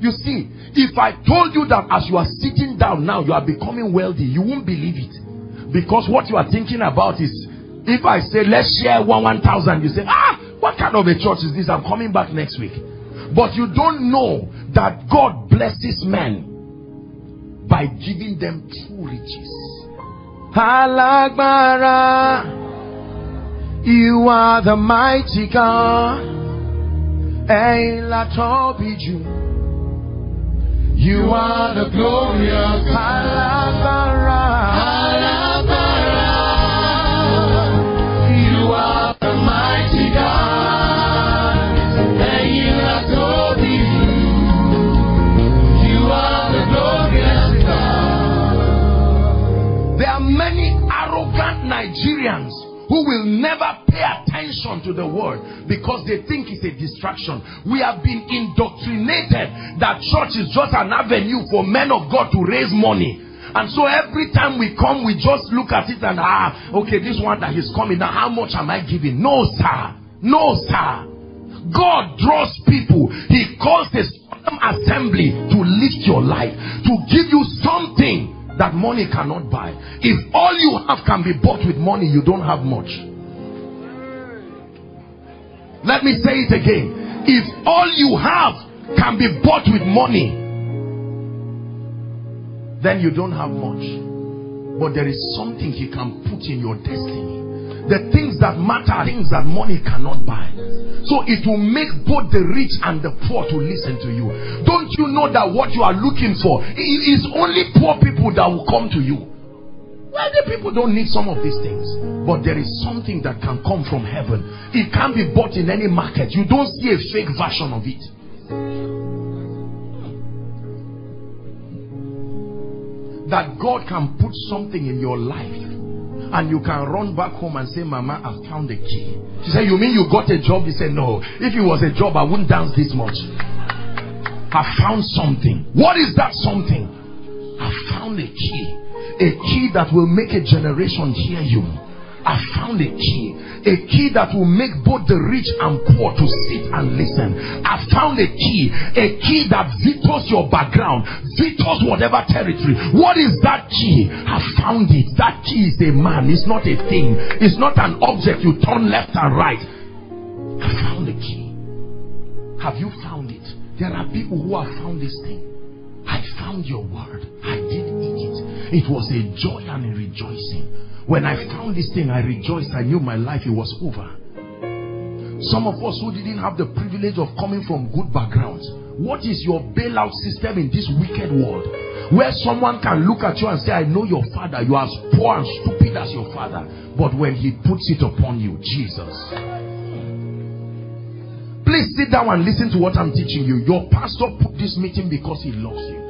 Speaker 3: you see, if I told you that as you are sitting down now, you are becoming wealthy, you won't believe it. Because what you are thinking about is
Speaker 2: If I say, let's share one 1,000, you say, ah, what kind of a church is this? I'm coming back next week. But you don't know that God blesses men by giving them true riches. You are the mighty God. You are the glorious. You are the mighty God, Eila tobiju. You are the glorious Halagbara. Nigerians who will never pay attention to the word because they think it's a distraction. We have been indoctrinated that church is just an avenue for men of God to raise money. And so every time we come, we just look at it and ah, okay, this one that is coming now, how much am I giving? No, sir. No, sir. God draws people. He calls the assembly to lift your life, to give you that money cannot buy. If all you have can be bought with money, you don't have much. Let me say it again. If all you have can be bought with money, then you don't have much. But there is something he can put in your destiny. The things that matter things that money cannot buy. So it will make both the rich and the poor to listen to you. Don't you know that what you are looking for is only poor people that will come to you? Wealthy people don't need some of these things. But there is something that can come from heaven. It can't be bought in any market. You don't see a fake version of it. That God can put something in your life and you can run back home and say, Mama, I've found a key. She said, You mean you got a job? He said, No. If it was a job, I wouldn't dance this much. I found something. What is that something? I found a key. A key that will make a generation hear you. I found a key. A key that will make both the rich and poor to sit and listen. I found a key. A key that vetoes your background, vetoes whatever territory. What is that key? I found it. That key is a man. It's not a thing. It's not an object you turn left and right. I found the key. Have you found it? There are people who have found this thing. I found your word. I did it. Was a joy and a rejoicing. When I found this thing, I rejoiced. I knew my life, it was over. Some of us who didn't have the privilege of coming from good backgrounds, what is your bailout system in this wicked world? Where someone can look at you and say, I know your father, you are as poor and stupid as your father. But when he puts it upon you, Jesus. Please sit down and listen to what I'm teaching you. Your pastor put this meeting because he loves you.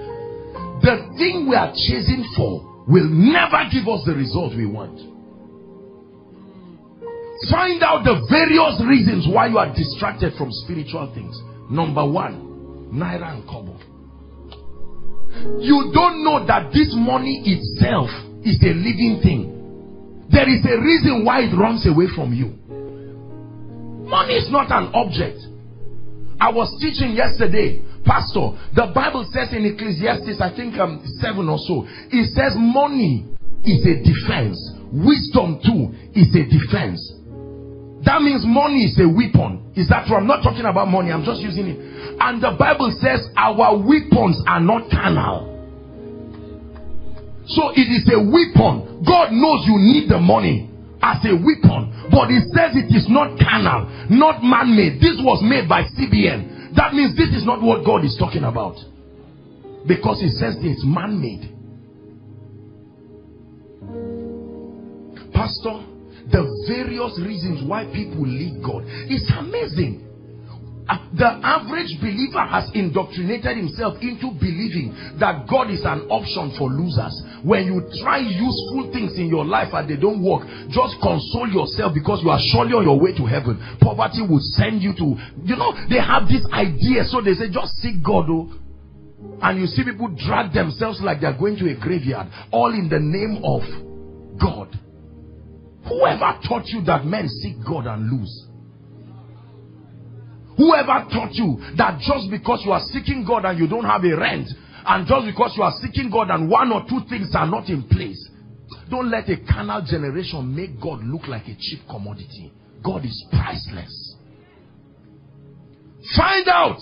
Speaker 2: The thing we are chasing for will never give us the result we want. Find out the various reasons why you are distracted from spiritual things. Number one, Naira and Kobo. You don't know that this money itself is a living thing. There is a reason why it runs away from you. Money is not an object. I was teaching yesterday Pastor, the Bible says in Ecclesiastes, I think um, 7 or so, it says money is a defense. Wisdom too is a defense. That means money is a weapon. Is that true? I'm not talking about money. I'm just using it. And the Bible says our weapons are not carnal. So it is a weapon. God knows you need the money as a weapon. But he says it is not carnal, not man-made. This was made by CBN. That means this is not what God is talking about. Because He says it's man made. Pastor, the various reasons why people leave God is amazing. Uh, the average believer has indoctrinated himself into believing that God is an option for losers. When you try useful things in your life and they don't work, just console yourself because you are surely on your way to heaven. Poverty will send you to, you know, they have this idea. So they say, just seek God. Oh. And you see people drag themselves like they're going to a graveyard, all in the name of God. Whoever taught you that men seek God and lose? Whoever taught you that just because you are seeking God and you don't have a rent, and just because you are seeking God and one or two things are not in place, Don't let a carnal generation make God look like a cheap commodity. God is priceless. Find out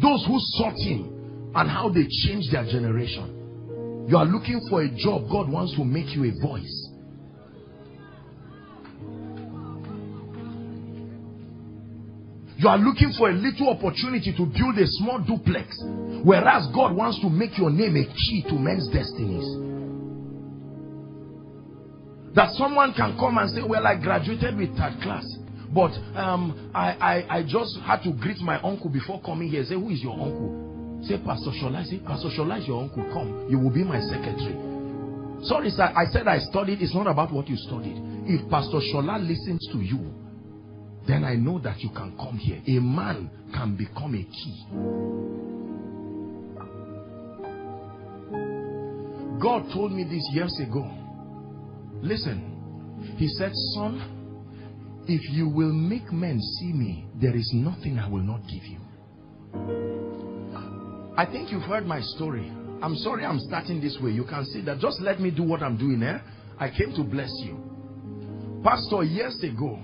Speaker 2: those who sought him and how they changed their generation. You are looking for a job, God wants to make you a voice. You are looking for a little opportunity to build a small duplex, whereas God wants to make your name a key to men's destinies. That someone can come and say, Well, I graduated with third class, but um, I, I, I just had to greet my uncle before coming here. Say, Who is your uncle? Say, Pastor Shola. Say, Pastor Shola is your uncle. Come, you will be my secretary. Sorry, sir. I said I studied. It's not about what you studied. If Pastor Shola listens to you, then I know that you can come here. A man can become a key. God told me this years ago. Listen, He said, Son, if you will make men see me, there is nothing I will not give you. I think you've heard my story. I'm sorry I'm starting this way. You can see that. Just let me do what I'm doing eh? I came to bless you. Pastor, years ago,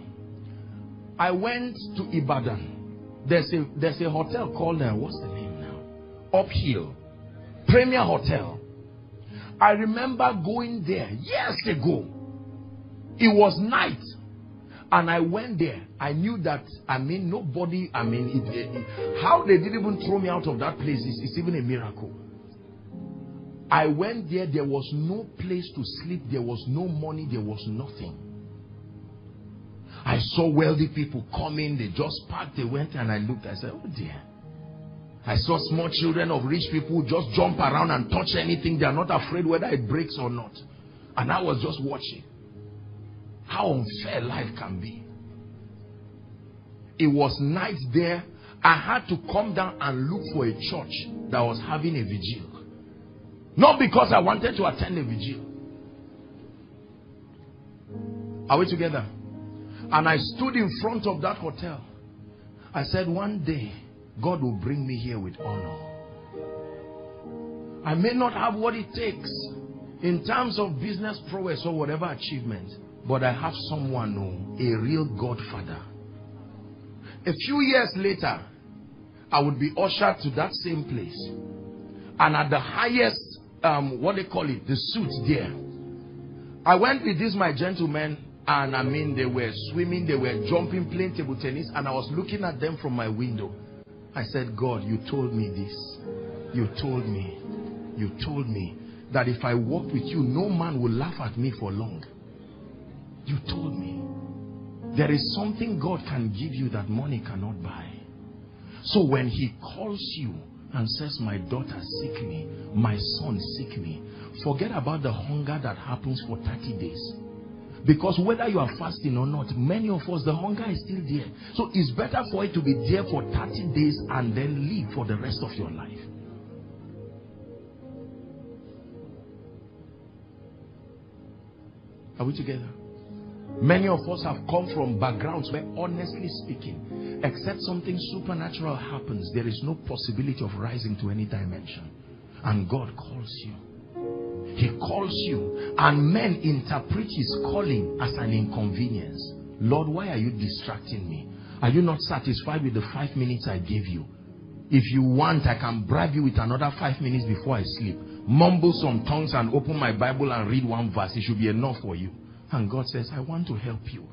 Speaker 2: I went to Ibadan. There's a there's a hotel called uh, what's the name now? Uphill, Premier Hotel. I remember going there years ago. It was night, and I went there. I knew that I mean nobody. I mean it, it, it, how they didn't even throw me out of that place is, is even a miracle. I went there. There was no place to sleep. There was no money. There was nothing. I saw wealthy people coming. They just parked. They went and I looked. I said, oh dear. I saw small children of rich people just jump around and touch anything. They are not afraid whether it breaks or not. And I was just watching. How unfair life can be. It was night there. I had to come down and look for a church that was having a vigil. Not because I wanted to attend a vigil. Are we together? And I stood in front of that hotel. I said, one day, God will bring me here with honor. I may not have what it takes in terms of business prowess or whatever achievement, but I have someone, who, a real Godfather. A few years later, I would be ushered to that same place. And at the highest, um, what they call it, the suit there. I went with this, my gentleman, and I mean, they were swimming, they were jumping, playing table tennis, and I was looking at them from my window. I said, God, you told me this. You told me. You told me that if I walk with you, no man will laugh at me for long. You told me. There is something God can give you that money cannot buy. So when He calls you and says, My daughter, seek me, my son, seek me, forget about the hunger that happens for 30 days. Because whether you are fasting or not, many of us, the hunger is still there. So it's better for it to be there for 30 days and then leave for the rest of your life. Are we together? Many of us have come from backgrounds where, honestly speaking, except something supernatural happens, there is no possibility of rising to any dimension. And God calls you. He calls you, and men interpret his calling as an inconvenience. Lord, why are you distracting me? Are you not satisfied with the five minutes I gave you? If you want, I can bribe you with another five minutes before I sleep. Mumble some tongues and open my Bible and read one verse. It should be enough for you. And God says, I want to help you.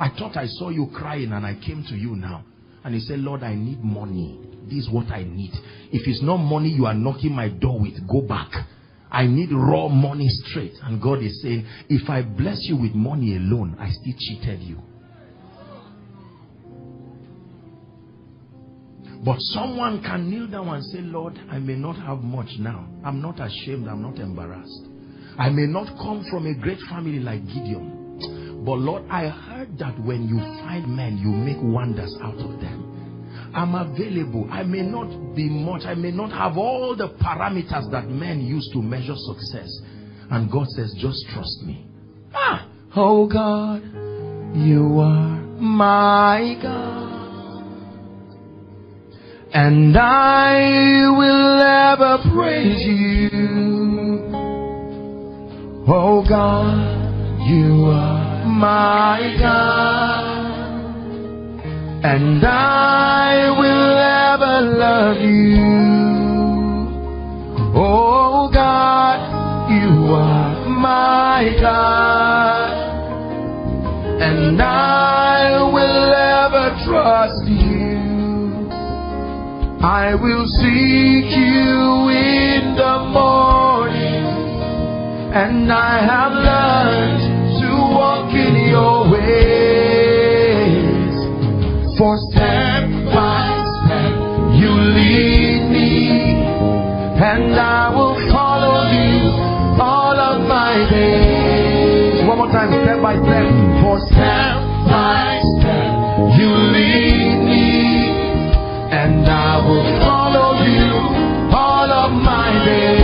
Speaker 2: I thought I saw you crying and I came to you now. And he said, Lord, I need money. This is what I need. If it's not money you are knocking my door with, go back. I need raw money straight. And God is saying, if I bless you with money alone, I still cheated you. But someone can kneel down and say, Lord, I may not have much now. I'm not ashamed. I'm not embarrassed. I may not come from a great family like Gideon. But Lord, I heard that when you find men, you make wonders out of them. I'm available. I may not be much. I may not have all the parameters that men use to measure success. And God says, just trust me. Ah, oh God, you are my God. And I will ever praise you. Oh God, you are my God, and I will ever love you. Oh God, you are my God, and I will ever trust you. I will seek you in the morning and I have learned to walk in your ways. For step by step you lead me, and I will follow you all of my days. One more time, step by step. For step by step you lead me, and I will follow you all of my days.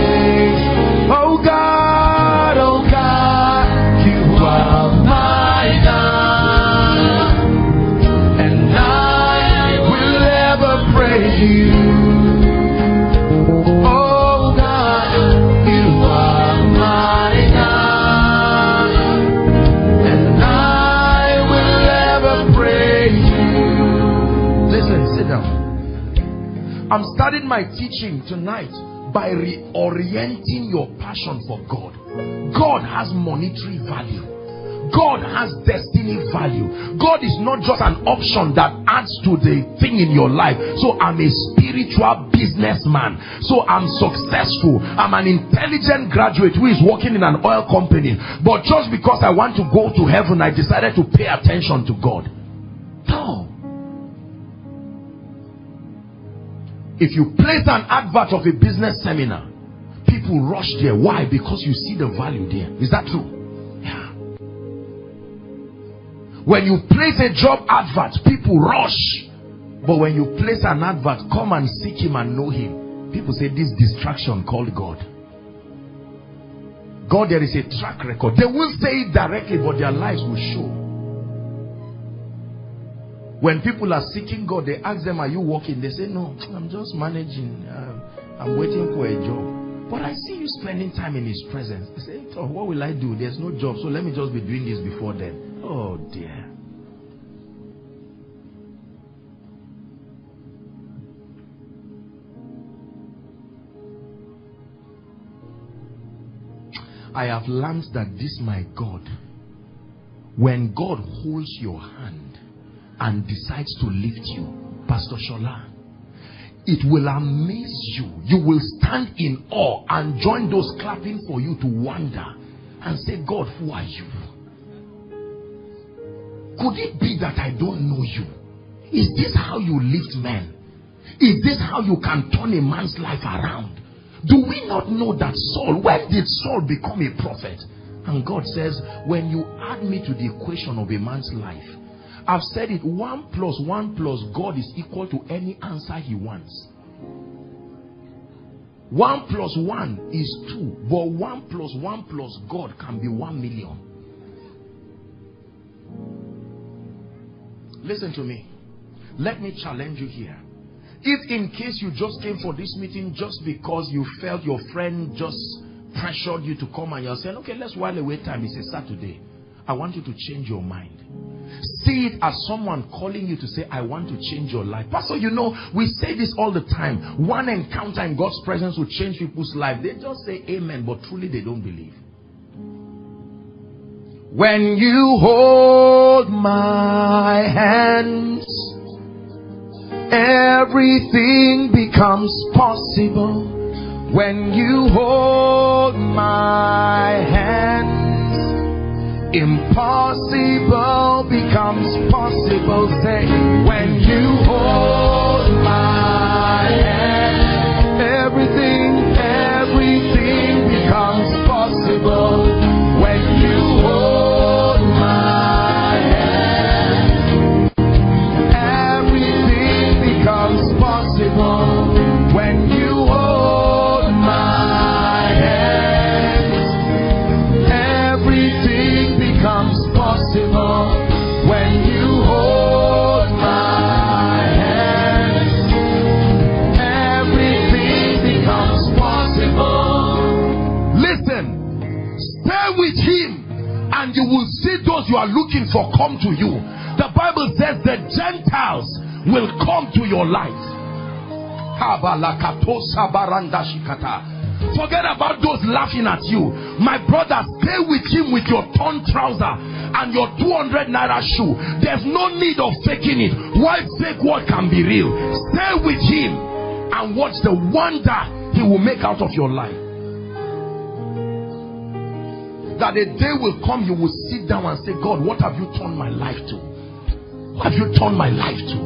Speaker 2: I'm starting my teaching tonight by reorienting your passion for God. God has monetary value. God has destiny value. God is not just an option that adds to the thing in your life. So I'm a spiritual businessman. So I'm successful. I'm an intelligent graduate who is working in an oil company. But just because I want to go to heaven, I decided to pay attention to God. No. If you place an advert of a business seminar, people rush there. Why? Because you see the value there. Is that true? Yeah. When you place a job advert, people rush. But when you place an advert, come and seek him and know him. People say this distraction called God. God, there is a track record. They won't say it directly, but their lives will show. When people are seeking God, they ask them, Are you working? They say, No, I'm just managing. Uh, I'm waiting for a job. But I see you spending time in His presence. They say, oh, What will I do? There's no job, so let me just be doing this before then. Oh, dear. I have learned that this, my God, when God holds your hand and decides to lift you, Pastor Shola, it will amaze you. You will stand in awe and join those clapping for you to wonder and say, God, who are you? Could it be that I don't know you? Is this how you lift men? Is this how you can turn a man's life around? Do we not know that Saul, when did Saul become a prophet? And God says, when you add me to the equation of a man's life, I've said it, one plus one plus God is equal to any answer he wants. One plus one is two, but one plus one plus God can be one million. Listen to me. Let me challenge you here. If in case you just came for this meeting just because you felt your friend just pressured you to come and you're saying, okay, let's while away time. It's a Saturday. I want you to change your mind. See it as someone calling you to say, I want to change your life. Pastor, you know, we say this all the time. One encounter in God's presence will change people's life. They just say amen, but truly they don't believe. When you hold my hands, everything becomes possible. When you hold my hands, impossible becomes possible. Say, when you hold my hand, everything, everything becomes possible. You will see those you are looking for come to you. The Bible says the Gentiles will come to your light. Forget about those laughing at you. My brother, stay with him with your torn trouser and your 200 naira shoe. There's no need of faking it. Why fake what can be real? Stay with him and watch the wonder he will make out of your life. That a day will come, you will sit down and say, God, what have you turned my life to? What have you turned my life to?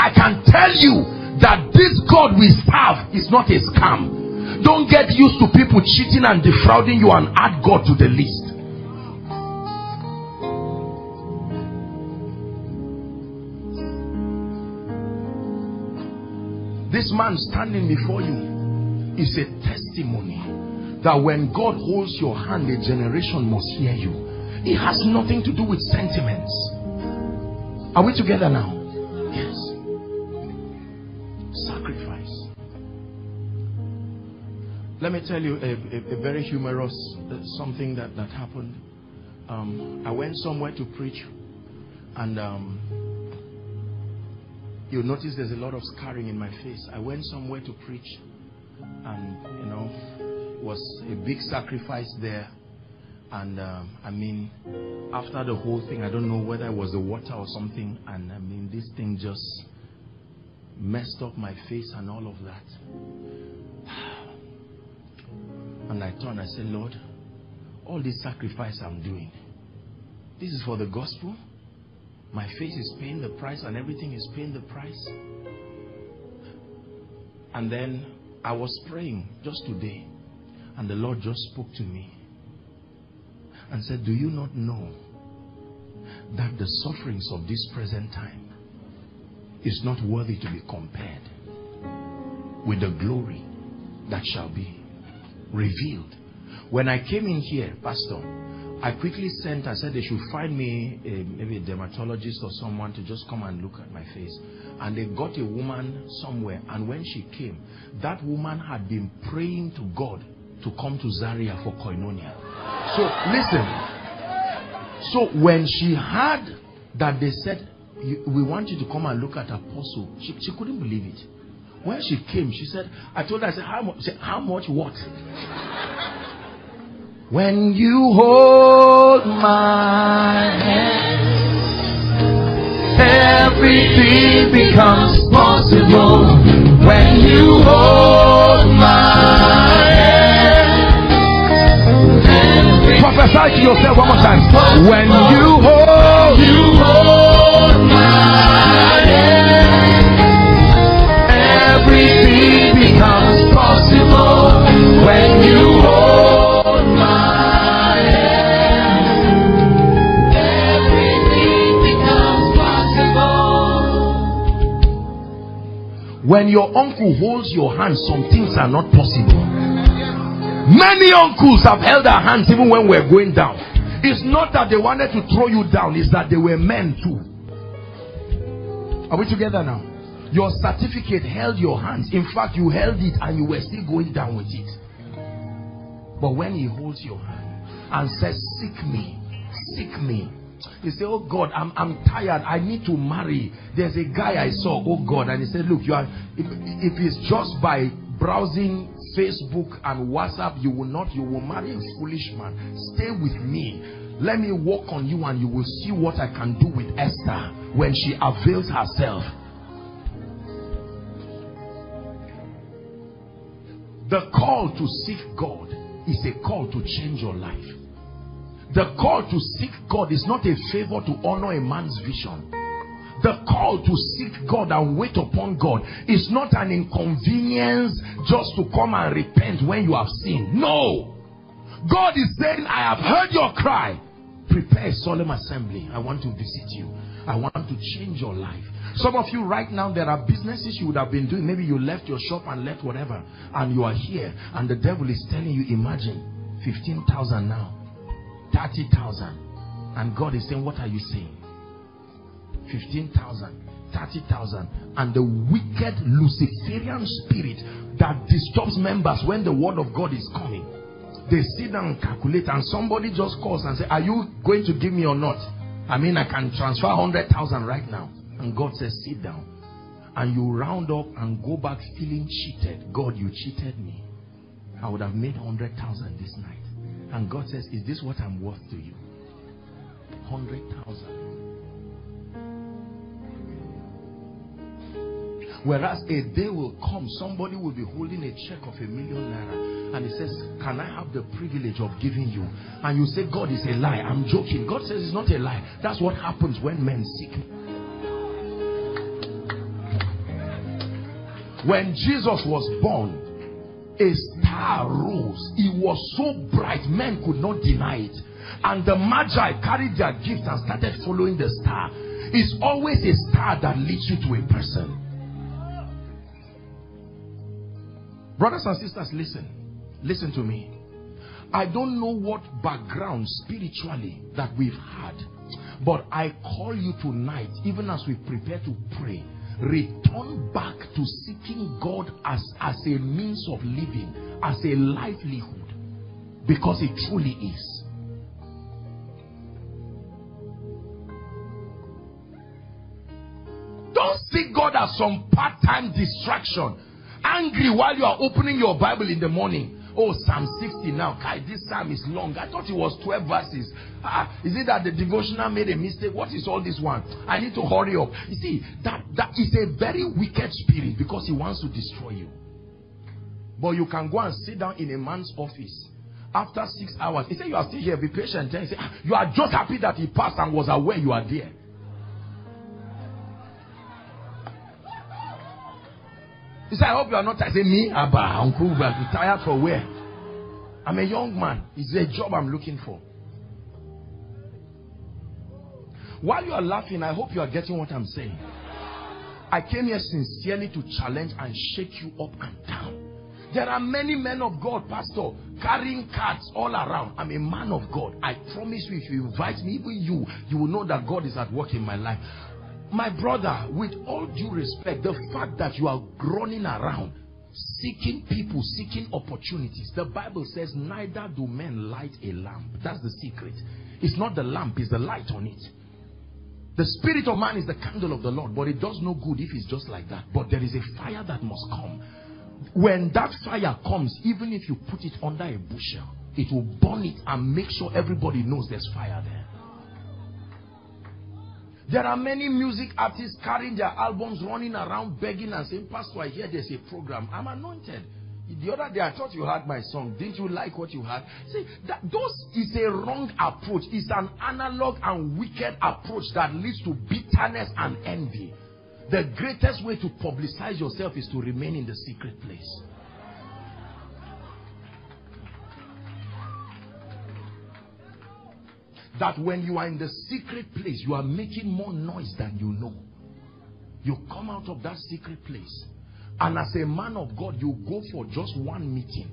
Speaker 2: I can tell you that this God we serve is not a scam. Don't get used to people cheating and defrauding you and add God to the list. This man standing before you is a testimony that when God holds your hand, a generation must hear you. It has nothing to do with sentiments. Are we together now? Yes. Sacrifice. Let me tell you a, a, a very humorous uh, something that, that happened. Um, I went somewhere to preach, and um, you'll notice there's a lot of scarring in my face. I went somewhere to preach, and you know, was a big sacrifice there. And um, I mean, after the whole thing, I don't know whether it was the water or something, and I mean, this thing just messed up my face and all of that. And I turned, I said, Lord, all this sacrifice I'm doing, this is for the gospel. My face is paying the price and everything is paying the price. And then I was praying just today, and the Lord just spoke to me and said, Do you not know that the sufferings of this present time is not worthy to be compared with the glory that shall be? revealed. When I came in here, Pastor, I quickly sent, I said they should find me a, maybe a dermatologist or someone to just come and look at my face. And they got a woman somewhere. And when she came, that woman had been praying to God to come to Zaria for koinonia. So listen. So when she heard that they said, we want you to come and look at Apostle, she, she couldn't believe it. When she came, she said, I told her, I said, how much? Said, how much what? when you hold my hand, everything becomes possible. When you hold my prophesy to yourself one more time. When you hold, you hold my hand everything becomes possible when you hold my hand. Everything becomes possible. When your uncle holds your hand, some things are not possible. Many uncles have held our hands even when we're going down. It's not that they wanted to throw you down, it's that they were men too. Are we together now? Your certificate held your hands. In fact, you held it and you were still going down with it. But when he holds your hand and says, Seek me, seek me. You say, Oh God, I'm, I'm tired. I need to marry. There's a guy I saw, oh God. And he said, Look, you are if, if it's just by browsing Facebook and WhatsApp, you will not, you will marry a foolish man. Stay with me. Let me work on you and you will see what I can do with Esther when she avails herself The call to seek God is a call to change your life. The call to seek God is not a favor to honor a man's vision. The call to seek God and wait upon God is not an inconvenience just to come and repent when you have sinned. No. God is saying, I have heard your cry. Prepare a solemn assembly. I want to visit you. I want to change your life. Some of you right now, there are businesses you would have been doing. Maybe you left your shop and left whatever, and you are here, and the devil is telling you, imagine 15,000 now, 30,000. And God is saying, What are you saying? 15,000, 30,000. And the wicked Luciferian spirit that disturbs members when the word of God is coming they sit down and calculate and somebody just calls and say, are you going to give me or not? I mean, I can transfer 100,000 right now. And God says, sit down. And you round up and go back feeling cheated. God, you cheated me. I would have made 100,000 this night. And God says, is this what I'm worth to you? 100,000. Whereas a day will come, somebody will be holding a check of a million naira and he says, Can I have the privilege of giving you? And you say, God is a lie. I'm joking. God says it's not a lie. That's what happens when men seek. When Jesus was born, a star rose. It was so bright, men could not deny it. And the Magi carried their gift and started following the star. It's always a star that leads you to a person. Brothers and sisters, listen. Listen to me. I don't know what background spiritually that we've had, but I call you tonight, even as we prepare to pray, return back to seeking God as, as a means of living, as a livelihood, because it truly is. Don't see God as some part time distraction angry while you are opening your Bible in the morning. Oh, Psalm 60 now. Kai, this psalm is long. I thought it was 12 verses. Ah, is it that the devotional made a mistake? What is all this one? I need to hurry up. You see, that, that is a very wicked spirit because he wants to destroy you. But you can go and sit down in a man's office after six hours. He said, You are still here. Be patient. Then he said, ah, You are just happy that he passed and was aware you are there. He said, I hope you are not tired. I say, me, Abba, Uncle, but tired for where? I'm a young man. It's a job I'm looking for. While you are laughing, I hope you are getting what I'm saying. I came here sincerely to challenge and shake you up and down. There are many men of God, Pastor, carrying cards all around. I'm a man of God. I promise you, if you invite me, even you, you will know that God is at work in my life. My brother, with all due respect, the fact that you are groaning around seeking people, seeking opportunities, the Bible says, neither do men light a lamp. That's the secret. It's not the lamp, it's the light on it. The spirit of man is the candle of the Lord, but it does no good if it's just like that. But there is a fire that must come. When that fire comes, even if you put it under a bushel, it will burn it and make sure everybody knows there's fire there. There are many music artists carrying their albums, running around begging and saying, Pastor, I hear there's a program. I'm anointed. The other day I thought you heard my song. Didn't you like what you heard? See, that those is a wrong approach. It's an analog and wicked approach that leads to bitterness and envy. The greatest way to publicize yourself is to remain in the secret place. That when you are in the secret place, you are making more noise than you know. You come out of that secret place. And as a man of God, you go for just one meeting.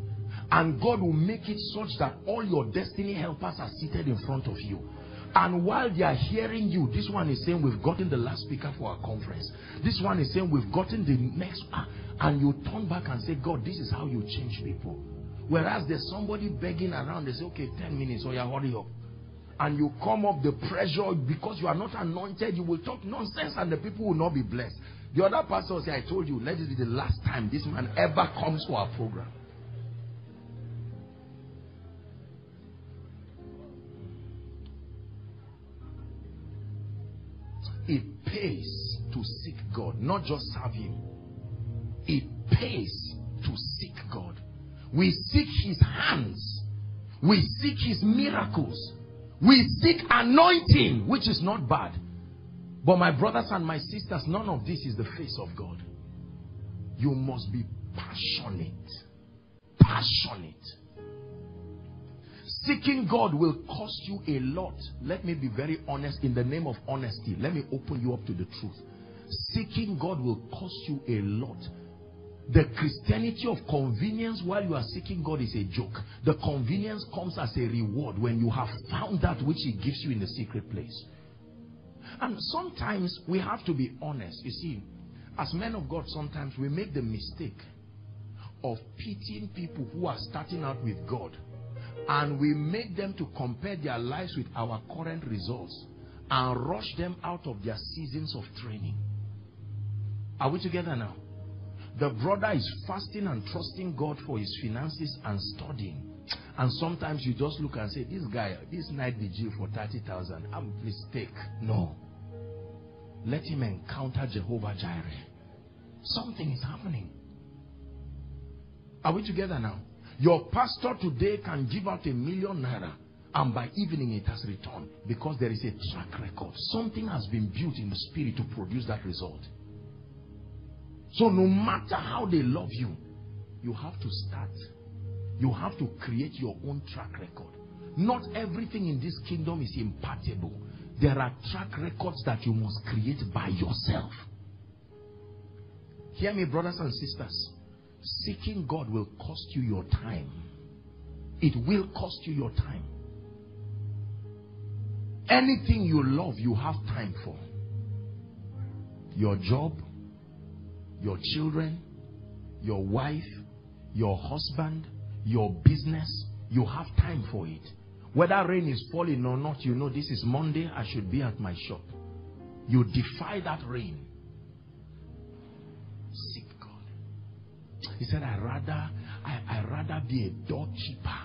Speaker 2: And God will make it such that all your destiny helpers are seated in front of you. And while they are hearing you, this one is saying, We've gotten the last speaker for our conference. This one is saying, We've gotten the next. Ah. And you turn back and say, God, this is how you change people. Whereas there's somebody begging around, they say, Okay, 10 minutes, or oh, you hurry up and you come up the pressure because you are not anointed, you will talk nonsense and the people will not be blessed. The other pastor say, I told you, let this be the last time this man ever comes to our program. It pays to seek God, not just serve Him. It pays to seek God. We seek His hands, we seek His miracles. We seek anointing, which is not bad. But my brothers and my sisters, none of this is the face of God. You must be passionate. Passionate. Seeking God will cost you a lot. Let me be very honest in the name of honesty. Let me open you up to the truth. Seeking God will cost you a lot. The Christianity of convenience while you are seeking God is a joke. The convenience comes as a reward when you have found that which He gives you in the secret place. And sometimes we have to be honest. You see, as men of God, sometimes we make the mistake of pitying people who are starting out with God and we make them to compare their lives with our current results and rush them out of their seasons of training. Are we together now? The brother is fasting and trusting God for his finances and studying. And sometimes you just look and say, this guy, this night vigil for 30,000, I'm ah, mistake. No. Let him encounter Jehovah Jireh. Something is happening. Are we together now? Your pastor today can give out a million naira and by evening it has returned because there is a track record. Something has been built in the spirit to produce that result. So no matter how they love you, you have to start. You have to create your own track record. Not everything in this kingdom is impartable. There are track records that you must create by yourself. Hear me, brothers and sisters. Seeking God will cost you your time. It will cost you your time. Anything you love, you have time for. Your job, your children, your wife, your husband, your business, you have time for it. Whether rain is falling or not, you know this is Monday, I should be at my shop. You defy that rain. Seek God. He said, I rather, I, I rather be a doorkeeper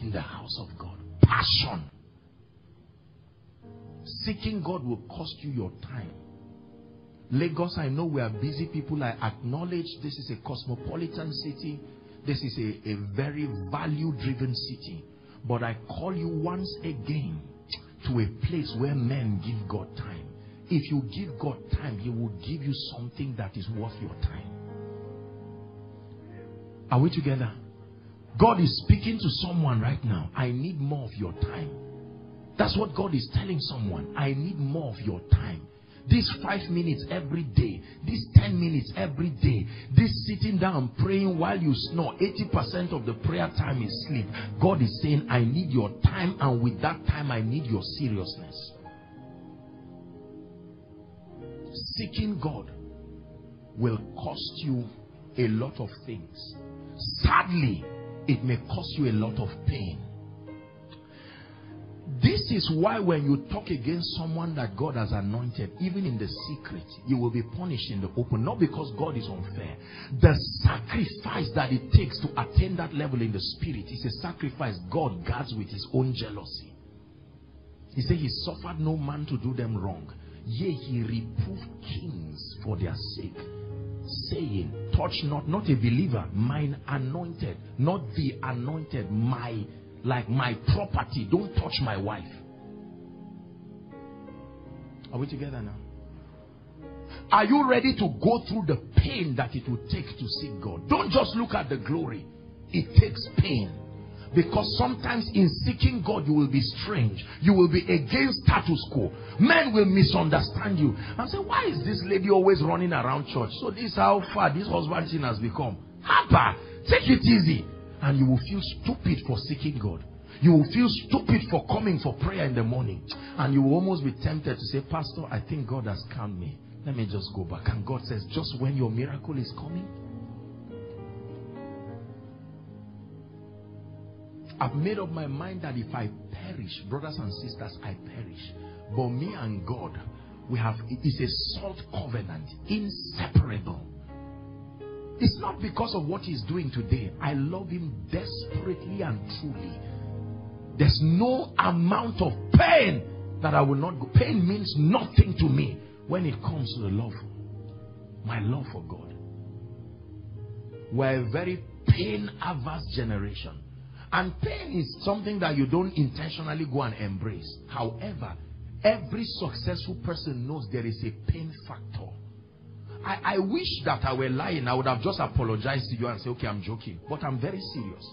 Speaker 2: in the house of God. Passion. Seeking God will cost you your time. Lagos, I know we are busy people. I acknowledge this is a cosmopolitan city. This is a, a very value driven city. But I call you once again to a place where men give God time. If you give God time, He will give you something that is worth your time. Are we together? God is speaking to someone right now. I need more of your time. That's what God is telling someone. I need more of your time. This five minutes every day, this 10 minutes every day, this sitting down praying while you snore, 80% of the prayer time is sleep. God is saying, I need your time, and with that time, I need your seriousness. Seeking God will cost you a lot of things. Sadly, it may cost you a lot of pain. This is why when you talk against someone that God has anointed, even in the secret, you will be punished in the open. Not because God is unfair. The sacrifice that it takes to attain that level in the spirit is a sacrifice God guards with his own jealousy. He said he suffered no man to do them wrong. Yea, he reproved kings for their sake. Saying, touch not, not a believer, mine anointed, not the anointed, my like my property. Don't touch my wife. Are we together now? Are you ready to go through the pain that it will take to seek God? Don't just look at the glory. It takes pain. Because sometimes in seeking God, you will be strange. You will be against status quo. Men will misunderstand you and say, Why is this lady always running around church? So, this is how far this husband thing has become. Harper, take it easy and you will feel stupid for seeking God. You will feel stupid for coming for prayer in the morning. And you will almost be tempted to say, Pastor, I think God has calmed me. Let me just go back. And God says, just when your miracle is coming, I've made up my mind that if I perish, brothers and sisters, I perish. But me and God, we have, it is a salt covenant, inseparable. It's not because of what he's doing today. I love him desperately and truly. There's no amount of pain that I will not go. Pain means nothing to me when it comes to the love. My love for God. We're a very pain averse generation. And pain is something that you don't intentionally go and embrace. However, every successful person knows there is a pain factor. I, I wish that I were lying. I would have just apologized to you and say, okay, I'm joking. But I'm very serious.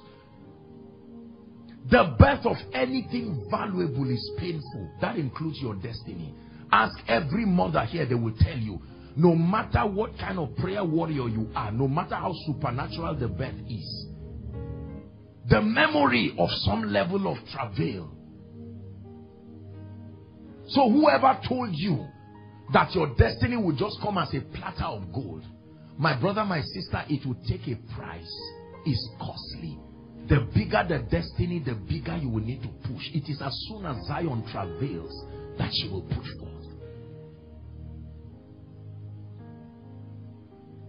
Speaker 2: The birth of anything valuable is painful. That includes your destiny. Ask every mother here, they will tell you. No matter what kind of prayer warrior you are, no matter how supernatural the birth is, the memory of some level of travail. So whoever told you that your destiny will just come as a platter of gold. My brother, my sister, it will take a price. It's costly. the bigger the destiny, the bigger you will need to push. It is as soon as Zion travails that she will push forth.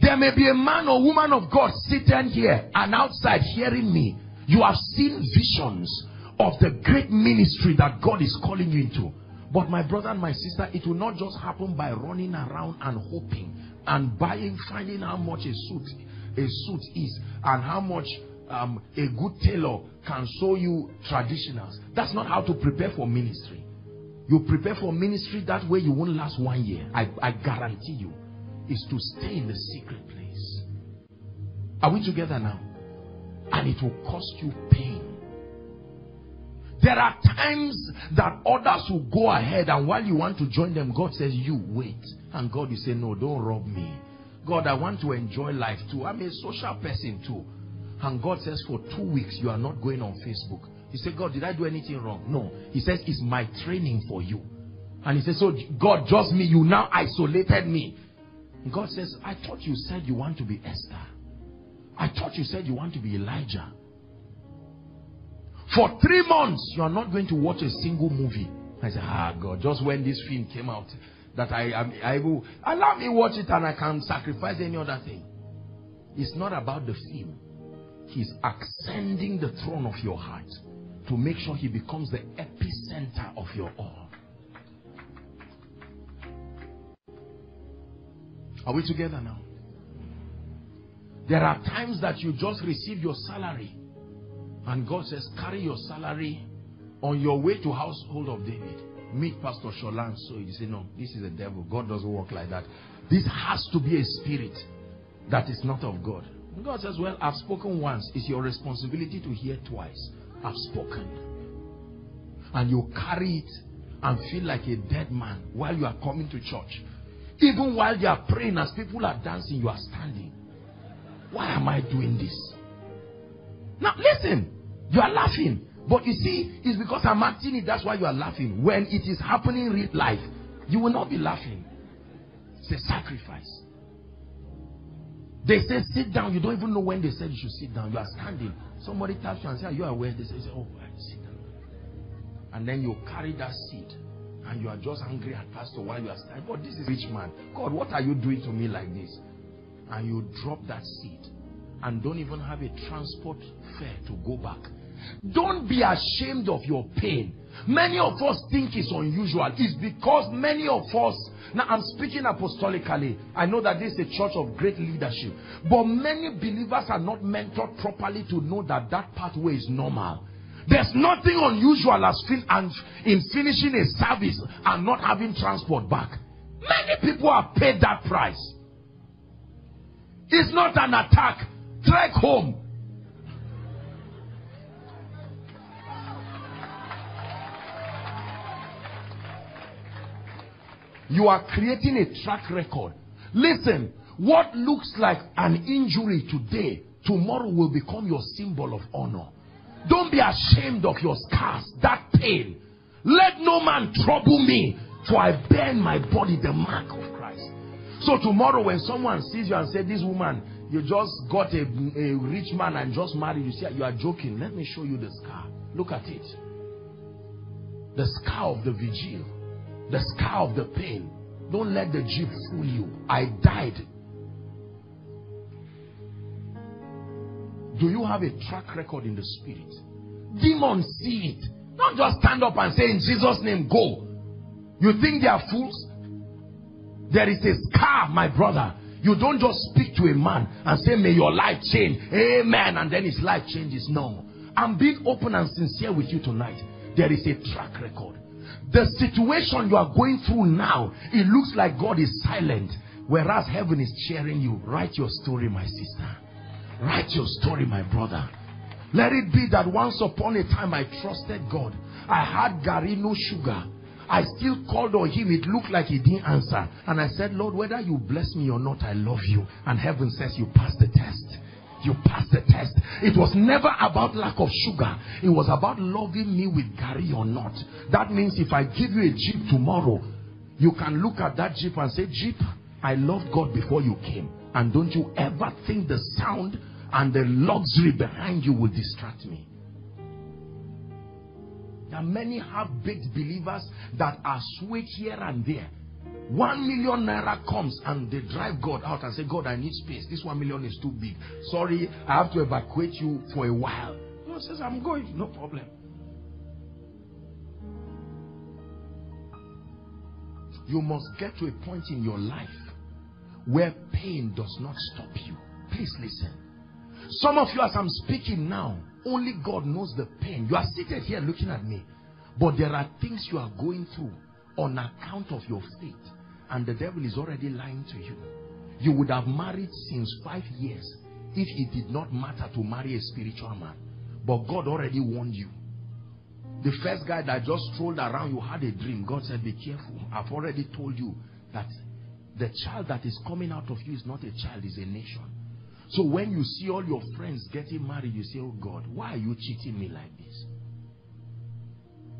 Speaker 2: There may be a man or woman of God sitting here and outside hearing me. You have seen visions of the great ministry that God is calling you into. But my brother and my sister, it will not just happen by running around and hoping and buying, finding how much a suit a suit is and how much um, a good tailor can sew you traditionals. That's not how to prepare for ministry. You prepare for ministry that way you won't last one year. I, I guarantee you. Is to stay in the secret place. Are we together now? And it will cost you pain. There are times that others will go ahead and while you want to join them, God says, you wait. And God will say, no, don't rob me. God, I want to enjoy life too. I'm a social person too. And God says, for two weeks, you are not going on Facebook. You say, God, did I do anything wrong? No. He says, it's my training for you. And he says, so God, just me, you now isolated me. God says, I thought you said you want to be Esther. I thought you said you want to be Elijah. For three months, you are not going to watch a single movie. I said, ah, God, just when this film came out, that I am I will allow me watch it and I can sacrifice any other thing. It's not about the film. He's ascending the throne of your heart to make sure he becomes the epicenter of your all. Are we together now? There are times that you just receive your salary and God says, carry your salary on your way to household of David. Meet Pastor Sholan. So you say, no, this is a devil. God doesn't work like that. This has to be a spirit that is not of God. And God says, well, I've spoken once. It's your responsibility to hear twice. I've spoken. And you carry it and feel like a dead man while you are coming to church. Even while you are praying, as people are dancing, you are standing. Why am I doing this? Now, listen. You are laughing. But you see, it's because I'm acting it, that's why you are laughing. When it is happening in real life, you will not be laughing. It's a sacrifice. They say sit down. You don't even know when they said you should sit down. You are standing. Somebody taps you and says, Are you aware? They say, Oh, sit down. And then you carry that seat and you are just angry at pastor while you are standing. But this is rich man. God, what are you doing to me like this? And you drop that seat and don't even have a transport fare to go back. Don't be ashamed of your pain. Many of us think it's unusual. It's because many of us, now I'm speaking apostolically. I know that this is a church of great leadership. But many believers are not mentored properly to know that that pathway is normal. There's nothing unusual as fin and in finishing a service and not having transport back. Many people have paid that price. It's not an attack. Trek home. You are creating a track record. Listen, what looks like an injury today, tomorrow will become your symbol of honor. Don't be ashamed of your scars, that pain. Let no man trouble me, for I bear in my body the mark of Christ. So tomorrow when someone sees you and says, this woman, you just got a, a rich man and just married, you see, you are joking. Let me show you the scar. Look at it. The scar of the vigil the scar of the pain. Don't let the jeep fool you. I died. Do you have a track record in the spirit? Demons see it. Don't just stand up and say, In Jesus' name, go. You think they are fools? There is a scar, my brother. You don't just speak to a man and say, May your life change. Amen. And then his life changes. No. I'm being open and sincere with you tonight. There is a track record. The situation you are going through now, it looks like God is silent, whereas heaven is cheering you. Write your story, my sister. Write your story, my brother. Let it be that once upon a time I trusted God. I had garri no sugar. I still called on him. It looked like he didn't answer. And I said, Lord, whether you bless me or not, I love you. And heaven says you passed the test you passed the test. It was never about lack of sugar. It was about loving me with garri or not. That means if I give you a Jeep tomorrow, you can look at that Jeep and say, Jeep, I loved God before you came. And don't you ever think the sound and the luxury behind you will distract me. Many half-baked believers that are swayed here and there. One million naira comes and they drive God out and say, God, I need space. This one million is too big. Sorry, I have to evacuate you for a while. God says, I'm going. No problem. You must get to a point in your life where pain does not stop you. Please listen. Some of you, as I'm speaking now, only God knows the pain. You are seated here looking at me. But there are things you are going through on account of your faith. And the devil is already lying to you. You would have married since five years if it did not matter to marry a spiritual man. But God already warned you. The first guy that just strolled around, you had a dream. God said, be careful. I've already told you that the child that is coming out of you is not a child, is a nation. So when you see all your friends getting married, you say, oh God, why are you cheating me like this?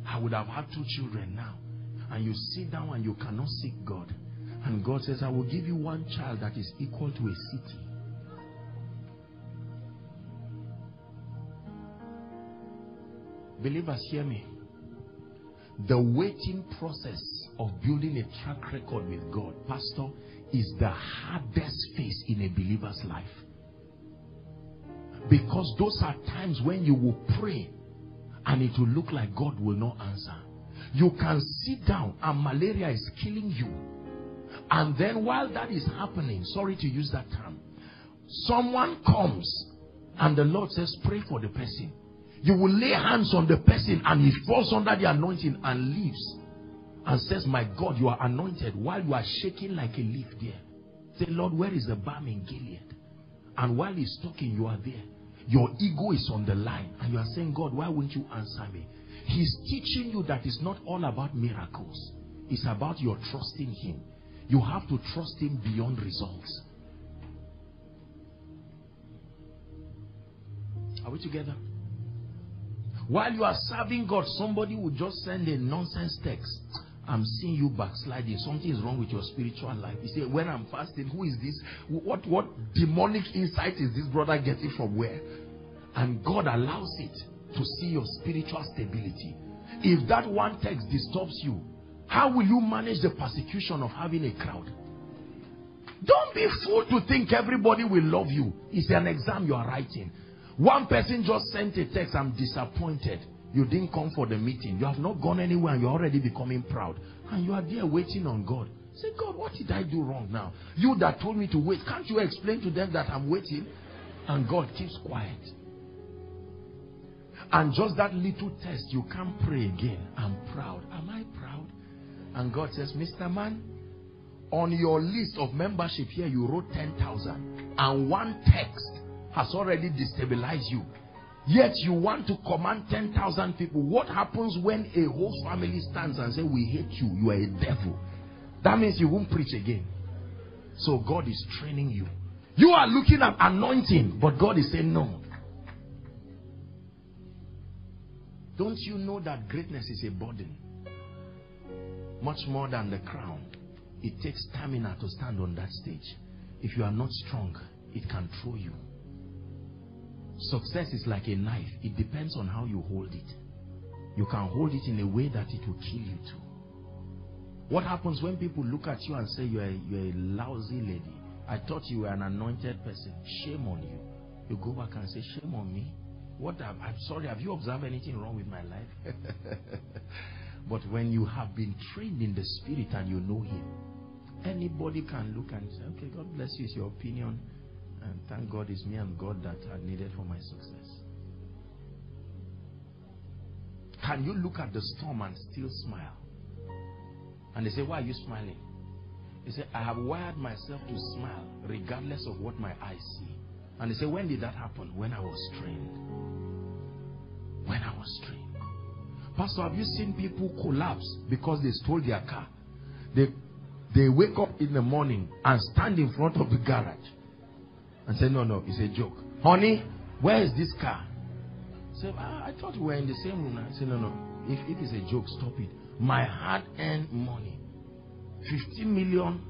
Speaker 2: I would have had two children now. And you sit down and you cannot seek God. And God says, I will give you one child that is equal to a city. Believers, hear me. The waiting process of building a track record with God, Pastor, is the hardest phase in a believer's life. Because those are times when you will pray and it will look like God will not answer. You can sit down and malaria is killing you. And then while that is happening, sorry to use that term, someone comes and the Lord says, pray for the person. You will lay hands on the person and he falls under the anointing and leaves. And says, my God, you are anointed while you are shaking like a leaf there. Say, Lord, where is the balm in Gilead? And while he's talking, you are there. Your ego is on the line. And you are saying, God, why won't you answer me? He's teaching you that it's not all about miracles. It's about your trusting him. You have to trust him beyond results. Are we together? While you are serving God, somebody will just send a nonsense text. I'm seeing you backsliding. Something is wrong with your spiritual life. You say, when I'm fasting, who is this? What, what demonic insight is this brother getting from where? And God allows it to see your spiritual stability. If that one text disturbs you, how will you manage the persecution of having a crowd? Don't be fool to think everybody will love you. It's an exam you are writing. One person just sent a text, I'm disappointed. You didn't come for the meeting. You have not gone anywhere and you're already becoming proud. And you are there waiting on God. Say, God, what did I do wrong now? You that told me to wait, can't you explain to them that I'm waiting? And God keeps quiet. And just that little test, you can't pray again. I'm proud. Am I proud? And God says, Mr. Man, on your list of membership here, you wrote 10,000. And one text has already destabilized you. Yet you want to command 10,000 people. What happens when a whole family stands and say, we hate you, you are a devil. That means you won't preach again. So God is training you. You are looking at anointing, but God is saying no. Don't you know that greatness is a burden? Much more than the crown. It takes stamina to stand on that stage. If you are not strong, it can throw you. Success is like a knife. It depends on how you hold it. You can hold it in a way that it will kill you too. What happens when people look at you and say you're a, you're a lousy lady? I thought you were an anointed person. Shame on you. You go back and say, shame on me. What have, I'm sorry, have you observed anything wrong with my life? but when you have been trained in the spirit and you know him, anybody can look and say, okay, God bless you, it's your opinion. And thank God it's me and God that are needed for my success. Can you look at the storm and still smile? And they say, why are you smiling? He said, I have wired myself to smile regardless of what my eyes see. And they say, when did that happen? When I was trained. When I was trained. Pastor, have you seen people collapse because they stole their car? They, they wake up in the morning and stand in front of the garage and say, no, no, it's a joke. Honey, where is this car? Say, ah, I thought we were in the same room. I say, no, no. If, if it's a joke, stop it. My hard-earned money, 15 million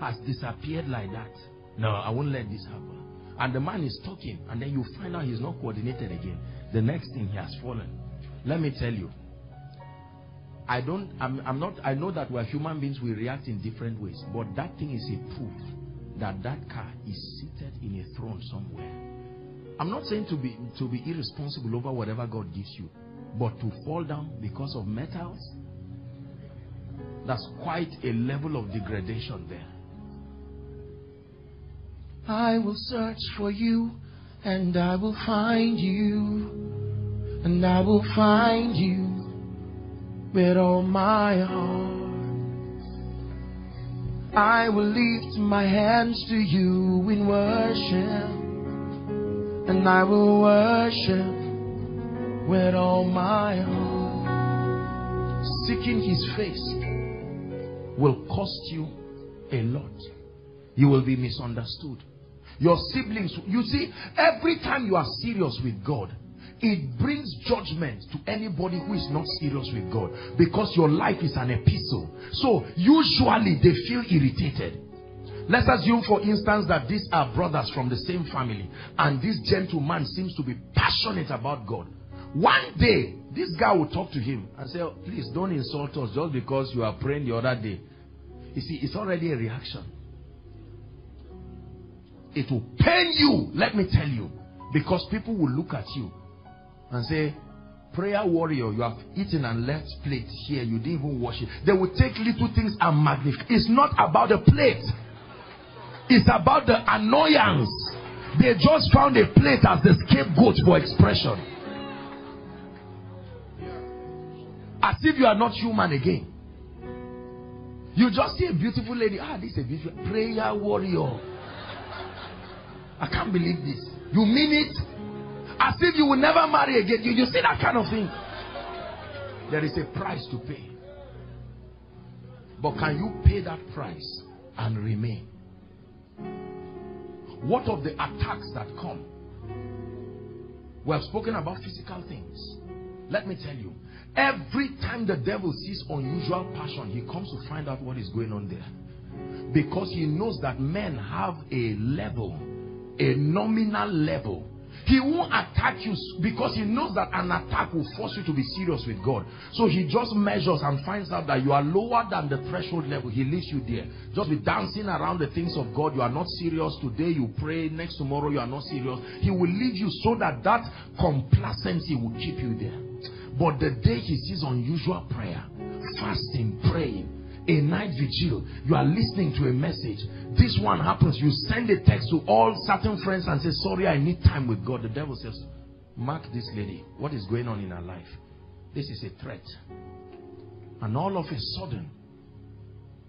Speaker 2: has disappeared like that. No, I won't let this happen. And the man is talking, and then you find out he's not coordinated again. The next thing he has fallen. Let me tell you. I don't, I'm, I'm not, I know that we're human beings, we react in different ways. But that thing is a proof that that car is seated in a throne somewhere. I'm not saying to be, to be irresponsible over whatever God gives you. But to fall down because of metals, that's quite a level of degradation there.
Speaker 3: I will search for you and I will find you and I will find you with all my heart. I will lift my hands to you in worship and I will worship with all my heart.
Speaker 2: Seeking his face will cost you a lot. You will be misunderstood. Your siblings, you see, every time you are serious with God, it brings judgment to anybody who is not serious with God because your life is an epistle. So usually they feel irritated. Let's assume, for instance, that these are brothers from the same family and this gentleman seems to be passionate about God. One day, this guy will talk to him and say, oh, Please don't insult us just because you are praying the other day. You see, it's already a reaction. It will pain you, let me tell you, because people will look at you and say, Prayer warrior, you have eaten and left plate here, you didn't even wash it. They will take little things and magnify. It's not about the plate, it's about the annoyance. They just found a plate as the scapegoat for expression. As if you are not human again. You just see a beautiful lady. Ah, this is a beautiful prayer warrior. I can't believe this. You mean it? As if you will never marry again. You, you see that kind of thing. There is a price to pay. But can you pay that price and remain? What of the attacks that come? We have spoken about physical things. Let me tell you, every time the devil sees unusual passion, he comes to find out what is going on there. Because he knows that men have a level, a nominal level he won't attack you because he knows that an attack will force you to be serious with God. So he just measures and finds out that you are lower than the threshold level. He leaves you there. Just be dancing around the things of God. You are not serious. Today you pray. Next tomorrow you are not serious. He will leave you so that that complacency will keep you there. But the day he sees unusual prayer, fasting, praying, a night vigil, you are listening to a message. This one happens, you send a text to all certain friends and say, Sorry, I need time with God. The devil says, Mark this lady. What is going on in her life? This is a threat. And all of a sudden,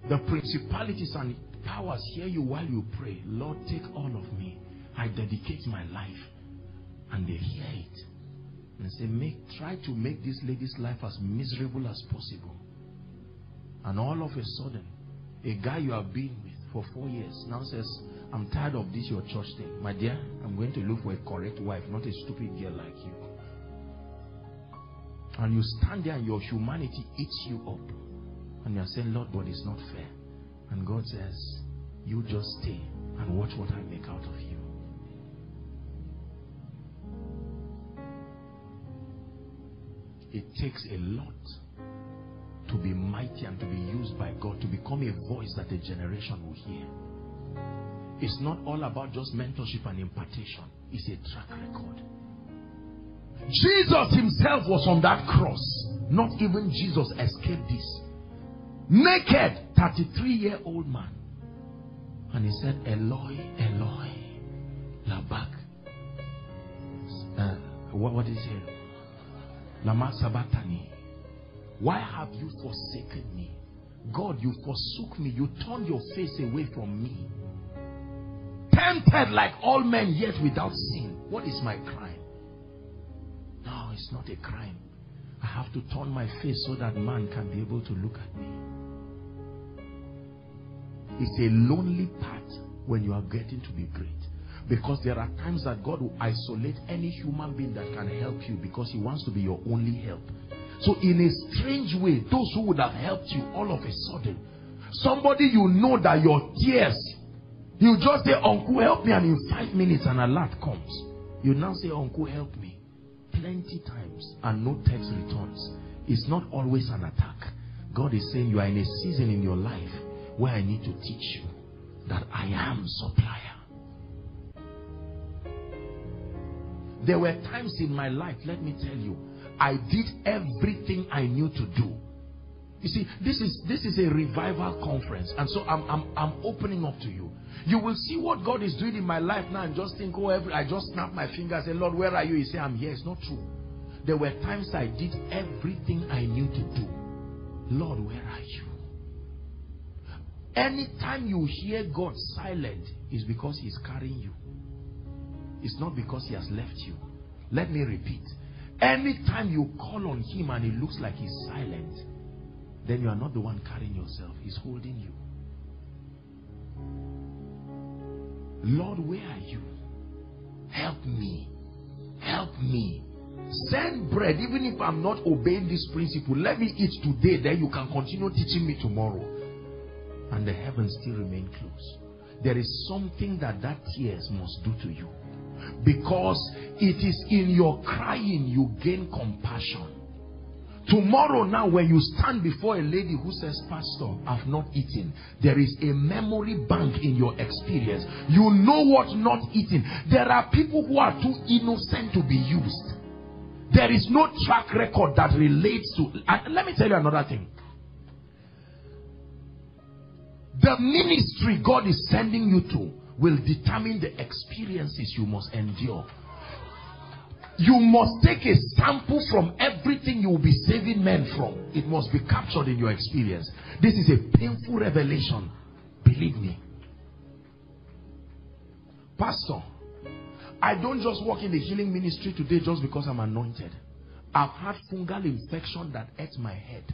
Speaker 2: the principalities and powers hear you while you pray. Lord, take all of me. I dedicate my life. And they hear it. And say, make, try to make this lady's life as miserable as possible. And all of a sudden, a guy you have been with for four years now says, I'm tired of this your church thing. My dear, I'm going to look for a correct wife, not a stupid girl like you. And you stand there and your humanity eats you up. And you're saying, Lord, but it's not fair. And God says, you just stay and watch what I make out of you. It takes a lot to be mighty and to be used by God, to become a voice that a generation will hear. It's not all about just mentorship and impartation, it's a track record. Jesus himself was on that cross. Not even Jesus escaped this. Naked, 33 year old man. And he said, Eloi, Eloi, Labak. Uh, what, what is it? Lama Sabachthani. Why have you forsaken me? God, you forsook me. You turned your face away from me. Tempted like all men, yet without sin. What is my crime? No, it's not a crime. I have to turn my face so that man can be able to look at me. It's a lonely path when you are getting to be great. Because there are times that God will isolate any human being that can help you because he wants to be your only help. So, in a strange way, those who would have helped you all of a sudden, somebody you know that your tears You just say, Uncle, help me, and in five minutes an alert comes. You now say, Uncle, help me. Plenty times, and no text returns. It's not always an attack. God is saying you are in a season in your life where I need to teach you that I am supplier. There were times in my life, let me tell you, I did everything I knew to do. You see, this is this is a revival conference, and so I'm I'm I'm opening up to you. You will see what God is doing in my life now, and just think, oh, every I just snap my fingers and say, Lord, where are you? He say, I'm here. It's not true. There were times I did everything I knew to do. Lord, where are you? Anytime you hear God silent, is because He's carrying you. It's not because He has left you. Let me repeat. Anytime you call on Him and it looks like He's silent, then you are not the one carrying yourself. He's holding you. Lord, where are you? Help me. Help me. Send bread, even if I'm not obeying this principle. Let me eat today, then you can continue teaching me tomorrow. And the heavens still remain closed. There is something that that tears must do to you. Because it is in your crying you gain compassion. Tomorrow now when you stand before a lady who says, Pastor, I've not eaten. There is a memory bank in your experience. You know what not eating. There are people who are too innocent to be used. There is no track record that relates to. And let me tell you another thing. The ministry God is sending you to will determine the experiences you must endure. You must take a sample from everything you will be saving men from. It must be captured in your experience. This is a painful revelation. Believe me. Pastor, I don't just work in the healing ministry today just because I'm anointed. I've had fungal infection that ate my head.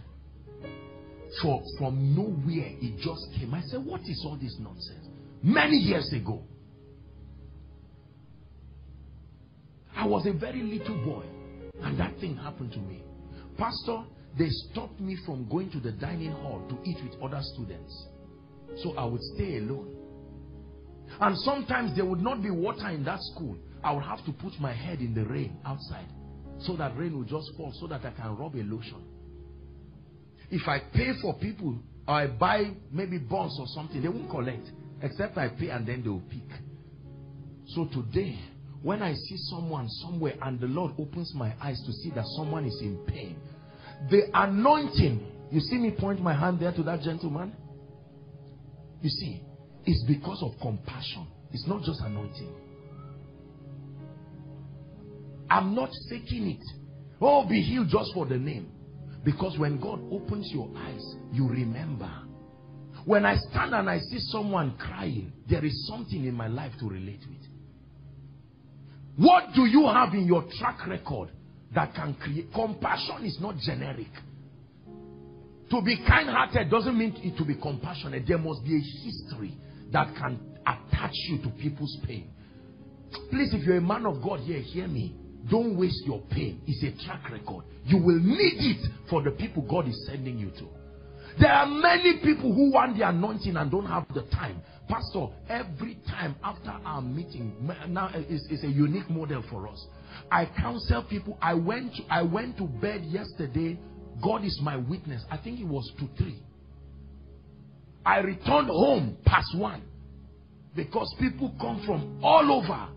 Speaker 2: For from nowhere it just came. I said, What is all this nonsense? Many years ago. I was a very little boy, and that thing happened to me. Pastor, they stopped me from going to the dining hall to eat with other students. So I would stay alone. And sometimes there would not be water in that school. I would have to put my head in the rain outside so that rain would just fall so that I can rub a lotion. If I pay for people or I buy maybe bonds or something, they won't collect except I pay and then they will pick. So today, when I see someone somewhere and the Lord opens my eyes to see that someone is in pain, the anointing, you see me point my hand there to that gentleman? You see, it's because of compassion. It's not just anointing. I'm not faking it. Oh, be healed just for the name. Because when God opens your eyes, you remember. When I stand and I see someone crying, there is something in my life to relate with. What do you have in your track record that can create? Compassion is not generic. To be kind-hearted doesn't mean it to be compassionate. There must be a history that can attach you to people's pain. Please, if you're a man of God here, hear me. Don't waste your pain. It's a track record. You will need it for the people God is sending you to. There are many people who want the anointing and don't have the time. Pastor, every time after our meeting, now eh, is a unique model for us. I counsel people. I went to, I went to bed yesterday. God is my witness. I think it was to three. I returned home past one because people come from all over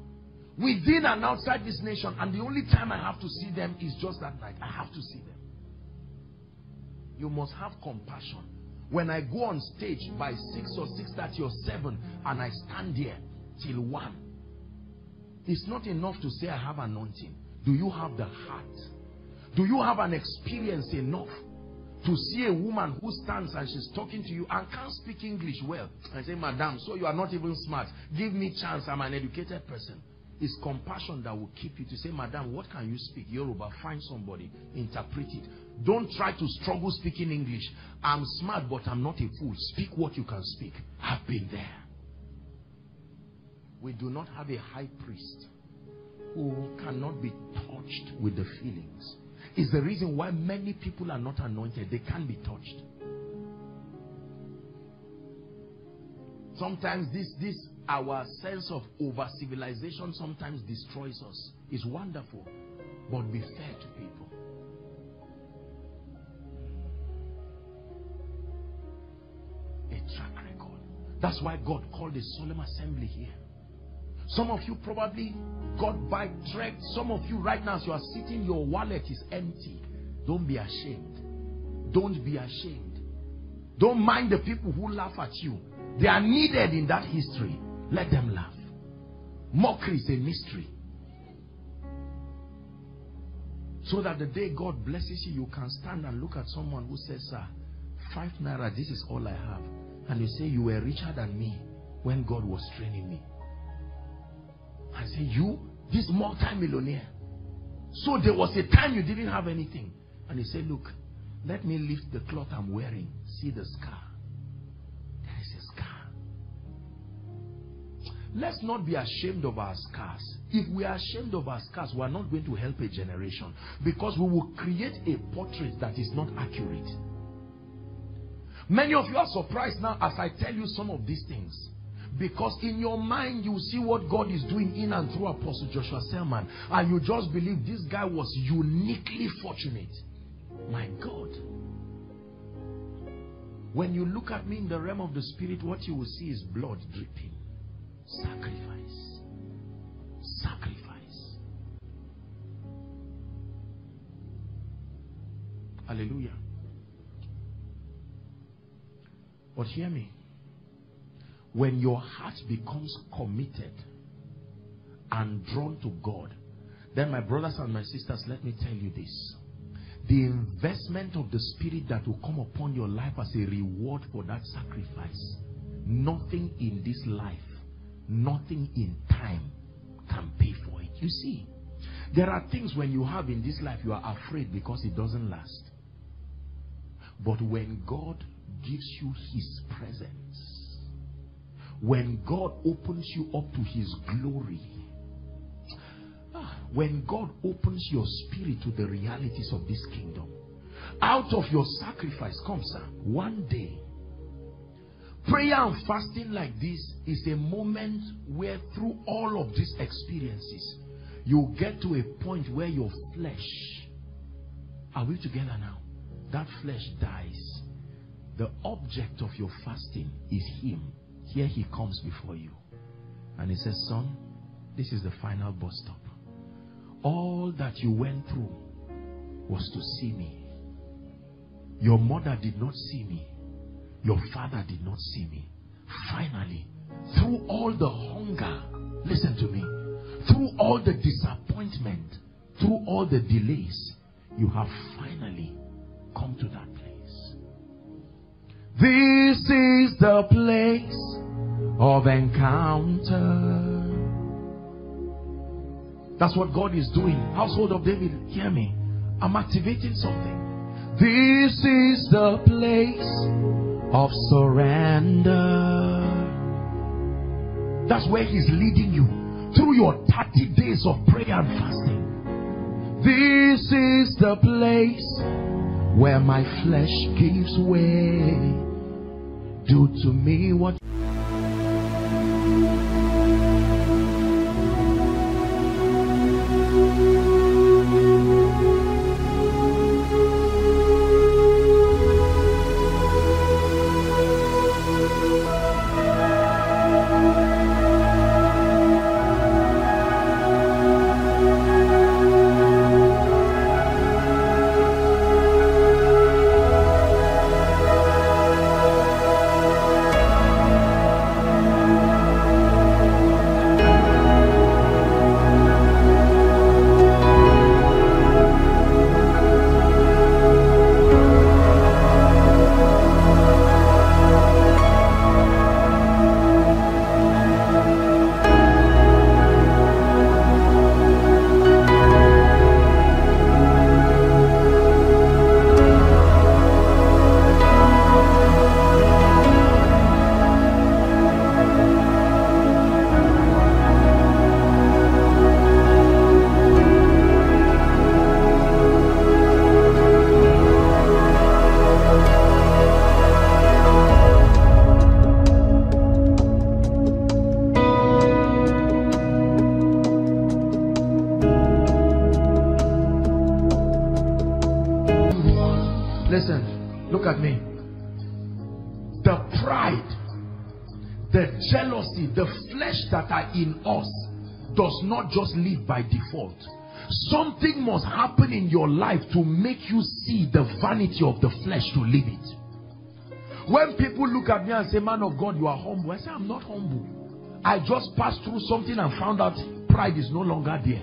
Speaker 2: within and outside this nation and the only time I have to see them is just that night. I have to see them. You must have compassion. When I go on stage by 6 or 6.30 or 7 and I stand there till 1, it's not enough to say I have anointing. Do you have the heart? Do you have an experience enough to see a woman who stands and she's talking to you and can't speak English well and say, Madam, so you are not even smart. Give me chance. I'm an educated person. It's compassion that will keep you to say, Madam, what can you speak? Yoruba, find somebody, interpret it. Don't try to struggle speaking English. I'm smart, but I'm not a fool. Speak what you can speak. I've been there. We do not have a high priest who cannot be touched with the feelings. Is the reason why many people are not anointed. They can't be touched. Sometimes this, this our sense of over civilization sometimes destroys us. It's wonderful, but be fair to people. Track record. That's why God called a solemn assembly here. Some of you probably got tracked. Some of you right now, as you are sitting, your wallet is empty. Don't be ashamed. Don't be ashamed. Don't mind the people who laugh at you. They are needed in that history. Let them laugh. Mockery is a mystery. So that the day God blesses you, you can stand and look at someone who says, Sir, five naira, this is all I have. And you say, You were richer than me when God was training me. I say, You, this multi-millionaire. So there was a time you didn't have anything. And he said, Look, let me lift the cloth I'm wearing. See the scar. There is a scar. Let's not be ashamed of our scars. If we are ashamed of our scars, we are not going to help a generation because we will create a portrait that is not accurate. Many of you are surprised now as I tell you some of these things. Because in your mind, you see what God is doing in and through Apostle Joshua Selman. And you just believe this guy was uniquely fortunate. My God. When you look at me in the realm of the spirit, what you will see is blood dripping. Sacrifice. Sacrifice. Hallelujah. But hear me. When your heart becomes committed and drawn to God, then my brothers and my sisters, let me tell you this. The investment of the Spirit that will come upon your life as a reward for that sacrifice, nothing in this life, nothing in time can pay for it. You see, there are things when you have in this life you are afraid because it doesn't last. But when God gives you his presence, when God opens you up to his glory, when God opens your spirit to the realities of this kingdom, out of your sacrifice comes sir, one day. Prayer and fasting like this is a moment where through all of these experiences, you get to a point where your flesh, are we together now? That flesh dies the object of your fasting is Him. Here He comes before you. And He says, Son, this is the final bus stop. All that you went through was to see me. Your mother did not see me. Your father did not see me. Finally, through all the hunger, listen to me, through all the disappointment, through all the delays, you have finally come to that place. This is the place of encounter. That's what God is doing. Household of David, hear me. I'm activating something. This is the place of surrender. That's where He's leading you through your 30 days of prayer and fasting. This is the place where my flesh gives way do to me what just live by default. Something must happen in your life to make you see the vanity of the flesh to live it. When people look at me and say, man of God, you are humble. I say, I'm not humble. I just passed through something and found out pride is no longer there.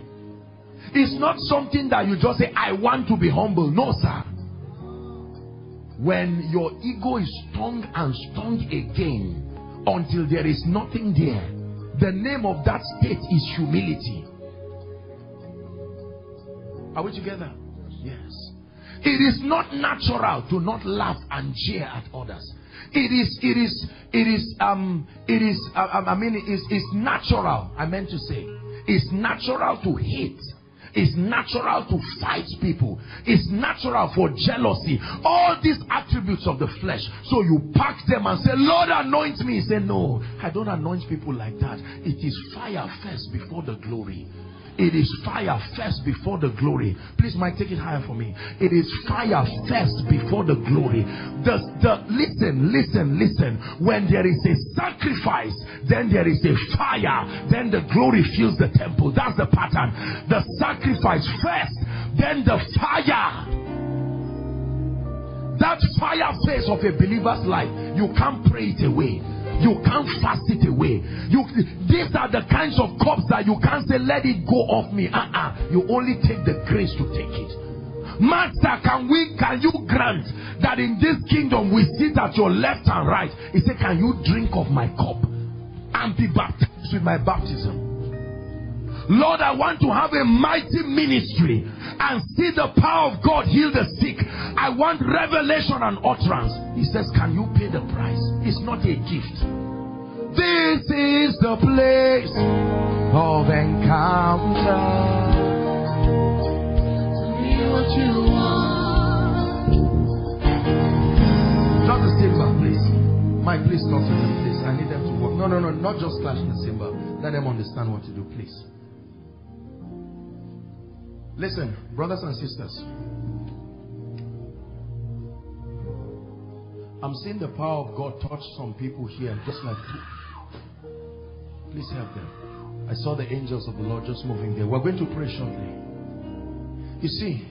Speaker 2: It's not something that you just say, I want to be humble. No, sir. When your ego is strong and strong again until there is nothing there, the name of that state is humility. Are we together? Yes. It is not natural to not laugh and jeer at others. It is, it is, it is, um, it is, uh, I mean, it is, it's natural, I meant to say. It's natural to hate. It's natural to fight people. It's natural for jealousy. All these attributes of the flesh. So you pack them and say, Lord, anoint me. He said, No, I don't anoint people like that. It is fire first before the glory. It is fire first before the glory. Please, Mike, take it higher for me. It is fire first before the glory. The, the, listen, listen, listen. When there is a sacrifice, then there is a fire. Then the glory fills the temple. That's the pattern. The sacrifice first, then the fire. That fire face of a believer's life, you can't pray it away. You can't fast it away. You, these are the kinds of cups that you can't say, let it go off me. Uh-uh. You only take the grace to take it. Master, can we, can you grant that in this kingdom we sit at your left and right? He said, can you drink of my cup and be baptized with my baptism? Lord, I want to have a mighty ministry and see the power of God heal the sick. I want revelation and utterance. He says, Can you pay the price? It's not a gift. This is the place of encounter. what you want. Not the cymbal, please. Mike, please to them, please. I need them to work. No, no, no, not just clashing the cymbal. Let them understand what to do, please. Listen, brothers and sisters. I'm seeing the power of God touch some people here, just like Please help them. I saw the angels of the Lord just moving there. We're going to pray shortly. You see,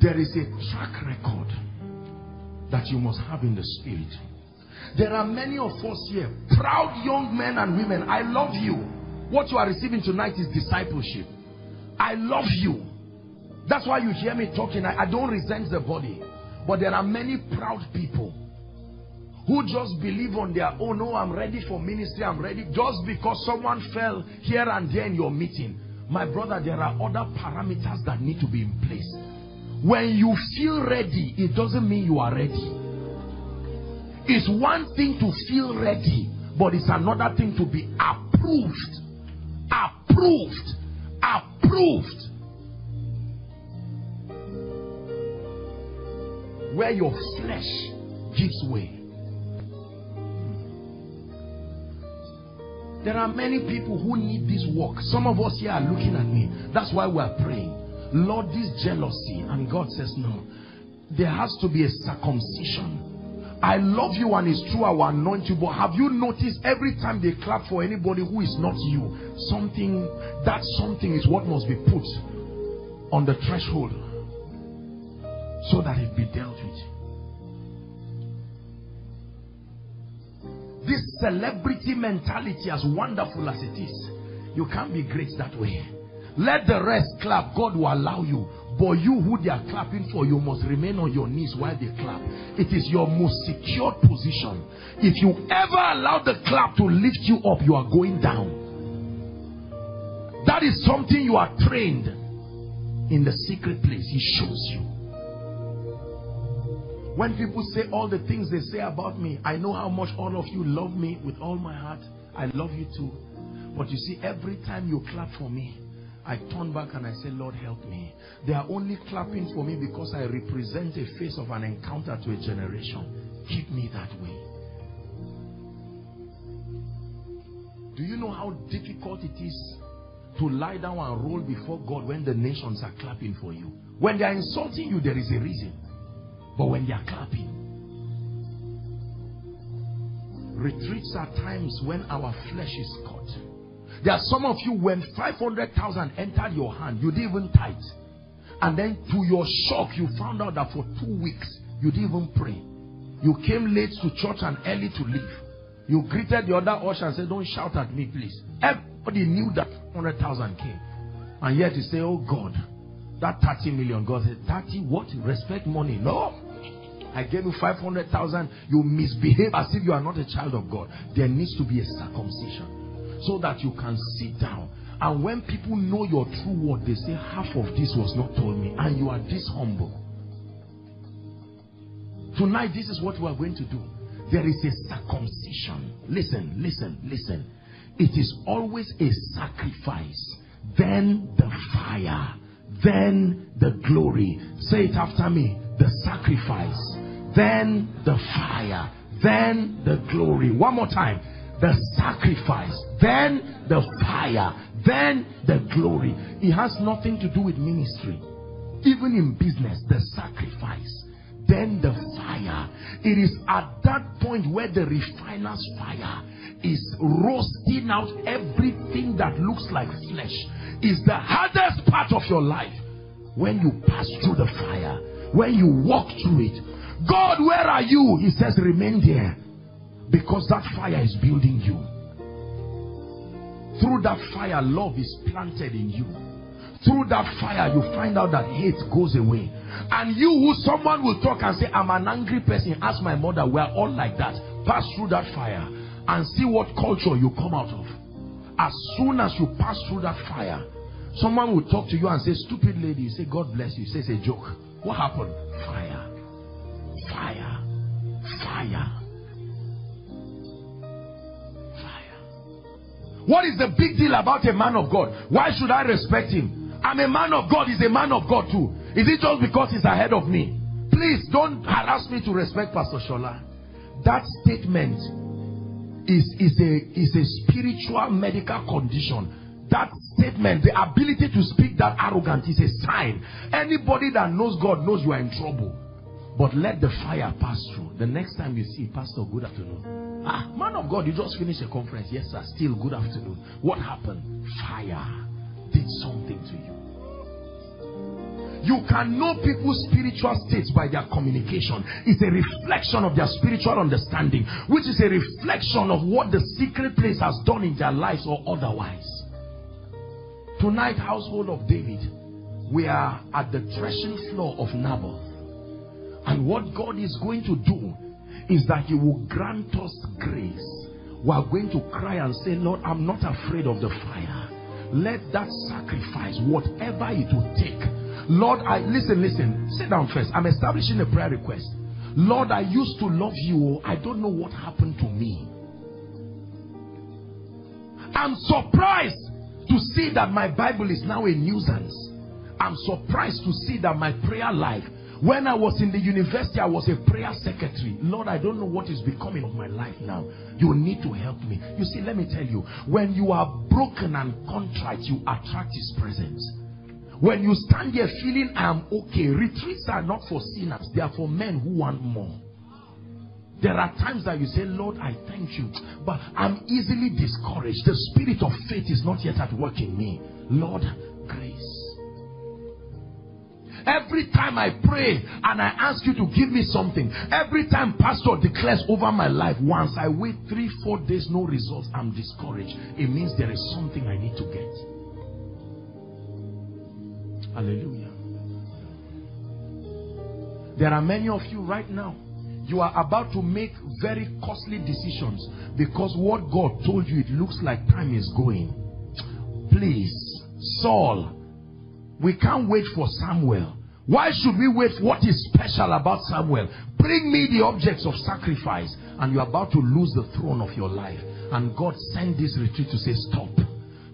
Speaker 2: there is a track record that you must have in the spirit. There are many of us here, proud young men and women. I love you. What you are receiving tonight is discipleship. I love you. That's why you hear me talking. I, I don't resent the body. But there are many proud people who just believe on their own, oh, no, I'm ready for ministry, I'm ready. Just because someone fell here and there in your meeting. My brother, there are other parameters that need to be in place. When you feel ready, it doesn't mean you are ready. It's one thing to feel ready, but it's another thing to be approved. Approved approved. Where your flesh gives way. There are many people who need this work. Some of us here are looking at me. That's why we are praying. Lord, this jealousy. And God says, no. There has to be a circumcision I love you and it's true I will anoint you. But have you noticed every time they clap for anybody who is not you, something, that something is what must be put on the threshold so that it be dealt with. This celebrity mentality, as wonderful as it is, you can't be great that way. Let the rest clap. God will allow you. But you who they are clapping for, you must remain on your knees while they clap. It is your most secure position. If you ever allow the clap to lift you up, you are going down. That is something you are trained in the secret place. He shows you. When people say all the things they say about me, I know how much all of you love me with all my heart. I love you too. But you see, every time you clap for me, I turn back and I say, Lord, help me. They are only clapping for me because I represent a face of an encounter to a generation. Keep me that way. Do you know how difficult it is to lie down and roll before God when the nations are clapping for you? When they are insulting you, there is a reason. But when they are clapping, retreats are times when our flesh is caught. There are some of you, when 500,000 entered your hand, you didn't even tithe. And then to your shock, you found out that for two weeks, you didn't even pray. You came late to church and early to leave. You greeted the other usher and said, don't shout at me, please. Everybody knew that 100,000 came. And yet you say, oh God, that 30 million. God said, 30 what? Respect money. No. I gave you 500,000. You misbehave as if you are not a child of God. There needs to be a circumcision so that you can sit down. And when people know your true word, they say, half of this was not told me. And you are this humble. Tonight, this is what we are going to do. There is a circumcision. Listen, listen, listen. It is always a sacrifice. Then the fire. Then the glory. Say it after me. The sacrifice. Then the fire. Then the glory. One more time. The sacrifice. Then the fire. Then the glory. It has nothing to do with ministry. Even in business, the sacrifice then the fire. It is at that point where the refiner's fire is roasting out everything that looks like flesh. Is the hardest part of your life when you pass through the fire, when you walk through it. God, where are you? He says, remain there because that fire is building you. Through that fire, love is planted in you. Through that fire, you find out that hate goes away. And you who someone will talk and say, I'm an angry person. Ask my mother, we're all like that. Pass through that fire and see what culture you come out of. As soon as you pass through that fire, someone will talk to you and say, Stupid lady. You say, God bless you. Say, it's a joke. What happened? Fire. Fire. Fire. What is the big deal about a man of God? Why should I respect him? I'm a man of God. He's a man of God too. Is it just because he's ahead of me? Please don't harass me to respect Pastor Shola. That statement is, is, a, is a spiritual medical condition. That statement, the ability to speak that arrogant is a sign. Anybody that knows God knows you are in trouble. But let the fire pass through. The next time you see Pastor, good afternoon. Ah, man of God, you just finished a conference. Yes, sir. Still good afternoon. What happened? Fire did something to you. You can know people's spiritual states by their communication. It's a reflection of their spiritual understanding, which is a reflection of what the secret place has done in their lives or otherwise. Tonight, household of David, we are at the threshing floor of Naboth. And what God is going to do is that He will grant us grace. We are going to cry and say, Lord, I'm not afraid of the fire. Let that sacrifice, whatever it will take, Lord, I listen, listen. Sit down first. I'm establishing a prayer request. Lord, I used to love you. I don't know what happened to me. I'm surprised to see that my Bible is now a nuisance. I'm surprised to see that my prayer life, when I was in the university, I was a prayer secretary. Lord, I don't know what is becoming of my life now. You need to help me. You see, let me tell you, when you are broken and contrite, you attract His presence. When you stand there feeling I am okay, retreats are not for sinners, they are for men who want more. There are times that you say, Lord, I thank you, but I'm easily discouraged. The spirit of faith is not yet at work in me. Lord, grace. Every time I pray and I ask you to give me something, every time pastor declares over my life, once I wait three, four days, no results, I'm discouraged. It means there is something I need to get. Hallelujah. There are many of you right now. You are about to make very costly decisions because what God told you, it looks like time is going. Please, Saul, we can't wait for Samuel. Why should we wait? What is special about Samuel? Bring me the objects of sacrifice, and you're about to lose the throne of your life. And God sent this retreat to say, Stop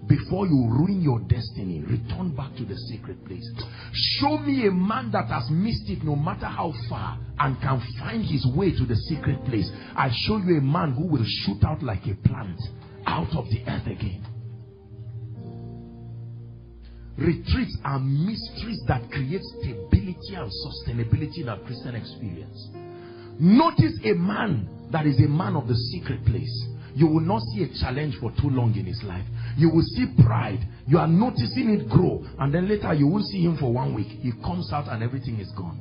Speaker 2: before you ruin your destiny, return back to the secret place. Show me a man that has missed it no matter how far and can find his way to the secret place. I show you a man who will shoot out like a plant out of the earth again. Retreats are mysteries that create stability and sustainability in our Christian experience. Notice a man that is a man of the secret place. You will not see a challenge for too long in his life. You will see pride. You are noticing it grow. And then later you will see him for one week. He comes out and everything is gone.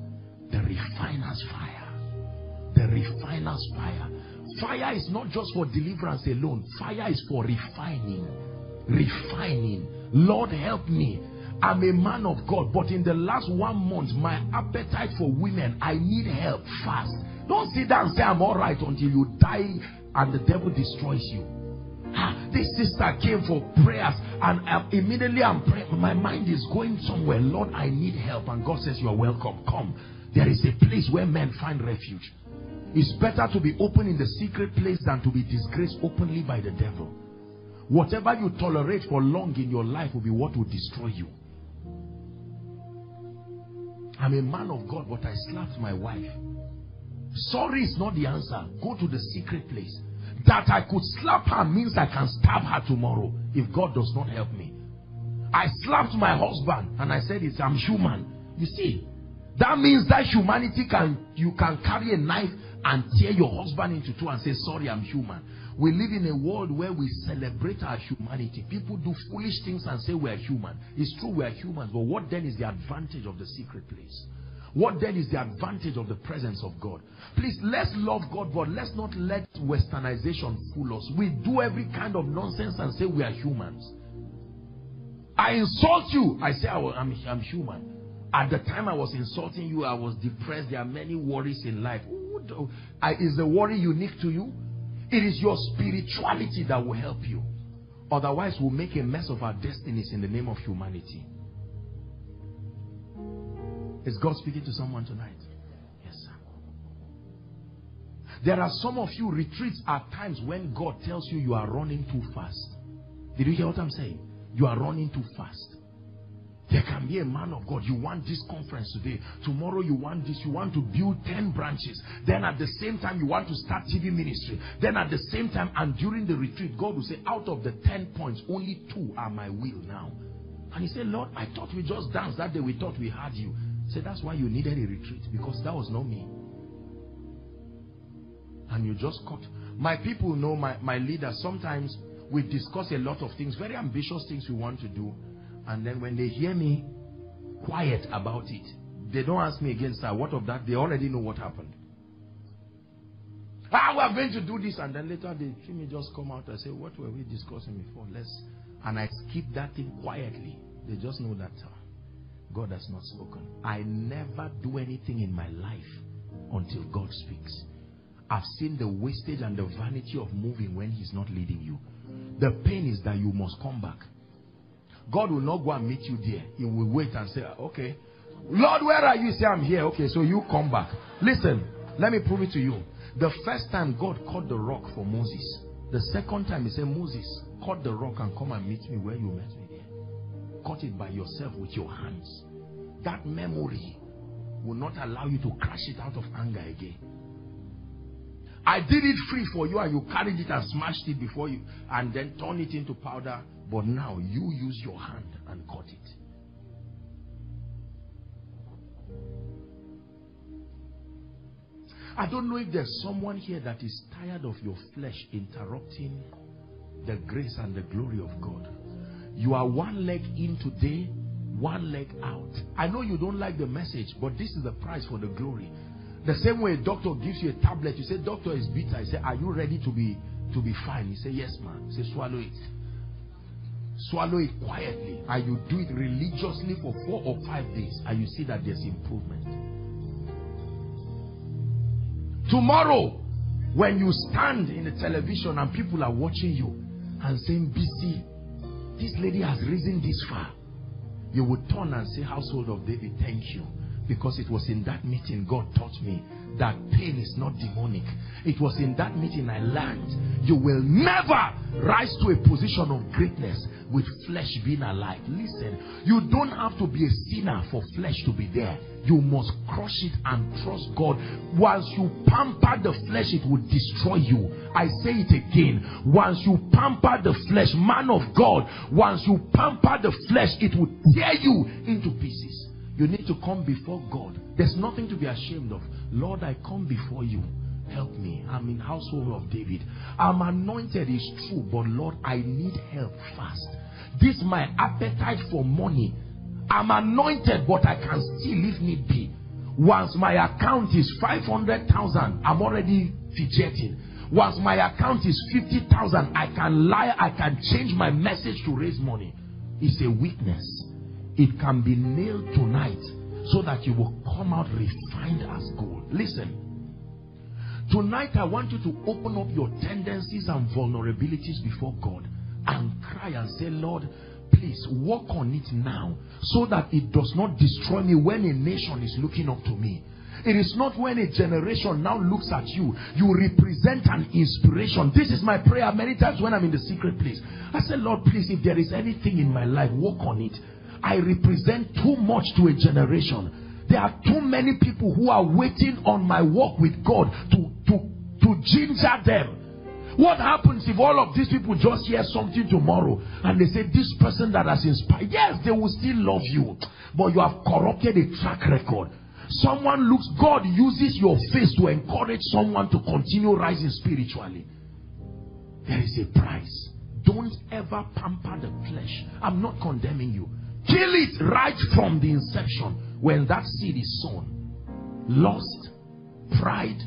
Speaker 2: The refiner's fire. The refiner's fire. Fire is not just for deliverance alone. Fire is for refining. Refining. Lord help me. I'm a man of God, but in the last one month, my appetite for women, I need help fast. Don't sit down and say I'm all right until you die and the devil destroys you. Ah, this sister came for prayers and uh, immediately I'm praying. My mind is going somewhere. Lord, I need help. And God says, You are welcome. Come. There is a place where men find refuge. It's better to be open in the secret place than to be disgraced openly by the devil. Whatever you tolerate for long in your life will be what will destroy you. I'm a man of God, but I slapped my wife. Sorry is not the answer. Go to the secret place. That I could slap her means I can stab her tomorrow if God does not help me. I slapped my husband and I said, it's, I'm human. You see, that means that humanity can, you can carry a knife and tear your husband into two and say, sorry, I'm human. We live in a world where we celebrate our humanity. People do foolish things and say we're human. It's true we're humans, but what then is the advantage of the secret place? What then is the advantage of the presence of God? Please, let's love God, but let's not let westernization fool us. We do every kind of nonsense and say we are humans. I insult you. I say I'm, I'm human. At the time I was insulting you, I was depressed. There are many worries in life. Is the worry unique to you? It is your spirituality that will help you. Otherwise, we'll make a mess of our destinies in the name of humanity. Is God speaking to someone tonight? Yes, sir. There are some of you retreats at times when God tells you you are running too fast. Did you hear what I'm saying? You are running too fast. There can be a man of God. You want this conference today. Tomorrow you want this. You want to build 10 branches. Then at the same time you want to start TV ministry. Then at the same time and during the retreat, God will say, out of the 10 points, only two are my will now. And he said, Lord, I thought we just danced that day. We thought we had you. Said, that's why you needed a retreat. Because that was not me. And you just cut. My people know my, my leaders. Sometimes we discuss a lot of things, very ambitious things we want to do. And then when they hear me quiet about it, they don't ask me again, sir, what of that? They already know what happened. Ah, we are going to do this. And then later they see me just come out and say, what were we discussing before? Let's, and I keep that thing quietly. They just know that uh, God has not spoken. I never do anything in my life until God speaks. I've seen the wastage and the vanity of moving when he's not leading you. The pain is that you must come back. God will not go and meet you there. He will wait and say, ah, okay, Lord, where are you? Say, I'm here. Okay, so you come back. Listen, let me prove it to you. The first time God cut the rock for Moses. The second time he said, Moses, cut the rock and come and meet me where you met me there. Cut it by yourself with your hands. That memory will not allow you to crash it out of anger again. I did it free for you and you carried it and smashed it before you and then turned it into powder but now you use your hand and cut it. I don't know if there's someone here that is tired of your flesh interrupting the grace and the glory of God. You are one leg in today, one leg out. I know you don't like the message, but this is the price for the glory. The same way a doctor gives you a tablet, you say, Doctor is bitter. I say, Are you ready to be to be fine? He say, Yes, man. Say, swallow it. Swallow it quietly and you do it religiously for four or five days and you see that there's improvement. Tomorrow, when you stand in the television and people are watching you and saying, BC, this lady has risen this far. You would turn and say, household of David, thank you. Because it was in that meeting God taught me that pain is not demonic. It was in that meeting I learned you will never rise to a position of greatness with flesh being alive. Listen, you don't have to be a sinner for flesh to be there. You must crush it and trust God. Once you pamper the flesh, it will destroy you. I say it again. Once you pamper the flesh, man of God, once you pamper the flesh, it will tear you into pieces. You need to come before God. There's nothing to be ashamed of. Lord, I come before you. Help me. I'm in household of David. I'm anointed is true, but Lord, I need help fast. This my appetite for money. I'm anointed, but I can still leave me be. Once my account is 500,000, I'm already fidgeting. Once my account is 50,000, I can lie, I can change my message to raise money. It's a weakness. It can be nailed tonight so that you will come out refined as gold. Listen. Tonight, I want you to open up your tendencies and vulnerabilities before God and cry and say, Lord, please work on it now so that it does not destroy me when a nation is looking up to me. It is not when a generation now looks at you, you represent an inspiration. This is my prayer many times when I'm in the secret place. I say, Lord, please, if there is anything in my life, work on it. I represent too much to a generation. There are too many people who are waiting on my walk with God to, to, to ginger them. What happens if all of these people just hear something tomorrow and they say, This person that has inspired, yes, they will still love you, but you have corrupted a track record. Someone looks, God uses your face to encourage someone to continue rising spiritually. There is a price. Don't ever pamper the flesh. I'm not condemning you. Kill it right from the inception when that seed is sown. Lust, pride,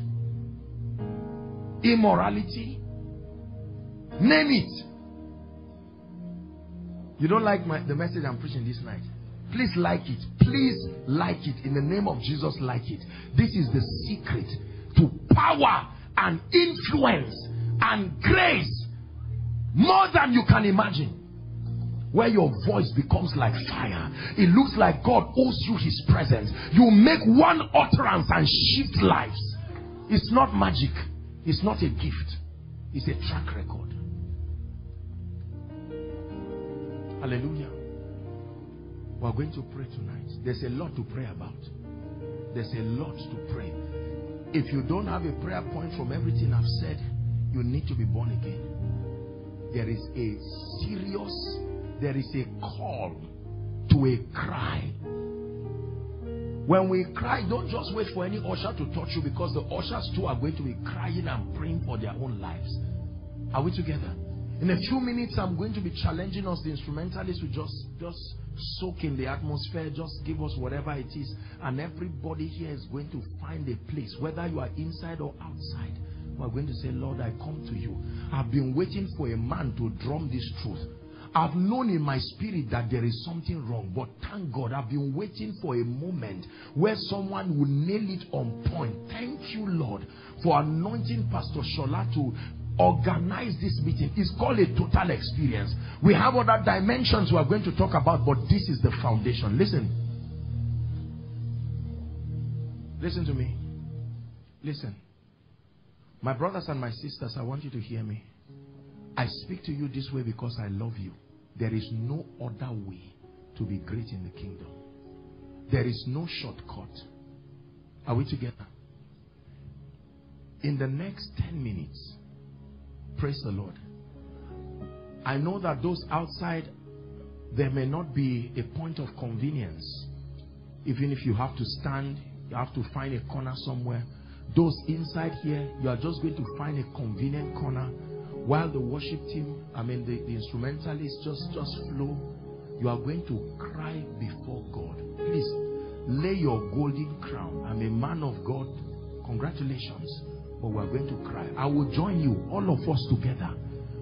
Speaker 2: immorality, name it. You don't like my, the message I'm preaching this night? Please like it. Please like it. In the name of Jesus, like it. This is the secret to power and influence and grace more than you can imagine. Where your voice becomes like fire. It looks like God owes you his presence. You make one utterance and shift lives. It's not magic. It's not a gift. It's a track record. Hallelujah. We're going to pray tonight. There's a lot to pray about. There's a lot to pray. If you don't have a prayer point from everything I've said, you need to be born again. There is a serious, there is a call to a cry. When we cry, don't just wait for any usher to touch you because the ushers too are going to be crying and praying for their own lives. Are we together? In a few minutes, I'm going to be challenging us, the instrumentalists, to just, just soak in the atmosphere, just give us whatever it is. And everybody here is going to find a place, whether you are inside or outside. We're going to say, Lord, I come to you. I've been waiting for a man to drum this truth. I've known in my spirit that there is something wrong, but thank God I've been waiting for a moment where someone will nail it on point. Thank you, Lord, for anointing Pastor Shola to organize this meeting. It's called a total experience. We have other dimensions we are going to talk about, but this is the foundation. Listen. Listen to me. Listen. My brothers and my sisters, I want you to hear me. I speak to you this way because I love you. There is no other way to be great in the kingdom. There is no shortcut. Are we together? In the next 10 minutes, praise the Lord. I know that those outside, there may not be a point of convenience. Even if you have to stand, you have to find a corner somewhere. Those inside here, you are just going to find a convenient corner while the worship team, I mean the, the instrumentalists just, just flow. You are going to cry before God. Please lay your golden crown. I'm a man of God. Congratulations. But we're going to cry. I will join you, all of us together.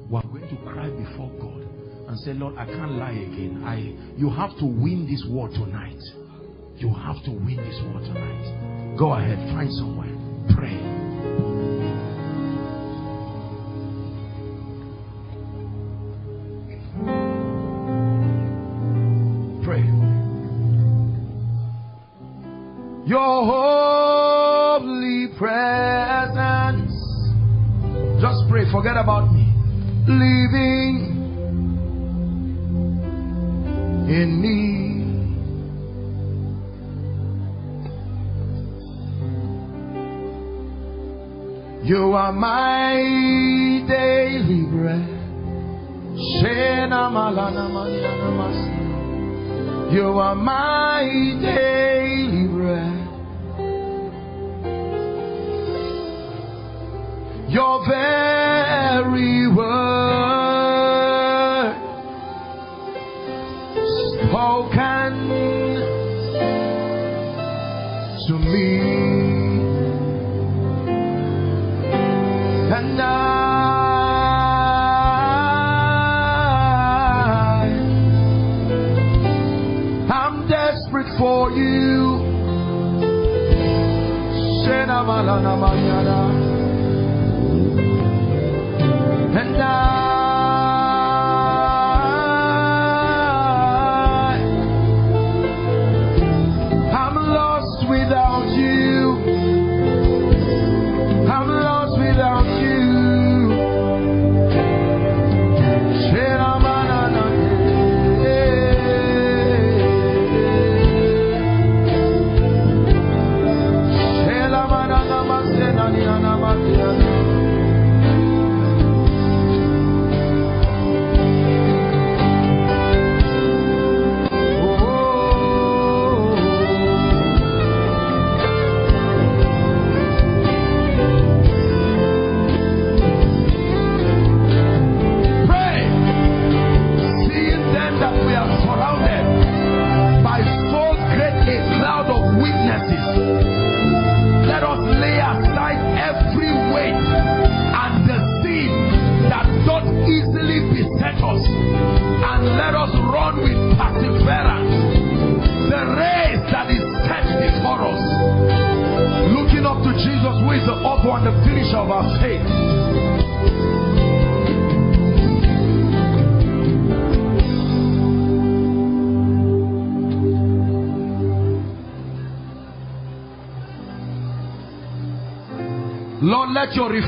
Speaker 2: We're going to cry before God and say, Lord, I can't lie again. I you have to win this war tonight. You have to win this war tonight. Go ahead, find somewhere. Pray. Forget about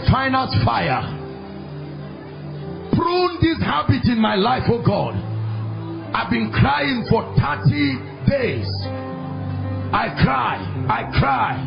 Speaker 2: refiner's fire. Prune this habit in my life, oh God. I've been crying for 30 days. I cry, I cry,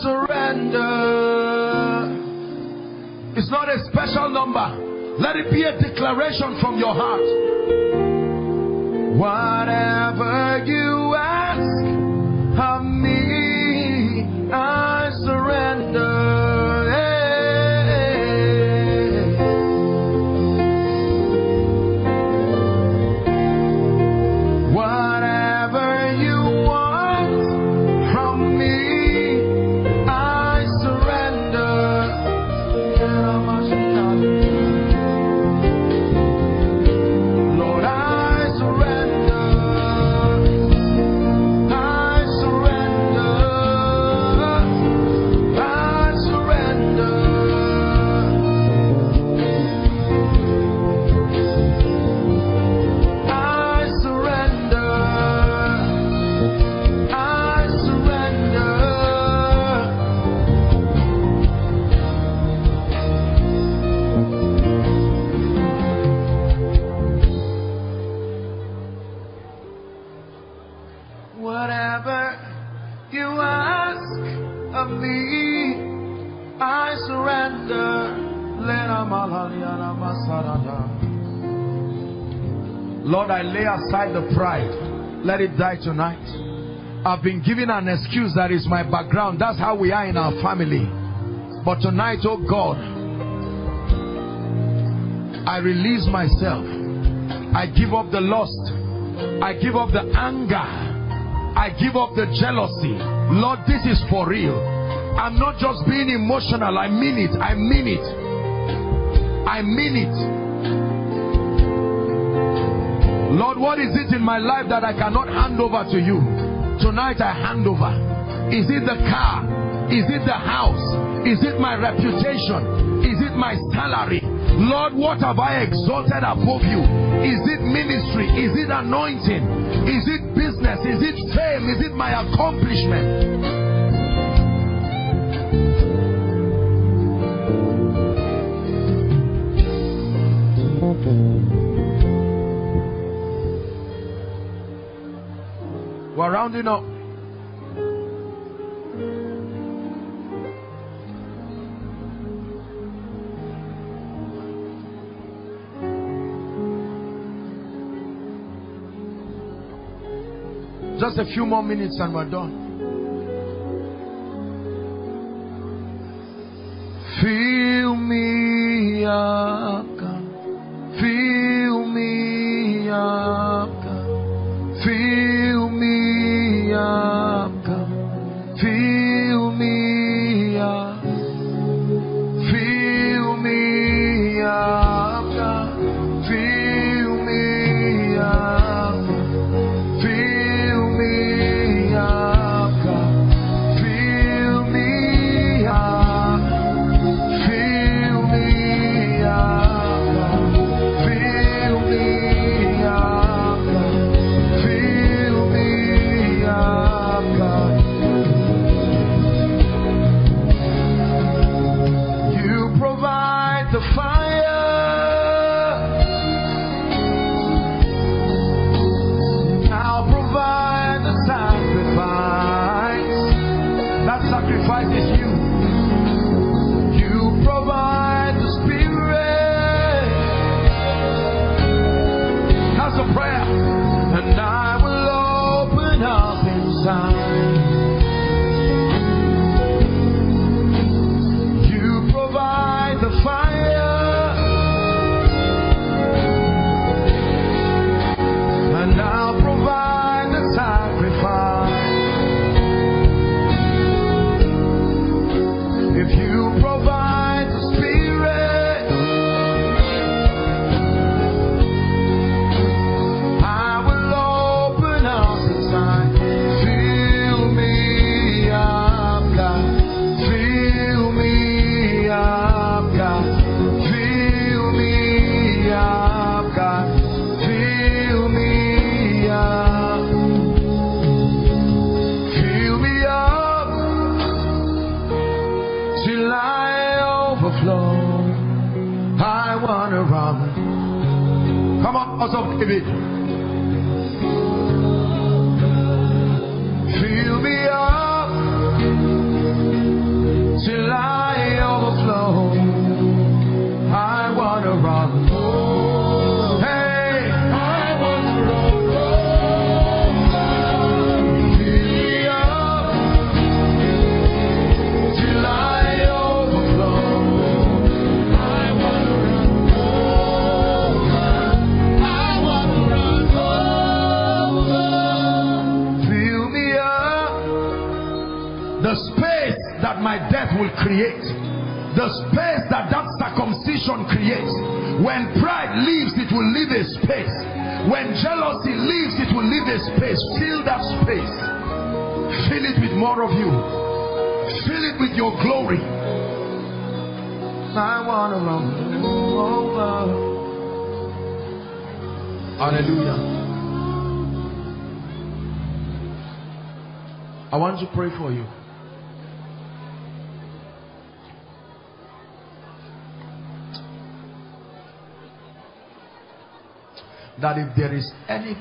Speaker 2: Surrender. It's not a special number. Let it be a declaration from your heart. Whatever you Lord, I lay aside the pride. Let it die tonight. I've been given an excuse that is my background. That's how we are in our family. But tonight, oh God, I release myself. I give up the lust. I give up the anger. I give up the jealousy. Lord, this is for real. I'm not just being emotional. I mean it. I mean it. I mean it. Lord, what is it in my life that I cannot hand over to you? Tonight I hand over. Is it the car? Is it the house? Is it my reputation? Is it my salary? Lord, what have I exalted above you? Is it ministry? Is it anointing? Is it business? Is it fame? Is it my accomplishment? Mm-hmm. We're rounding up. Just a few more minutes and we're done.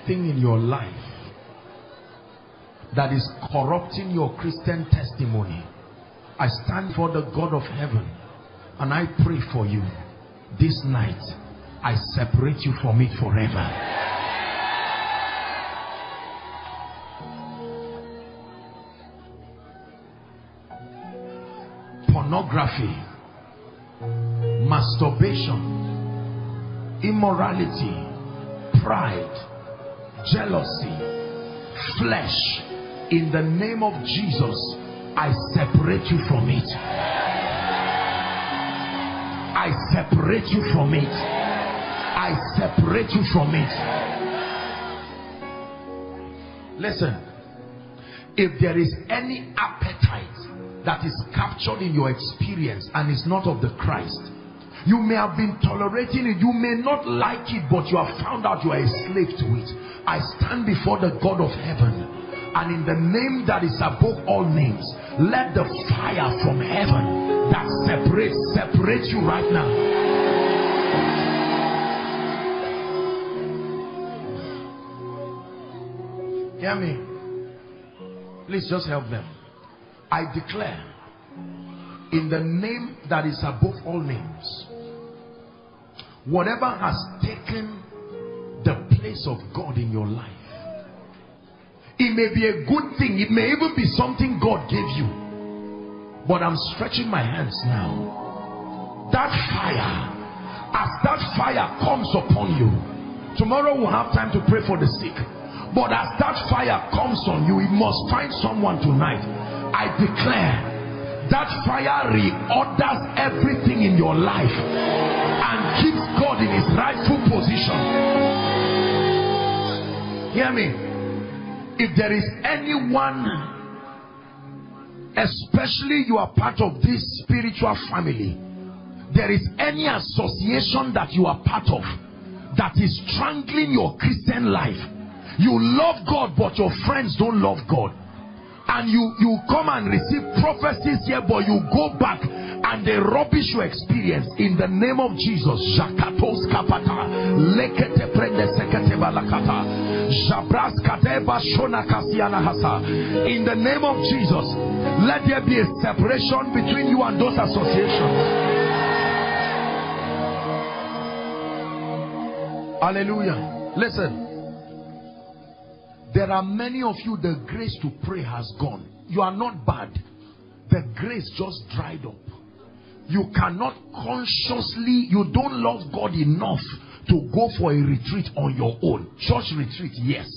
Speaker 2: Anything in your life that is corrupting your Christian testimony, I stand for the God of heaven and I pray for you this night. I separate you from it forever. pornography, masturbation, immorality, pride, jealousy, flesh. In the name of Jesus, I separate you from it. I separate you from it. I separate you from it. Listen, if there is any appetite that is captured in your experience and is not of the Christ. You may have been tolerating it. You may not like it, but you have found out you are a slave to it. I stand before the God of heaven and in the name that is above all names, let the fire from heaven that separates, separate you right now. Hear me. Please just help them. I declare in the name that is above all names, whatever has taken place of God in your life, it may be a good thing, it may even be something God gave you. But I'm stretching my hands now. That fire, as that fire comes upon you, tomorrow we'll have time to pray for the sick. But as that fire comes on you, it must find someone tonight I declare that fire reorders everything in your life and keeps God in his rightful position. Hear me. If there is anyone, especially you are part of this spiritual family, there is any association that you are part of that is strangling your Christian life. You love God, but your friends don't love God and you you come and receive prophecies here but you go back and they rubbish your experience in the name of Jesus Jakatos kapata lekete prende sekete balakata jabras kateba shona kasiana hasa in the name of Jesus let there be a separation between you and those associations hallelujah listen there are many of you, the grace to pray has gone. You are not bad. The grace just dried up. You cannot consciously, you don't love God enough to go for a retreat on your own. Church retreat, yes.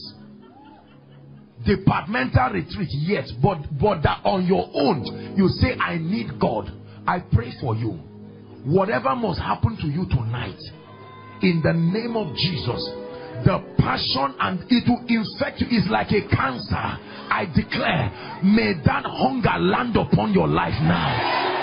Speaker 2: Departmental retreat, yes. But, but that on your own, you say, I need God. I pray for you. Whatever must happen to you tonight, in the name of Jesus, the passion and it will infect you is like a cancer i declare may that hunger land upon your life now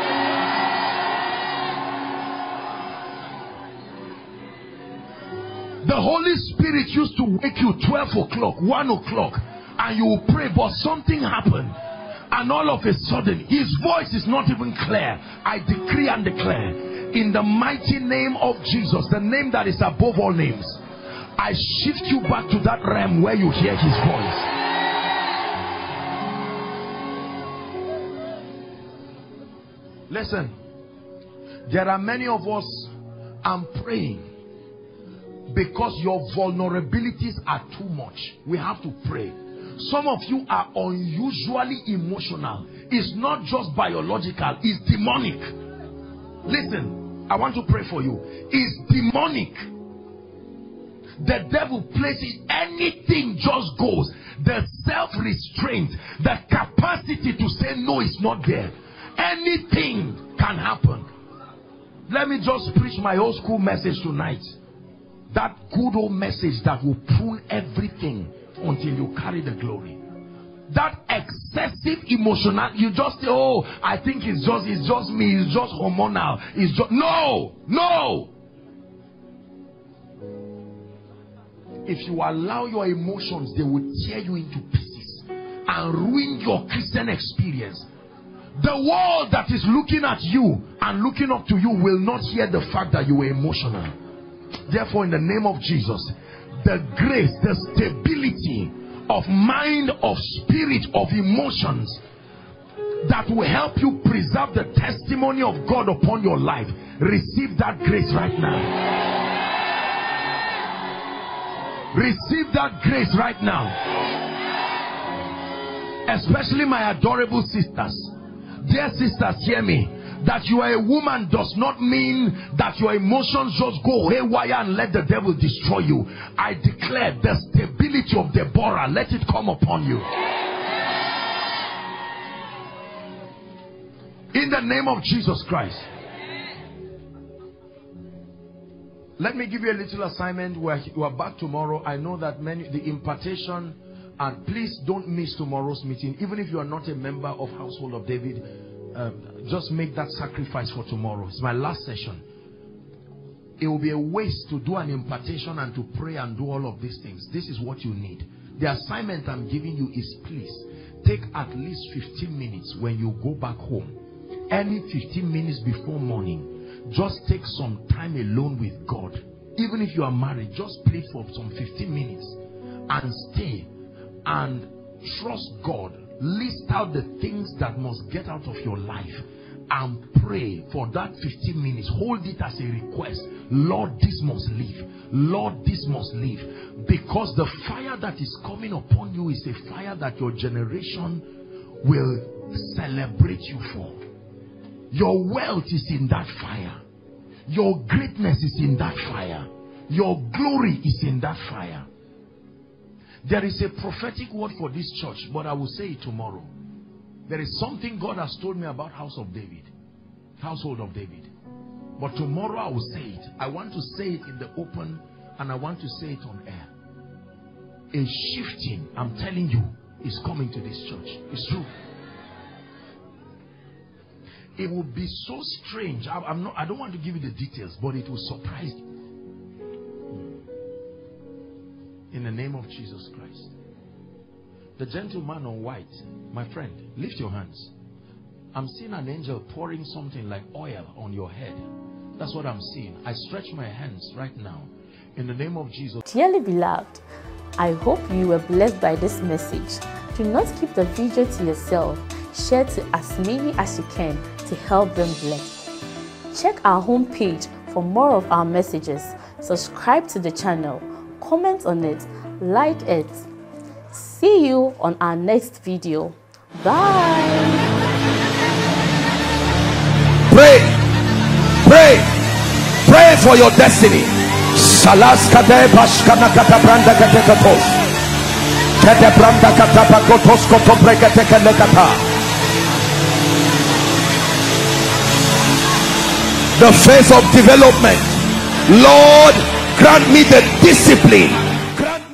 Speaker 2: the holy spirit used to wake you 12 o'clock 1 o'clock and you will pray but something happened and all of a sudden his voice is not even clear i decree and declare in the mighty name of jesus the name that is above all names I shift you back to that realm where you hear his voice. Listen, there are many of us, I'm praying because your vulnerabilities are too much. We have to pray. Some of you are unusually emotional. It's not just biological, it's demonic. Listen, I want to pray for you. It's demonic the devil places anything just goes the self-restraint the capacity to say no is not there anything can happen. Let me just preach my old school message tonight. That good old message that will pull everything until you carry the glory. That excessive emotional, you just say, oh, I think it's just, it's just me, it's just hormonal. It's just, no, no. If you allow your emotions, they will tear you into pieces and ruin your Christian experience. The world that is looking at you and looking up to you will not hear the fact that you were emotional. Therefore, in the name of Jesus, the grace, the stability of mind, of spirit, of emotions that will help you preserve the testimony of God upon your life. Receive that grace right now. Receive that grace right now. Especially my adorable sisters. Dear sisters, hear me. That you are a woman does not mean that your emotions just go haywire and let the devil destroy you. I declare the stability of Deborah, let it come upon you. In the name of Jesus Christ. Let me give you a little assignment. We're, we're back tomorrow. I know that many, the impartation, and please don't miss tomorrow's meeting. Even if you are not a member of Household of David, um, just make that sacrifice for tomorrow. It's my last session. It will be a waste to do an impartation and to pray and do all of these things. This is what you need. The assignment I'm giving you is please take at least 15 minutes when you go back home. Any 15 minutes before morning, just take some time alone with God. Even if you are married, just pray for some 15 minutes and stay and trust God list out the things that must get out of your life and pray for that 15 minutes. Hold it as a request. Lord, this must leave. Lord, this must leave. Because the fire that is coming upon you is a fire that your generation will celebrate you for. Your wealth is in that fire. Your greatness is in that fire. Your glory is in that fire. There is a prophetic word for this church, but I will say it tomorrow. There is something God has told me about house of David, household of David. But tomorrow I will say it. I want to say it in the open and I want to say it on air. A shifting, I'm telling you, is coming to this church. It's true. It will be so strange. I, am not, I don't want to give you the details, but it will surprise you. In the name of Jesus Christ. The gentleman on white, my friend, lift your hands. I'm seeing an angel pouring something like oil on your head. That's what I'm seeing. I stretch my hands right now. In the name of Jesus.
Speaker 4: Dearly beloved, I hope you were blessed by this message. Do not keep the video to yourself. Share to as many as you can to help them bless. Check our homepage for more of our messages. Subscribe to the channel comment on it, like it. See you on our next video. Bye.
Speaker 2: Pray. Pray. Pray for your destiny. The phase of development. Lord, grant me the discipline